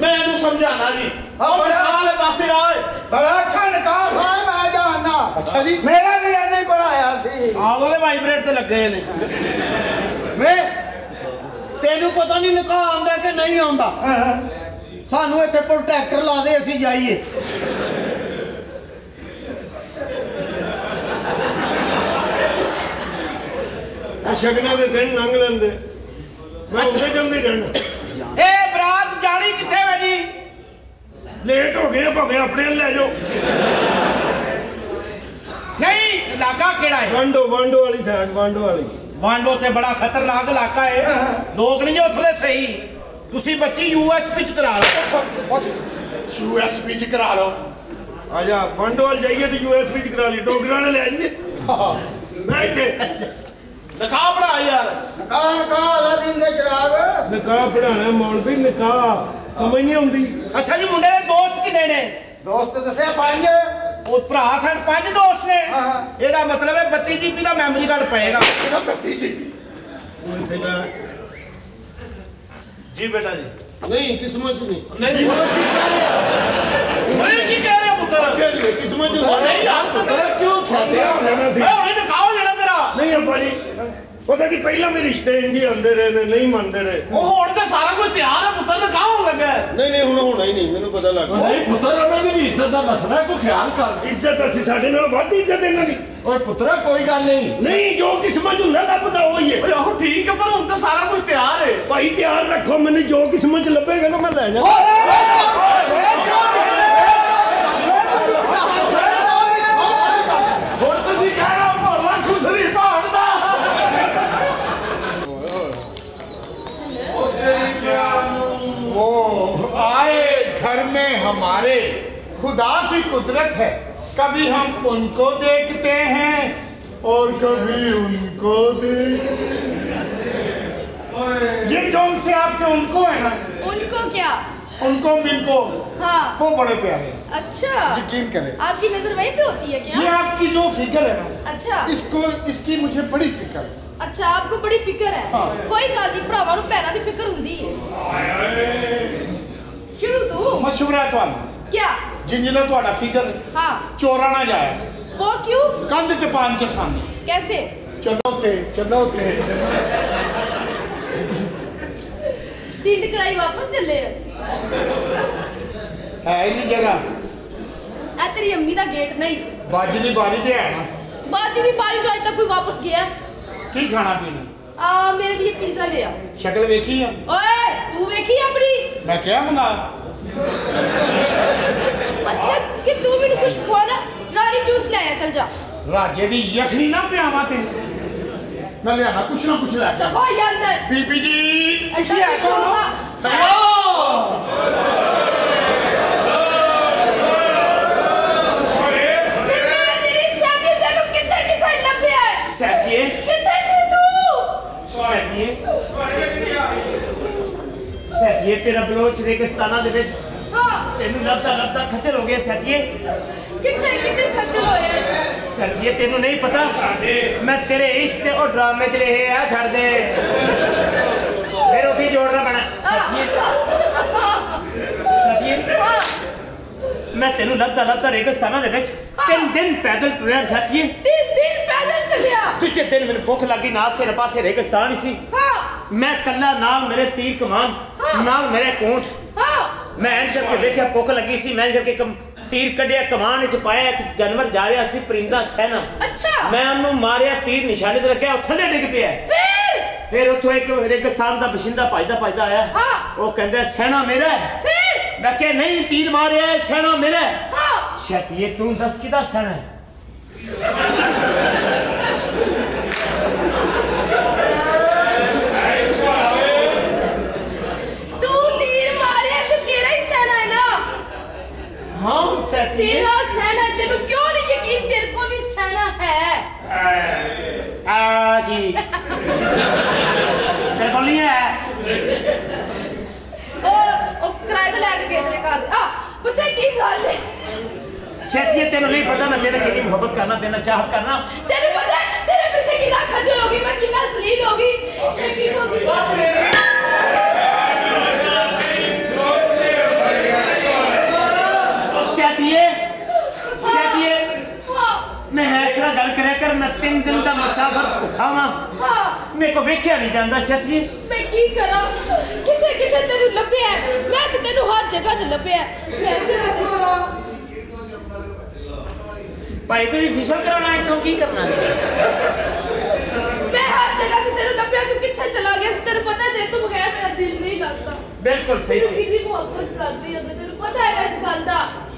Speaker 11: ਮੈਂ ਇਹਨੂੰ ਸਮਝਾਣਾ ਜੀ।
Speaker 4: ਹਾਂ, ਬੜਾ-
Speaker 11: ਵਾਲੇ ਪਾਸੇ ਆਏ
Speaker 4: ਬੜਾ ਅੱਛਾ ਨਿਕਾਹ ਹੈ ਮੈਂ ਜਾਣਦਾ।
Speaker 9: ਅੱਛਾ ਜੀ।
Speaker 4: ਮੇਰਾ ਵੀ ਇਹਨੇ ਹੀ ਪੜਾਇਆ ਸੀ।
Speaker 11: ਆਹ ਵਾਲੇ ਵਾਈਬ੍ਰੇਟ ਤੇ ਲੱਗੇ ਨੇ।
Speaker 4: ਵੇ ਤੈਨੂੰ ਪਤਾ ਨਹੀਂ ਨਿਕਾਹ ਆਉਂਦਾ ਕਿ ਨਹੀਂ ਆਉਂਦਾ। ਸਾਨੂੰ ਇੱਥੇ ਪ੍ਰੋਟੈਕਟਰ ਲਾ ਦੇ ਅਸੀਂ ਜਾਈਏ।
Speaker 12: ਸ਼ਗਨਾਂ ਦੇ ਦਿਨ ਲੰਘ ਲੈਂਦੇ। ਮੈਂ ਜਲਦੀ ਰਹਿਣਾ।
Speaker 11: ਇਹ ਬਰਾਤ ਜਾਣੀ ਕਿੱਥੇ ਵੇ ਜੀ?
Speaker 12: ਲੇਟ ਹੋ ਗਏ ਭਾਵੇਂ ਆਪਣੇ ਲੈ ਜਾਓ।
Speaker 11: ਨਹੀਂ ਇਲਾਕਾ ਕਿਹੜਾ ਹੈ?
Speaker 12: ਵਾਂਡੋ ਵਾਂਡੋ ਵਾਲੀ ਸਾਈਡ ਵਾਂਡੋ ਵਾਲੀ।
Speaker 11: ਵਾਂਡੋ ਤੇ ਬੜਾ ਖਤਰਨਾਕ ਇਲਾਕਾ ਹੈ ਲੋਕ ਨਹੀਂ ਉੱਥੇ ਦੇ ਸਹੀ। ਤੁਸੀਂ ਬੱਚੀ ਯੂਐਸ ਵਿੱਚ ਕਰਾ ਲਓ।
Speaker 9: ਯੂਐਸਪੀ ਚ ਕਰਾ ਲਓ।
Speaker 12: ਆ ਜਾ ਵਾਂਡੋ ਵਾਲ ਜਾਈਏ ਤੇ ਯੂਐਸਬੀ ਚ ਕਰਾ ਲਈ। ਡੋਗਰਾਂ ਨੇ ਲੈ ਜਾਈਏ ਮੈਂ ਇੱਥੇ।
Speaker 11: ਦਿਖਾ ਬੜਾ ਯਾਰ।
Speaker 4: ਨਿਕਾਹ ਨਿਕਾਹ ਲਾ ਦਿਨ ਦੇ ਚਿਰਾਗ
Speaker 12: ਨਿਕਾਹ ਪੜਾਣਾ ਮੌਲਵੀ ਨਿਕਾਹ ਸਮਝ ਨਹੀਂ ਆਉਂਦੀ।
Speaker 11: ਅੱਛਾ ਜੀ ਮੁੰਡੇ ਦੇ ਦੋਸਤ ਕਿੰਨੇ ਨੇ?
Speaker 4: ਦੋਸਤ ਦੱਸਿਆ ਪੰਜ।
Speaker 11: ਉਹ ਭਰਾ ਸਨ ਪੰਜ ਦੋਸਤ ਨੇ। ਇਹਦਾ ਮਤਲਬ ਹੈ 32 ਜੀਬੀ ਦਾ ਮੈਮਰੀ ਕਾਰਡ ਪਏਗਾ।
Speaker 9: ਇਹਦਾ ਜੀਬੀ।
Speaker 12: ਉਹ।
Speaker 11: ਜੀ ਬੇਟਾ ਜੀ।
Speaker 12: ਨਹੀਂ ਕਿਸਮਤ ਨਹੀਂ।
Speaker 11: ਨਹੀਂ ਜੀ ਮੈਂ ਕੀ ਕਹਿ ਰਿਹਾ ਪੁੱਤਰ?
Speaker 12: ਕਹਿ ਕਿਸਮਤ
Speaker 11: ਨਹੀਂ। ਯਾਰ ਪੁੱਤਰ ਕਿਉਂ
Speaker 12: ਸਾਥਿਆ ਲੈਣਾ ਸੀ
Speaker 11: ਏ ਹੁਣੇ ਦਿਖਾਓ ਜਿਹੜਾ ਤੇਰਾ।
Speaker 12: ਨਹੀਂ ਅੱਬਾ ਜੀ ਪਤਾ ਕੀ ਪਹਿਲਾਂ ਵੀ ਰਿਸ਼ਤੇ ਇੰਜ ਆਉਂਦੇ ਰਹੇ ਨੇ ਨਹੀਂ ਮੰਨਦੇ ਰਹੇ
Speaker 11: ਉਹ ਹੁਣ ਤੇ ਸਾਰਾ ਕੁਝ ਤਿਆਰ ਹੈ ਪੁੱਤਰ ਦਿਖਾਓ ਲੱਗਾ ਹੈ।
Speaker 12: ਨਹੀਂ ਨਹੀਂ ਹੁਣ ਹੋਣਾ ਹੀ ਨਹੀਂ ਮੈਨੂੰ ਪਤਾ ਲੱਗ ਗਿਆ
Speaker 8: ਨਹੀਂ ਪੁੱਤਰ ਉਹਨਾਂ ਦੀ ਵੀ ਇੱਜ਼ਤ ਦਾ ਮਸਲਾ ਹੈ ਕੋਈ ਖਿਆਲ ਕਰ
Speaker 12: ਇੱਜ਼ਤ ਅਸੀਂ ਸਾਡੇ ਨਾਲ ਵੱਧ ਇੱਜ਼ਤ ਇਹਨਾਂ ਦੀ
Speaker 8: ਓਏ ਪੁੱਤਰਾ ਕੋਈ ਗੱਲ ਨਹੀਂ
Speaker 12: ਨਹੀਂ ਜੋ ਕਿਸਮਤ ਹੁੰਦਾ ਲੱਭਦਾ ਉਹ ਹੀ ਹੈ
Speaker 8: ਓਏ ਆਹੋ ਠੀਕ ਹੈ ਪਰ ਹੁਣ ਤਾਂ ਸਾਰਾ ਕੁਝ ਤਿਆਰ ਹੈ
Speaker 12: ਭਾਈ ਤਿਆਰ ਰੱਖੋ ਮੈਨੂੰ ਜੋ ਕਿਸਮਤ ਚ ਲੱਭੇਗਾ ਨਾ ਮੈਂ ਲੈ ਜਾ
Speaker 8: ਹੁਣ
Speaker 9: आए घर में हमारे। खुदा की कुदरत है। कभी हम उनको देखते हैं और कभी उनको देखते हैं। ये जोन से आपके उनको है ना
Speaker 5: उनको क्या?
Speaker 9: उनको मिनको
Speaker 5: हाँ।
Speaker 9: वो बड़े प्यारे
Speaker 5: अच्छा।
Speaker 9: यकीन करें।
Speaker 5: आपकी नज़र वहीं पे होती है क्या?
Speaker 9: ये आपकी जो फ़िक्र है ना
Speaker 5: अच्छा।
Speaker 9: इसको इसकी मुझे बड़ी फ़िक्र है।
Speaker 5: अच्छा आपको बड़ी
Speaker 9: फ़िक्र
Speaker 5: है? हाँ। कोई गल नहीं भरावां नु दी फ़िक्र होंगी है। ਤੋਂ
Speaker 9: मशवरा है ਤੁਹਾਨੂੰ
Speaker 5: क्या
Speaker 9: जिंजला ਤੁਹਾਡਾ ਫਿਕਰ
Speaker 5: हाँ
Speaker 9: ਚੋਰਾ ਨਾ ਜਾਇਆ
Speaker 5: वो क्यों
Speaker 9: ਕੰਧ ਟਪਾਣ ਚ ਸਾਹਮਣੇ
Speaker 5: कैसे
Speaker 9: ਚਲੋ ਤੇ ਚਲੋ ਤੇ ਚਲੋ
Speaker 5: टिंड कढ़ाई वापस चले
Speaker 9: ਹੈ ਇੰਨੀ ਜਗ੍ਹਾ
Speaker 5: ए तेरी अम्मी दा गेट नहीं
Speaker 9: ਬਾਜੀ ਦੀ ਬਾਰੀ ਤੇ ਹੈ ਨਾ
Speaker 5: बाजी दी बारी जो आज तक कोई वापस गया
Speaker 9: ਕੀ ਖਾਣਾ ਪੀਣਾ
Speaker 5: आ मेरे लिए पिज्जा ले आ
Speaker 9: ਸ਼ਕਲ ਵੇਖੀ ਆ
Speaker 5: ओए तू वेखी अपनी
Speaker 9: ਮੈਂ ਕਿਹਾ ਮੰਗਾ
Speaker 5: ਮਤਲਬ ਕਿ ਤੂੰ ਮੈਨੂੰ ਕੁਝ ਖਵਾਣਾ ਰਾਣੀ ਜੂਸ ਲੈ ਆ ਚਲ ਜਾ।
Speaker 9: ਰਾਜੇ ਦੀ ਯਖਨੀ ਨਾ ਪਿਆਵਾ ਤੇ ਨਾ ਲਿਆਣਾ ਕੁਛ ਨਾ ਕੁਛ ਲੈ ਕੇ।
Speaker 5: ਦਫਾ ਯਾਰ
Speaker 9: ਬੀਬੀ ਜੀ ਤੁਸੀਂ ਆ
Speaker 5: ਕੋਲ
Speaker 11: ਹੈਲੋ। ਸੈਫੀਏ ਤੇਰਾ ਬਲੋਚ ਰੇਗਿਸਤਾਨਾਂ ਦੇ ਵਿੱਚ
Speaker 5: ਹਾਂ।
Speaker 11: ਤੈਨੂੰ ਲੱਭਦਾ ਲੱਭਦਾ ਖੱਜਲ ਹੋ ਗਿਆ ਸੈਫੀਏ।
Speaker 5: ਕਿੱਥੇ ਕਿੱਥੇ ਖੱਜਲ ਹੋਇਆ?
Speaker 11: ਸੈਫੀਏ ਤੈਨੂੰ ਨਹੀਂ ਪਤਾ? ਮੈਂ ਤੇਰੇ ਇਸ਼ਕ ਤੇ ਉਹ ਡਰਾਮੇ ਚ ਰਹੇ ਆ ਛੱਡ ਦੇ। ਫਿਰ ਉੱਥੇ ਜੋੜਨਾ ਪੈਣਾ।
Speaker 5: ਸੈਫੀਏ।
Speaker 11: ਮੈਂ ਤੈਨੂੰ ਲੱਭਦਾ ਲੱਭਦਾ ਰੇਗਿਸਤਾਨਾਂ ਦੇ ਵਿੱਚ ਤਿੰਨ ਦਿਨ ਪੈਦਲ ਤੁਰਿਆ ਸਾਥੀਏ
Speaker 5: ਤਿੰਨ ਦਿਨ ਪੈਦਲ ਚੱਲਿਆ।
Speaker 11: ਦੂਜੇ ਦਿਨ ਮੈਨੂੰ ਭੁੱਖ ਲੱਗੀ ਨਾ ਸਿਰ ਪਾਸੇ ਰੇਗਿਸਤਾਨ ਹੀ ਸੀ। ਮੈਂ ਕੱਲਾ ਨਾਲ ਮੇਰੇ ਤੀਰ ਕਮਾਨ ਨਾਲ ਮੇਰੇ ਕੋਂਠ। ਮੈਂ ਇੰਜ ਕਰਕੇ ਵੇਖਿਆ ਭੁੱਖ ਲੱਗੀ ਸੀ। ਮੈਂ ਕਰਕੇ ਤੀਰ ਕੱਢਿਆ ਕਮਾਨ ਵਿੱਚ ਪਾਇਆ ਇੱਕ ਜਾਨਵਰ ਜਾ ਰਿਹਾ ਸੀ ਪਰਿੰਦਾ ਸੈਨਾ।
Speaker 5: ਅੱਛਾ।
Speaker 11: ਮੈਂ ਉਹਨੂੰ ਮਾਰਿਆ ਤੀਰ ਨਿਸ਼ਾਨੇ ਤੇ ਰੱਖਿਆ ਉਹ ਥੱਲੇ ਡਿੱਗ ਪਿਆ। ਫਿਰ
Speaker 5: फिर
Speaker 11: उतो एक रेगिस्तान का बछिंदा भजदा भजदा
Speaker 5: आया।
Speaker 11: वह कहते सहना मेरा मैं क्या
Speaker 5: नहीं तीर मारे सहना मेरा शैतिए
Speaker 11: तू दस
Speaker 5: कि सहना हाँ, तेरे को
Speaker 11: ਤੇਰੇ ਕੋਲ ਨਹੀਂ ਹੈ
Speaker 5: ओ ओ किराए ते लेके गए तेरे घर आ पता है की गल है
Speaker 11: ਸ਼ੈਤੀਏ ਤੈਨੂੰ ਨਹੀਂ ਪਤਾ ਮੈਂ ਤੇਰੇ ਕਿੰਨੀ ਮੁਹੱਬਤ ਕਰਨਾ ਤੇਰੇ ਨਾਲ ਚਾਹਤ करना
Speaker 5: तेरे पता है तेरे पीछे कितना खजल होगी मैं कितना जलील होगी यकीन होगी
Speaker 11: ਸ਼ੈਤੀਏ ਸ਼ੈਤੀਏ ਨਾਲ ਗੱਲ ਕਰਿਆ ਕਰ ਮੈਂ 3 ਦਿਨ ਦਾ ਮਸਾਫਰ ਭੁੱਖਾ ਵਾਂ ਮੇਰੇ ਕੋ ਵੇਖਿਆ ਨਹੀਂ ਜਾਂਦਾ
Speaker 5: ਸ਼ਤ ਜੀ ਮੈਂ ਕੀ ਕਰਾਂ ਕਿੱਥੇ ਕਿੱਥੇ ਤੈਨੂੰ ਲੱਭਿਆ ਮੈਂ ਤੇ ਤੈਨੂੰ ਹਰ ਜਗ੍ਹਾ ਤੇ ਲੱਭਿਆ
Speaker 11: ਭਾਈ ਤੁਸੀਂ ਫਿਸ਼ਲ ਕਰਾਉਣਾ ਹੈ ਤੋ ਕੀ ਕਰਨਾ
Speaker 5: ਮੈਂ ਹਰ ਜਗ੍ਹਾ ਤੇ ਤੈਨੂੰ ਲੱਭਿਆ ਤੂੰ ਕਿੱਥੇ ਚਲਾ ਗਿਆ ਸੀ ਤੈਨੂੰ ਪਤਾ ਤੇ ਤੂੰ ਬਗੈਰ ਮੇਰਾ ਦਿਲ ਨਹੀਂ ਲੱਗਦਾ
Speaker 11: ਬਿਲਕੁਲ ਸਹੀ ਤੂੰ ਕਿਹਦੀ ਮੁਹੱਬਤ
Speaker 5: ਕਰਦੀ
Speaker 11: ਹੈ ਮੈਨੂੰ ਪਤਾ ਹੈ ਇਸ ਗੱਲ ਦਾ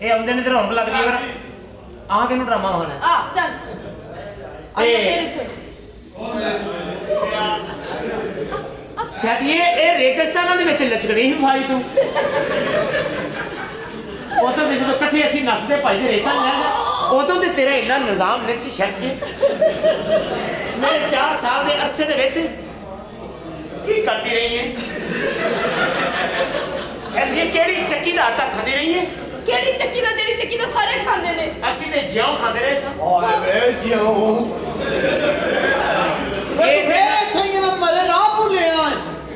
Speaker 11: ਇਹ ਆਉਂਦੇ ਨੇ ਤੇ ਰੌਣਕ ਲੱਗਦੀ ਹੈ ਫਿਰ। ਆਹ ਕਿਹਨੂੰ ਡਰਾਮਾ ਹੋਣਾ?
Speaker 5: ਆ ਚੱਲ।
Speaker 11: ਆ
Speaker 5: ਫਿਰ ਇੱਥੇ।
Speaker 11: ਸਤਿਏ ਇਹ ਰੇਗਿਸਤਾਨਾਂ ਦੇ ਵਿੱਚ ਲਚਕੜੀ ਹੀ ਭਾਈ ਤੂੰ। ਉਦੋਂ ਦੇ ਜਦੋਂ ਇਕੱਠੇ ਅਸੀਂ ਨੱਸਦੇ ਭੱਜਦੇ ਰੇਸਾਂ ਲੈ ਉਦੋਂ ਤੇ ਤੇਰਾ ਇੰਨਾ ਨਿਜ਼ਾਮ ਨਹੀਂ ਸੀ ਸ਼ੈਫੀ ਮੇਰੇ 4 ਸਾਲ ਦੇ ਅਰਸੇ ਦੇ ਵਿੱਚ ਕੀ ਕਰਦੀ ਰਹੀ ਹੈ ਸੈਫੀ ਕਿਹੜੀ ਚੱਕੀ ਦਾ ਆਟਾ ਖਾਂਦੀ ਰਹੀ ਹੈ
Speaker 5: ਕਿਹੜੀ ਚੱਕੀ ਦਾ ਜਿਹੜੀ ਚੱਕੀ ਦਾ ਸਾਰੇ ਖਾਂਦੇ ਨੇ
Speaker 11: ਅਸੀਂ ਤੇ ਜਿਉਂ ਖਾਂਦੇ ਰਹੇ ਸਾਂ
Speaker 10: ਓਏ ਵੇ ਜਿਉ ਵੇ
Speaker 11: ਇਹ
Speaker 10: ਫੇਰ ਇੱਥੇ ਹੀ ਆ, ਮੈਂ ਮਰੇ ਰਾਹ ਭੁੱਲਿਆ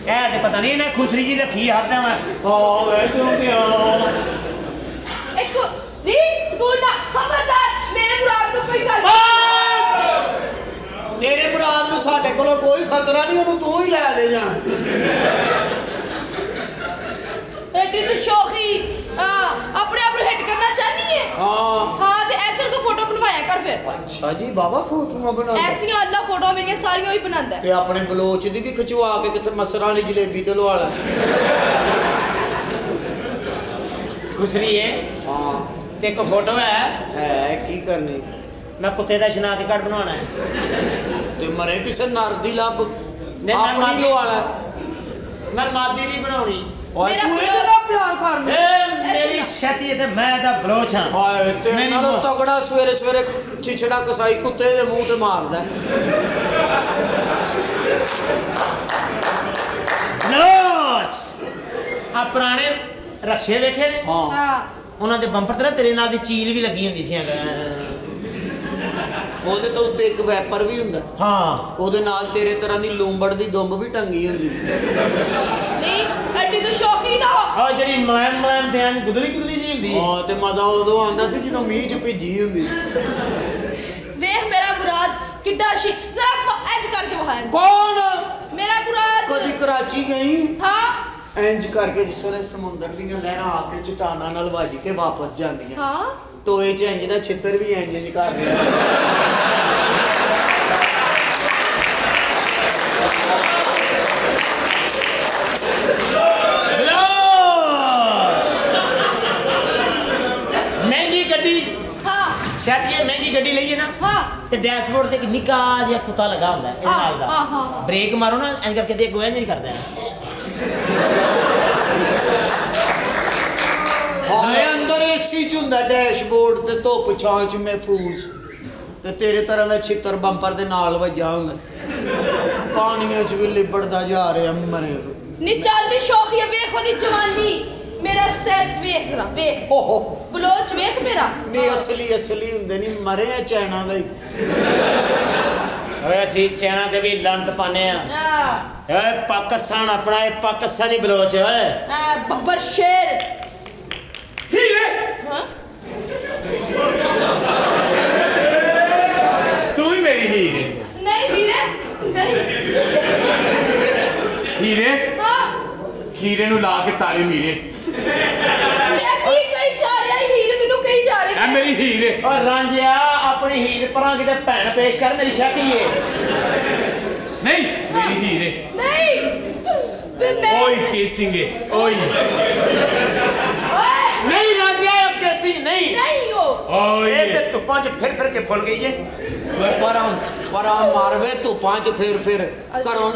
Speaker 11: ਇਹ ਤੇ ਪਤਾ ਨਹੀਂ ਇਹਨੇ ਖੁਸਰੀ ਜੀ ਰੱਖੀ ਹਰ ਟਾਈਮ ਓ ਵੇ ਕਿਉਂ ਗਿਆ
Speaker 5: ਇੱਕ ਨਹੀਂ ਸਕੂਲ ਨਾ ਖਬਰਦਾਰ ਮੇਰੇ ਮੁਰਾਦ ਨੂੰ ਕੋਈ ਗੱਲ
Speaker 10: ਤੇਰੇ ਮੁਰਾਦ ਨੂੰ ਸਾਡੇ ਕੋਲੋਂ ਕੋਈ ਖਤਰਾ ਨਹੀਂ ਉਹਨੂੰ ਤੂੰ ਹੀ ਲੈ ਦੇ ਜਾ
Speaker 5: ਐਡੀ ਤੂੰ ਸ਼ੌਖੀ ਹਾਂ ਆਪਣੇ ਆਪ ਨੂੰ ਹਿੱਟ ਕਰਨਾ ਚਾਹਨੀ ਹੈ
Speaker 10: ਹਾਂ।
Speaker 5: ਹਾਂ ਤੇ ਐਸੇ ਕੋ ਫੋਟੋ ਬਣਵਾਇਆ ਕਰ ਫਿਰ।
Speaker 10: ਅੱਛਾ ਜੀ ਬਾਬਾ ਫੋਟੋਆਂ ਬਣਾ।
Speaker 5: ਐਸੀਆਂ ਅੱਲਾ ਫੋਟੋਆਂ ਮੇਰੀਆਂ ਸਾਰੀਆਂ ਹੀ ਬਣਾਉਂਦਾ।
Speaker 10: ਤੇ ਆਪਣੇ ਬਲੋਚ ਦੀ ਵੀ ਖਿਚਵਾ ਕੇ ਕਿੱਥੇ ਮਸਰਾਂ ਵਾਲੀ ਜਲੇਬੀ ਤੇ ਲਵਾ ਲੈ।
Speaker 11: ਖੁਸਰੀ ਹੈ
Speaker 10: ਹਾਂ।
Speaker 11: ਤੇ ਇੱਕ ਫੋਟੋ ਹੈ।
Speaker 10: ਹੈ ਕੀ ਕਰਨੀ?
Speaker 11: ਮੈਂ ਕੁੱਤੇ ਦਾ ਸ਼ਨਾਖਤੀ ਕਾਰਡ ਬਣਾਉਣਾ ਹੈ।
Speaker 10: ਤੇ ਮਰੇ ਕਿਸੇ ਨਰ ਦੀ ਲੱਭ। ਆਪਣੀ
Speaker 11: ਮਾਦੀ-
Speaker 10: ਲਵਾ ਲੈ।
Speaker 11: ਮੈਂ ਮਾਦੀ ਦੀ ਬਣਾਉਣੀ।
Speaker 10: ਓਏ
Speaker 5: ਮੇਰਾ
Speaker 10: ਤੂੰ ਇਹਦੇ
Speaker 5: ਬਲੋ-
Speaker 10: ਨਾਲ ਪਿਆਰ ਕਰਨੀ
Speaker 11: ਏ ਮੇਰੀ ਛਾਤੀ ਤੇ ਮੈਂ ਦਾ ਬਲੋਚ ਹਾਂ
Speaker 10: ਹਾਏ ਤੇ
Speaker 11: ਮੇਰੀ
Speaker 10: ਨਾਲੋਂ
Speaker 11: ਮਾਂ-
Speaker 10: ਤਗੜਾ ਸਵੇਰੇ ਸਵੇਰੇ ਛਿਛੜਾ ਕਸਾਈ ਕੁੱਤੇ ਦੇ ਮੂੰਹ ਤੇ ਮਾਰਦਾ
Speaker 11: ਬਲੋਚ ਆ ਪੁਰਾਣੇ ਰਕਸ਼ੇ ਵੇਖੇ ਨੇ
Speaker 10: ਹਾਂ
Speaker 5: ਹਾਂ
Speaker 11: ਉਹਨਾਂ ਦੇ ਬੰਪਰ ਤੇ ਨਾ ਤੇਰੇ ਨਾਲ ਦੀ ਚੀਲ ਵੀ ਲੱਗੀ ਹੁੰਦੀ ਸੀ
Speaker 10: ਉਹਦੇ ਤੋਂ ਉੱਤੇ ਇੱਕ ਵੈਪਰ ਵੀ ਹੁੰਦਾ।
Speaker 11: ਹਾਂ।
Speaker 10: ਉਹਦੇ ਨਾਲ ਤੇਰੇ ਤਰ੍ਹਾਂ ਦੀ ਲੂੰਬੜ ਦੀ ਦੁੰਬ ਵੀ ਟੰਗੀ ਹੁੰਦੀ ਸੀ।
Speaker 5: ਨਹੀਂ ਐਡੀ ਤੂੰ ਸ਼ੌਖੀ ਨਾ ਹੋ।
Speaker 11: ਆ ਜਿਹੜੀ ਮਲਾਇਮ ਮਲਾਇਮ ਤੇ ਆਂ ਗੁਦਲੀ ਗੁਦਲੀ ਜੀ ਹੁੰਦੀ
Speaker 10: ਹਾਂ। ਤੇ ਮਜ਼ਾ ਉਦੋਂ ਆਉਂਦਾ ਸੀ ਜਦੋਂ ਮੀਂਹ ਚ ਭਿੱਜੀ ਹੁੰਦੀ ਸੀ।
Speaker 5: ਵੇਖ ਮੇਰਾ ਮੁਰਾਦ ਕਿੱਡਾ ਸ਼ੀ ਜ਼ਰਾ ਇੰਜ ਕਰਕੇ ਵਹਾਇਆ
Speaker 10: ਕੌਣ?
Speaker 5: ਮੇਰਾ ਮੁਰਾਦ।
Speaker 10: ਕਦੀ ਕਰਾਚੀ ਗਈ?
Speaker 5: ਹਾਂ।
Speaker 10: ਇੰਜ ਕਰਕੇ ਜਿਸ ਵੇਲੇ ਸਮੁੰਦਰ ਦੀਆਂ ਲਹਿਰਾਂ ਆ ਕੇ ਚਟਾਨਾਂ ਨਾਲ ਵੱਜ ਕੇ ਵਾਪਸ ਜਾਂਦੀਆਂ।
Speaker 5: ਹਾਂ।
Speaker 10: ਟੋਏ ਚ ਇੰਜ ਦਾ ਛਿੱਤਰ ਵੀ ਇੰਜ ਇੰਜ ਕਰ ਰਿਹਾ
Speaker 11: ਮਹਿੰਗੀ ਗੱਡੀ
Speaker 5: ਹਾਂ
Speaker 11: ਸ਼ਾਇਦ ਇਹ ਮਹਿੰਗੀ ਗੱਡੀ ਲਈਏ ਨਾ
Speaker 5: ਹਾਂ
Speaker 11: ਤੇ ਡੈਸ਼ਬੋਰਡ ਤੇ ਇੱਕ ਨਿੱਕਾ ਜਿਹਾ ਕੁੱਤਾ ਲੱਗਾ ਹੁੰਦਾ ਹੈ, ਇਹਦੇ ਨਾਲ ਦਾ
Speaker 5: ਹਾਂ, ਹਾਂ, ਹਾਂ।
Speaker 11: ਬ੍ਰੇਕ ਮਾਰੋ ਨਾ ਐਂ ਕਰਕੇ ਤੇ ਗੋਇਆ ਨਹੀਂ ਕਰਦਾ ਹੈ।
Speaker 10: ਹਾਏ ਅੰਦਰ ਏਸੀ ਚ ਹੁੰਦਾ ਡੈਸ਼ਬੋਰਡ ਤੇ ਧੁੱਪ ਛਾਂ ਚ ਮਹਿਫੂਜ਼ ਤੇ ਤੇਰੇ ਤਰ੍ਹਾਂ ਦਾ ਛਿੱਤਰ ਬੰਪਰ ਦੇ ਨਾਲ ਵੱਜਾ ਹੁੰਦਾ ਪਾਣੀਆਂ ਚ ਵੀ ਲਿਬੜਦਾ ਜਾ ਰਿਹਾ ਮਰੇ ਨੂੰ।
Speaker 5: ਨੀ ਚੱਲ ਨੀ ਸ਼ੌਖੀ ਵੇਖ ਉਹਦੀ ਜਵਾਨੀ ਮੇਰਾ ਸਿਰ ਵੇਖ ਜ਼ਰਾ ਵੇਖ
Speaker 10: ਹੋ ਹੋ
Speaker 5: ਬਲੋਚ ਵੇਖ ਮੇਰਾ
Speaker 10: ਨਹੀਂ ਅਸਲੀ ਅਸਲੀ ਹੁੰਦੇ ਨਹੀਂ ਮਰੇ ਆ ਚੈਣਾ ਦਾ ਹੀ
Speaker 11: ਓਏ ਅਸੀਂ ਚੈਣਾ ਤੇ ਵੀ ਲੰਤ ਪਾਨੇ ਆ
Speaker 5: ਹਾਂ
Speaker 11: ਓਏ ਪਾਕਿਸਤਾਨ ਆਪਣਾ ਇਹ ਪਾਕਿਸਤਾਨੀ ਬਲੋਚ ਹੈ ਓਏ
Speaker 5: ਆ ਬੱਬਰ ਸ਼ੇਰ
Speaker 6: ਹੀਰੇ
Speaker 5: ਹਾਂ
Speaker 6: ਤੂੰ ਹੀ ਮੇਰੀ ਹੀਰੇ
Speaker 5: ਨਹੀਂ ਵੀਰੇ ਨਹੀਂ
Speaker 6: ਹੀਰੇ
Speaker 5: ਹਾਂ
Speaker 6: ਖੀਰੇ ਨੂੰ ਲਾ ਕੇ ਤਾਰੇ ਮੀਰੇ
Speaker 5: ਮੈਂ ਕੀ ਕਹੀ ਜਾ ਰਿਹਾ ਹੀਰ ਮੈਨੂੰ ਕਹੀ ਜਾ
Speaker 6: ਐ
Speaker 5: ਰਿਹਾ
Speaker 6: ਮੇਰੀ ਹੀਰੇ
Speaker 11: ਓ ਰਾਂਝਿਆ ਆਪਣੀ ਹੀਰ ਪਰਾਂ ਕਿਤੇ ਭੈਣ ਪੇਸ਼ ਕਰ ਮੇਰੀ ਛਾਤੀ ਏ
Speaker 6: ਨਹੀਂ ਮੇਰੀ ਹੀਰੇ
Speaker 5: ਨਹੀਂ ਵੇ ਮੈਂ
Speaker 6: ਓਏ ਕੇਸਿੰਗੇ ਓਏ
Speaker 5: ਓਏ
Speaker 11: ਨਹੀਂ ਰਾਂਝਿਆ ਇਹ ਕੈਸੀ ਨਹੀਂ
Speaker 5: ਨਹੀਂ ਹੋ
Speaker 6: ਓਏ
Speaker 11: ਇਹ ਤੇ ਧੁੱਪਾਂ 'ਚ ਫਿਰ ਫਿਰ ਕੇ ਫੁੱਲ ਗਈ ਏ
Speaker 10: ਓਏ ਪਰਾਂ ਪਰਾਂ ਮਾਰਵੇ ਧੁੱਪਾਂ ਚ ਫੇਰ ਫੇਰ ਘਰੋਂ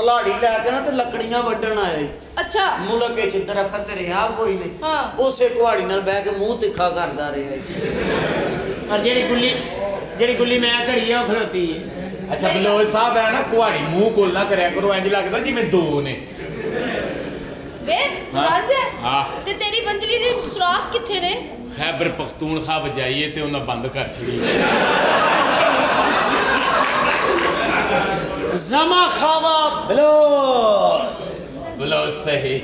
Speaker 10: ਕੁਲਾੜੀ ਲੈ ਕੇ ਨਾ ਤੇ ਲੱਕੜੀਆਂ ਵੱਢਣ ਆਇਆ।
Speaker 5: ਅੱਛਾ
Speaker 10: ਮੁਲਕ ਚ ਦਰਖਤ ਰਿਹਾ ਕੋਈ ਨਹੀਂ
Speaker 5: ਹਾਂ।
Speaker 10: ਉਸੇ ਕੁਹਾੜੀ ਨਾਲ ਬਹਿ ਕੇ ਮੂੰਹ ਤਿੱਖਾ ਕਰਦਾ ਰਿਹਾ।
Speaker 11: ਔਰ ਜਿਹੜੀ ਗੁੱਲੀ ਜਿਹੜੀ ਗੁੱਲੀ ਮੈਂ ਘੜੀ ਆ ਉਹ ਖਲੋਤੀ ਏ
Speaker 6: ਅੱਛਾ ਬਲੋਚ ਸਾਹਿਬ ਹੈ ਨਾ ਕੁਹਾੜੀ ਮੂੰਹ ਕੋਲ ਨਾ ਕਰਿਆ ਕਰੋ ਇੰਜ ਲੱਗਦਾ ਜਿਵੇਂ ਦੋ ਨੇ
Speaker 5: ਵੇ
Speaker 6: ਹਾਂ।
Speaker 5: ਰਾਂਝਾ
Speaker 6: ਹਾਂ।
Speaker 5: ਤੇ ਤੇਰੀ ਬੰਜਲੀ ਦੇ ਸੁਰਾਖ ਕਿੱਥੇ ਨੇ
Speaker 6: ਖੈਬਰ ਪਖਤੂਨਖਵਾ ਵਜਾਈਏ ਤੇ ਉਹਨਾਂ ਬੰਦ ਕਰ ਛੜੀ
Speaker 11: ਜ਼ਮਾ ਖਾਵਾ ਬਲੋਚ
Speaker 6: ਬਲੋਚ ਸਹੀ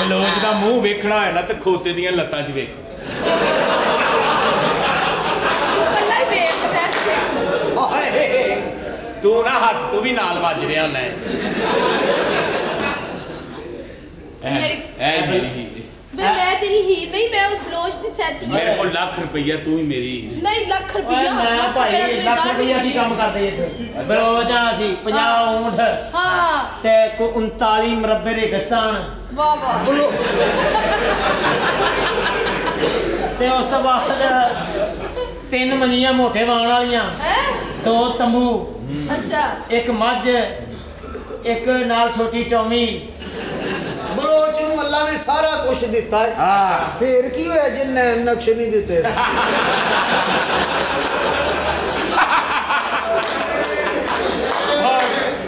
Speaker 6: ਬਲੋਚ ਦਾ ਮੂੰਹ ਵੇਖਣਾ ਹੈ ਨਾ ਤੇ ਖੋਤੇ ਦੀਆਂ ਲੱਤਾਂ 'ਚ ਵੇਖੋ।
Speaker 5: ਤੂੰ ਕੱਲਾ ਹੀ ਵੇਖ ਮੈਂ ਵੇਖ
Speaker 10: ਹਾਏ
Speaker 6: ਤੂੰ ਨਾ ਹੱਸ ਤੂੰ ਵੀ ਨਾਲ ਵੱਜ ਰਿਹਾ ਹੁੰਦਾ ਹੈ।
Speaker 5: ਮੇਰੀ-
Speaker 6: ਐ ਐ ਮੇਰੀ ਹੀਰ
Speaker 5: ਵੇ ਮੈਂ ਤੇਰੀ ਹੀਰ ਨਹੀਂ ਮੈਂ ਉਸ ਬਲੋਚ ਦੀ ਸੈਤੀ
Speaker 6: ਮੇਰੇ ਕੋਲ ਲੱਖ ਰੁਪਈਆ ਤੂੰ ਹੀ ਮੇਰੀ ਹੀਰ
Speaker 5: ਨਹੀਂ ਲੱਖ
Speaker 11: ਓਏ
Speaker 5: ਰੁਪਈਆ
Speaker 11: ਮੈਂ
Speaker 5: ਲੱਖ ਰੁਪਈਆ ਤੇ
Speaker 11: ਭਾਈ
Speaker 5: ਮੇਰੀ
Speaker 11: ਲੱਖ
Speaker 5: ਦਾੜ
Speaker 11: ਰੁਪਈਆ ਕੀ
Speaker 5: ਨਿਕਲੀ।
Speaker 11: ਕੰਮ ਕਰਦੇ ਇੱਥੇ ਬਲੋਚ ਆ ਅਸੀਂ 50 ਊਂਠ
Speaker 5: ਹਾਂ
Speaker 11: ਤੇ ਕੋ 39 ਮਰਬੇ ਰੇਗਿਸਤਾਨ
Speaker 5: ਵਾਹ ਵਾਹ
Speaker 10: ਬਲੋ
Speaker 11: ਤੇ ਉਸ ਤੋਂ ਬਾਅਦ ਤਿੰਨ ਮੰਜੀਆਂ ਮੋਟੇ ਵਾਣ ਵਾਲੀਆਂ
Speaker 5: ਹੈ
Speaker 11: ਦੋ ਤੰਬੂ
Speaker 5: ਅੱਛਾ
Speaker 11: ਇੱਕ ਮੱਝ ਇੱਕ ਨਾਲ ਛੋਟੀ ਟੋਮੀ
Speaker 10: ਬਲੋਚ ਨੂੰ ਅੱਲਾ ਨੇ ਸਾਰਾ ਕੁਝ ਦਿੱਤਾ ਹੈ।
Speaker 11: ਹਾਂ।
Speaker 10: ਫੇਰ ਕੀ ਹੋਇਆ ਜੇ ਨੈਣ ਨਕਸ਼ ਨਹੀਂ ਦਿੱਤੇ?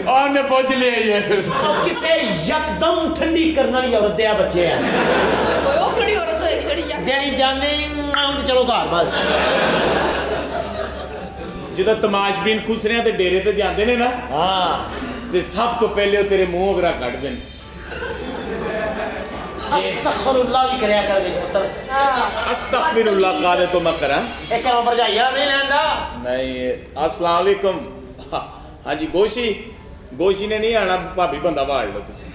Speaker 6: ਉਹਨੇ ਪੁੱਛ ਲਿਆ ਯਾਰ।
Speaker 11: ਉਹ ਕਿਸੇ ਯਕਦਮ ਠੰਡੀ ਕਰਨ ਵਾਲੀ ਔਰਤ ਆ ਬੱਚੇ ਆ।
Speaker 5: ਉਹ ਕਿਹੜੀ ਔਰਤ ਹੋਏਗੀ ਜਿਹੜੀ ਯਕ
Speaker 11: ਜਿਹੜੀ ਜਾਂਦੇ ਆਉਂ ਤੇ ਚਲੋ ਘਰ ਬਸ।
Speaker 6: ਜਦੋਂ ਤਮਾਸ਼ਬੀਨ ਖੁਸਰਿਆਂ ਤੇ ਡੇਰੇ ਤੇ ਜਾਂਦੇ ਨੇ ਨਾ
Speaker 11: ਹਾਂ।
Speaker 6: ਤੇ ਸਭ ਤੋਂ ਪਹਿਲੇ ਉਹ ਤੇਰੇ ਮੂੰਹ ਅਗਰਾ ਕੱਢਦੇ ਨੇ।
Speaker 11: ਅਸਤਗਫਰullah ਵੀ ਕਰਿਆ ਕਰ ਵਿੱਚ ਪੁੱਤਰ।
Speaker 6: ਅਸਤਗਫਿਰullah ਕਾਲੇ ਤੋਂ ਮੈਂ ਕਰਾਂ?
Speaker 11: ਇਹ ਕਰਮ ਭਰਜਾਈਆ ਨਹੀਂ ਲੈਂਦਾ।
Speaker 6: ਨਹੀਂ ਅਸਲਾਮ ਵਾਲੇਕੁਮ ਹਾਂਜੀ ਗੋਸ਼ੀ। ਗੋਸ਼ੀ ਨੇ ਨਹੀਂ ਆਣਾ ਭਾਬੀ ਬੰਦਾ ਵਾੜ ਲਓ ਤੁਸੀਂ।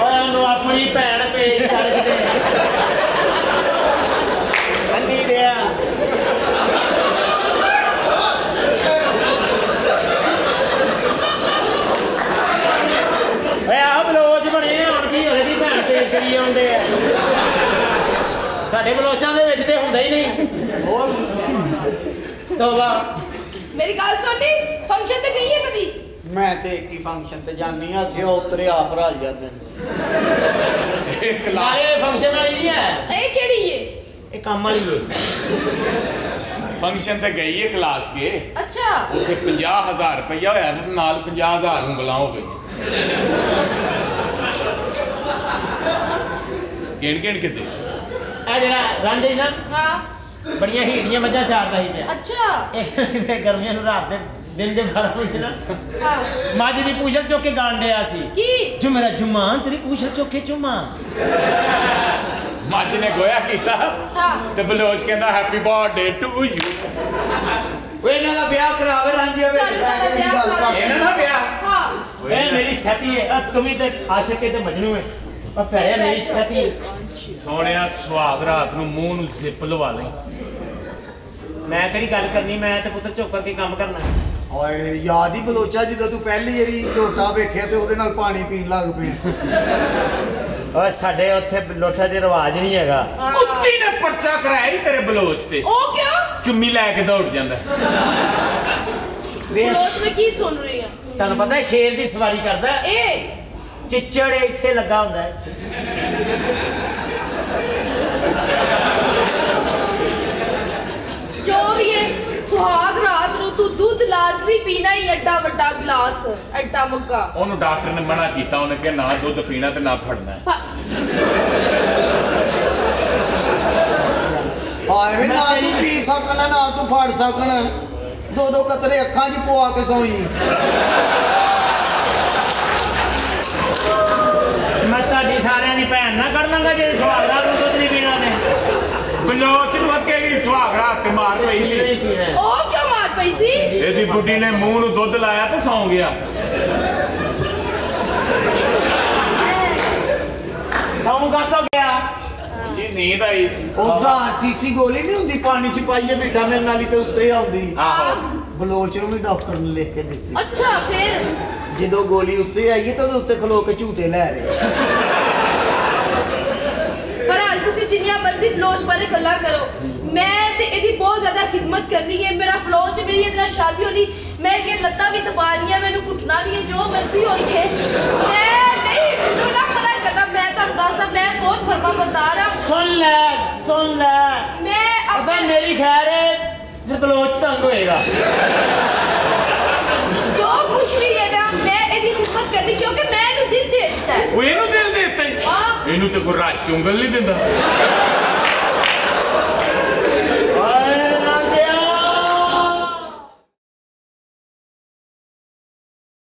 Speaker 11: ਓਏ ਉਹਨੂੰ ਆਪਣੀ ਭੈਣ ਪੇਸ਼ ਕਰ ਕਿਤੇ ਅੰਨੀ ਦਿਆ ਓਏ ਆਹ ਬਲੋਚ ਬਣੇ ਹੁਣ ਕੀ ਹੋਏ ਵੀ ਪੇਸ਼ ਕਰੀ ਆਉਂਦੇ। ਆ ਸਾਡੇ ਬਲੋਚਾਂ ਦੇ ਵਿੱਚ ਤੇ ਹੁੰਦਾ ਹੀ ਨਹੀਂ। ਤੋਬਾ।
Speaker 5: ਮੇਰੀ ਗੱਲ ਸੁਣਨੀ ਫੰਕਸ਼ਨ ਤੇ ਗਈ ਹੈ ਕਦੀ?
Speaker 10: ਮੈਂ ਤੇ ਇੱਕ ਹੀ ਫੰਕਸ਼ਨ ਤੇ ਜਾਨੀ ਆ ਅੱਗੇ ਉਤਰੇ ਆਪ ਰਲ ਜਾਂਦੇ ਨੇ।
Speaker 6: ਇੱਕ ਲਾ।
Speaker 11: ਨਾਲੇ ਫੰਕਸ਼ਨ ਵਾਲੀ ਨਹੀਂ ਹੈ।
Speaker 5: ਇਹ ਕਿਹੜੀ ਏ?
Speaker 11: ਇਹ ਕੰਮ ਵਾਲੀ ਹੈ
Speaker 6: ਫੰਕਸ਼ਨ ਤੇ ਗਈ ਹੈ ਕਲਾਸ ਕੇ।
Speaker 5: ਅੱਛਾ।
Speaker 6: ਉੱਥੇ 50000 ਰੁਪਇਆ ਹੋਇਆ ਨਾਲ 50000 ਉਂਗਲਾਂ ਹੋ ਗਈਆਂ ਗਿਣ ਗਿਣ ਕੇ ਦੇ
Speaker 11: ਇਹ ਜਿਹੜਾ ਰਾਂਝਾ ਹੀ ਨਾ
Speaker 5: ਹਾਂ।
Speaker 11: ਬੜੀਆਂ ਹੀੜੀਆਂ ਮੱਝਾਂ ਚਾਰਦਾ ਸੀ ਪਿਆ।
Speaker 5: ਅੱਛਾ।
Speaker 11: ਇੱਕ ਕਿਤੇ ਗਰਮੀਆਂ ਨੂੰ ਰਾਤ ਦੇ ਦਿਨ ਦੇ 12 ਵਜੇ ਨਾ।
Speaker 5: ਹਾਂ।
Speaker 11: ਮੱਝ ਦੀ ਪੂਛਲ ਚੁੱਕ ਕੇ ਗਾਣ ਡਿਆ ਸੀ।
Speaker 5: ਕੀ?
Speaker 11: ਜੋ ਮੇਰਾ ਜੁਮਾਨ ਤੇਰੀ ਪੂਛਲ ਚੁੱਕ ਕੇ ਚੁਮਾ
Speaker 6: ਮੱਝ ਨੇ ਗੋਇਆ ਕੀਤਾ
Speaker 5: ਹਾਂ।
Speaker 6: ਤੇ ਬਲੋਚ ਕਹਿੰਦਾ ਹੈਪੀ ਬਰਥਡੇ ਟੂ ਯੂ
Speaker 10: ਉਹ ਇਹਨਾਂ ਦਾ ਵਿਆਹ ਕਰਾਵੇ ਰਾਂਝੇ
Speaker 5: ਕਰ
Speaker 6: ਇਹਨਾਂ ਦਾ ਵਿਆਹ?
Speaker 5: ਹਾਂ।
Speaker 11: ਇਹ ਮੇਰੀ ਸਾਥੀ ਹੈ। ਤੁਮੀ ਤੇ ਆਸ਼ਿਕ ਹੈ ਤੇ ਮਜਨੂ ਹੈ। ਉਹ ਭੈਣੇ ਮੇਰੀ ਹੈ
Speaker 6: ਸੋਹਣਿਆ ਸੁਹਾਗ ਰਾਤ ਨੂੰ ਮੂੰਹ ਨੂੰ ਜ਼ਿਪ ਲਵਾ ਲਈ।
Speaker 11: ਮੈਂ ਕਿਹੜੀ ਗੱਲ ਕਰਨੀ? ਮੈਂ ਤੇ ਪੁੱਤਰ ਚੁੱਪ ਕਰਕੇ ਕੰਮ ਕਰਨਾ?
Speaker 10: ਓਏ ਯਾਦ ਹੀ ਬਲੋਚਾ ਜਦੋਂ ਤੂੰ ਪਹਿਲੀ ਵਾਰੀ ਝੋਟਾ ਵੇਖਿਆ ਤੇ ਉਹਦੇ ਨਾਲ ਪਾਣੀ ਪੀਣ ਲੱਗ ਪਿਆ
Speaker 11: ਓਏ ਸਾਡੇ ਉੱਥੇ ਲੋਠਾ ਦੇ ਰਿਵਾਜ ਨਹੀਂ ਹੈਗਾ।
Speaker 6: ਕੁੱਤੀ ਨੇ ਪਰਚਾ ਕਰਾਇਆ ਹੀ ਤੇਰੇ ਬਲੋਚ ਤੇ।
Speaker 5: ਉਹ ਕਿਉਂ?
Speaker 6: ਚੁੰਮੀ ਲੈ ਕੇ ਦੌੜ ਜਾਂਦਾ।
Speaker 5: ਰੋਜ਼ ਮੈਂ ਕੀ ਸੁਣ ਰਹੀ ਹਾਂ?
Speaker 11: ਤੁਹਾਨੂੰ ਪਤਾ ਸ਼ੇਰ ਦੀ ਸਵਾਰੀ ਕਰਦਾ ਹੈ? ਚਿੱਚੜ ਇੱਥੇ ਲੱਗਾ ਹੁੰਦਾ ਹੈ।
Speaker 5: ਜੋ ਵੀ ਹੈ ਸੁਹਾਗ ਰਾਤ ਨੂੰ ਤੂੰ ਦੁੱਧ ਲਾਜ਼ਮੀ ਪੀਣਾ ਹੀ ਐਡਾ ਵੱਡਾ ਗਲਾਸ ਐਡਾ ਮੱਗਾ।
Speaker 6: ਉਹਨੂੰ ਡਾਕਟਰ ਨੇ ਮਨਾ ਕੀਤਾ ਉਹਨੇ ਕਿਹਾ ਨਾ ਦੁੱਧ ਪੀਣਾ ਤੇ ਨਾ ਫੜਨਾ
Speaker 5: ਹਾਂ,
Speaker 10: ਹਾਏ ਵੇ ਨਾ ਤੂੰ ਪੀ ਸਕਣਾ ਨਾ ਤੂੰ ਫੜ ਸਕਣਾ। ਦੋ ਦੋ ਕਤਰੇ ਅੱਖਾਂ 'ਚ ਪਵਾ ਕੇ ਸੋਈ।
Speaker 11: ਮੈਂ ਤੁਹਾਡੀ ਸਾਰਿਆਂ ਦੀ ਭੈਣ ਨਾ ਕੱਢ ਲਾਂਗਾ ਜੇ ਸਵਾਗਦਾ ਨੂੰ ਦੁੱਧ ਨਹੀਂ ਪੀਣਾ ਤੇ
Speaker 6: ਬਲੋਚ ਨੂੰ ਅੱਗੇ ਵੀ ਸੁਹਾਗ ਰਾਤ ਤੇ ਮਾਰ ਪਈ ਸੀ।
Speaker 5: ਉਹ ਕਿਉਂ ਮਾਰ ਪਈ ਸੀ?
Speaker 6: ਇਹਦੀ ਬੁੱਢੀ ਨੇ ਮੂੰਹ ਨੂੰ ਦੁੱਧ ਲਾਇਆ ਤੇ ਸੌਂ ਗਿਆ।
Speaker 11: ਸੌਂ ਕਾ ਤੋਂ ਗਿਆ?
Speaker 6: ਜੀ ਨੀਂਦ ਆਈ ਸੀ।
Speaker 10: ਉਹ ਦਾ ਸੀਸੀ ਗੋਲੀ ਨਹੀਂ ਹੁੰਦੀ ਪਾਣੀ 'ਚ ਪਾਈਏ ਵਿਟਾਮਿਨ ਨਾਲ ਤੇ ਉੱਤੇ ਆਉਂਦੀ।
Speaker 6: ਆਹੋ।
Speaker 10: ਬਲੋਚ ਨੂੰ ਵੀ ਡਾਕਟਰ ਨੇ ਲਿਖ ਕੇ ਦਿੱਤੀ।
Speaker 5: ਅੱਛਾ ਫਿਰ?
Speaker 10: ਜਦੋਂ ਗੋਲੀ ਉੱਤੇ ਆਈ ਤਾਂ ਉਹਦੇ ਉੱਤੇ ਖਲੋ ਕੇ ਝੂਟੇ ਲੈ ਰਹੇ
Speaker 5: ਪਰ ਹਾਲ ਤੁਸੀਂ ਜਿੰਨੀਆਂ ਮਰਜ਼ੀ ਬਲੋਚ ਬਾਰੇ ਗੱਲਾਂ ਕਰੋ। ਮੈਂ ਤੇ ਇਹਦੀ ਬਹੁਤ ਜ਼ਿਆਦਾ ਖਿਦਮਤ ਕਰਨੀ ਹੈ। ਮੇਰਾ ਬਲੋਚ ਮੇਰੀ ਇਹਦੇ ਨਾਲ ਸ਼ਾਦੀ ਹੋਣੀ। ਮੈਂ ਇਹ ਲੱਤਾਂ ਵੀ ਦਬਾਣੀਆਂ ਮੈਨੂੰ ਘੁੱਟਣਾ ਵੀ ਹੈ ਜੋ ਮਰਜ਼ੀ ਹੋਈ ਹੈ। ਮੈਂ ਨਹੀਂ ਮੈਨੂੰ ਨਾ ਮਨਾ ਕਰਨਾ। ਮੈਂ ਤੁਹਾਨੂੰ ਦੱਸਦਾ ਮੈਂ ਬਹੁਤ ਫਰਮਾ ਬਰਦਾਰ ਆ
Speaker 11: ਸੁਣ ਲੈ ਸੁਣ ਲੈ।
Speaker 5: ਮੈਂ
Speaker 11: ਅਬੇ
Speaker 5: ਆਪਣੇ
Speaker 11: ਮੇਰੀ ਖੈਰ ਹੈ ਜੇ ਬਲੋਚ ਤੰਗ ਹੋਏਗਾ।
Speaker 5: ਜੋ ਕੁਛ ਵੀ ਹੈ ਨਾ ਮੈਂ ਇਹਦੀ ਖਿਦਮਤ ਕਰਨੀ ਕਿਉਂਕਿ ਮੈਂ ਇਹਨੂੰ ਦਿਲ ਦੇ ਦਿੱਤਾ
Speaker 6: ਉਹ ਇਹਨੂੰ ਦਿਲ ਦੇ ਦਿੱਤਾ। ਇਹਨੂੰ ਤੇ ਕੋਈ ਰਾਜ ਚੁੰਗਲ ਨਹੀਂ ਦਿੰਦਾ।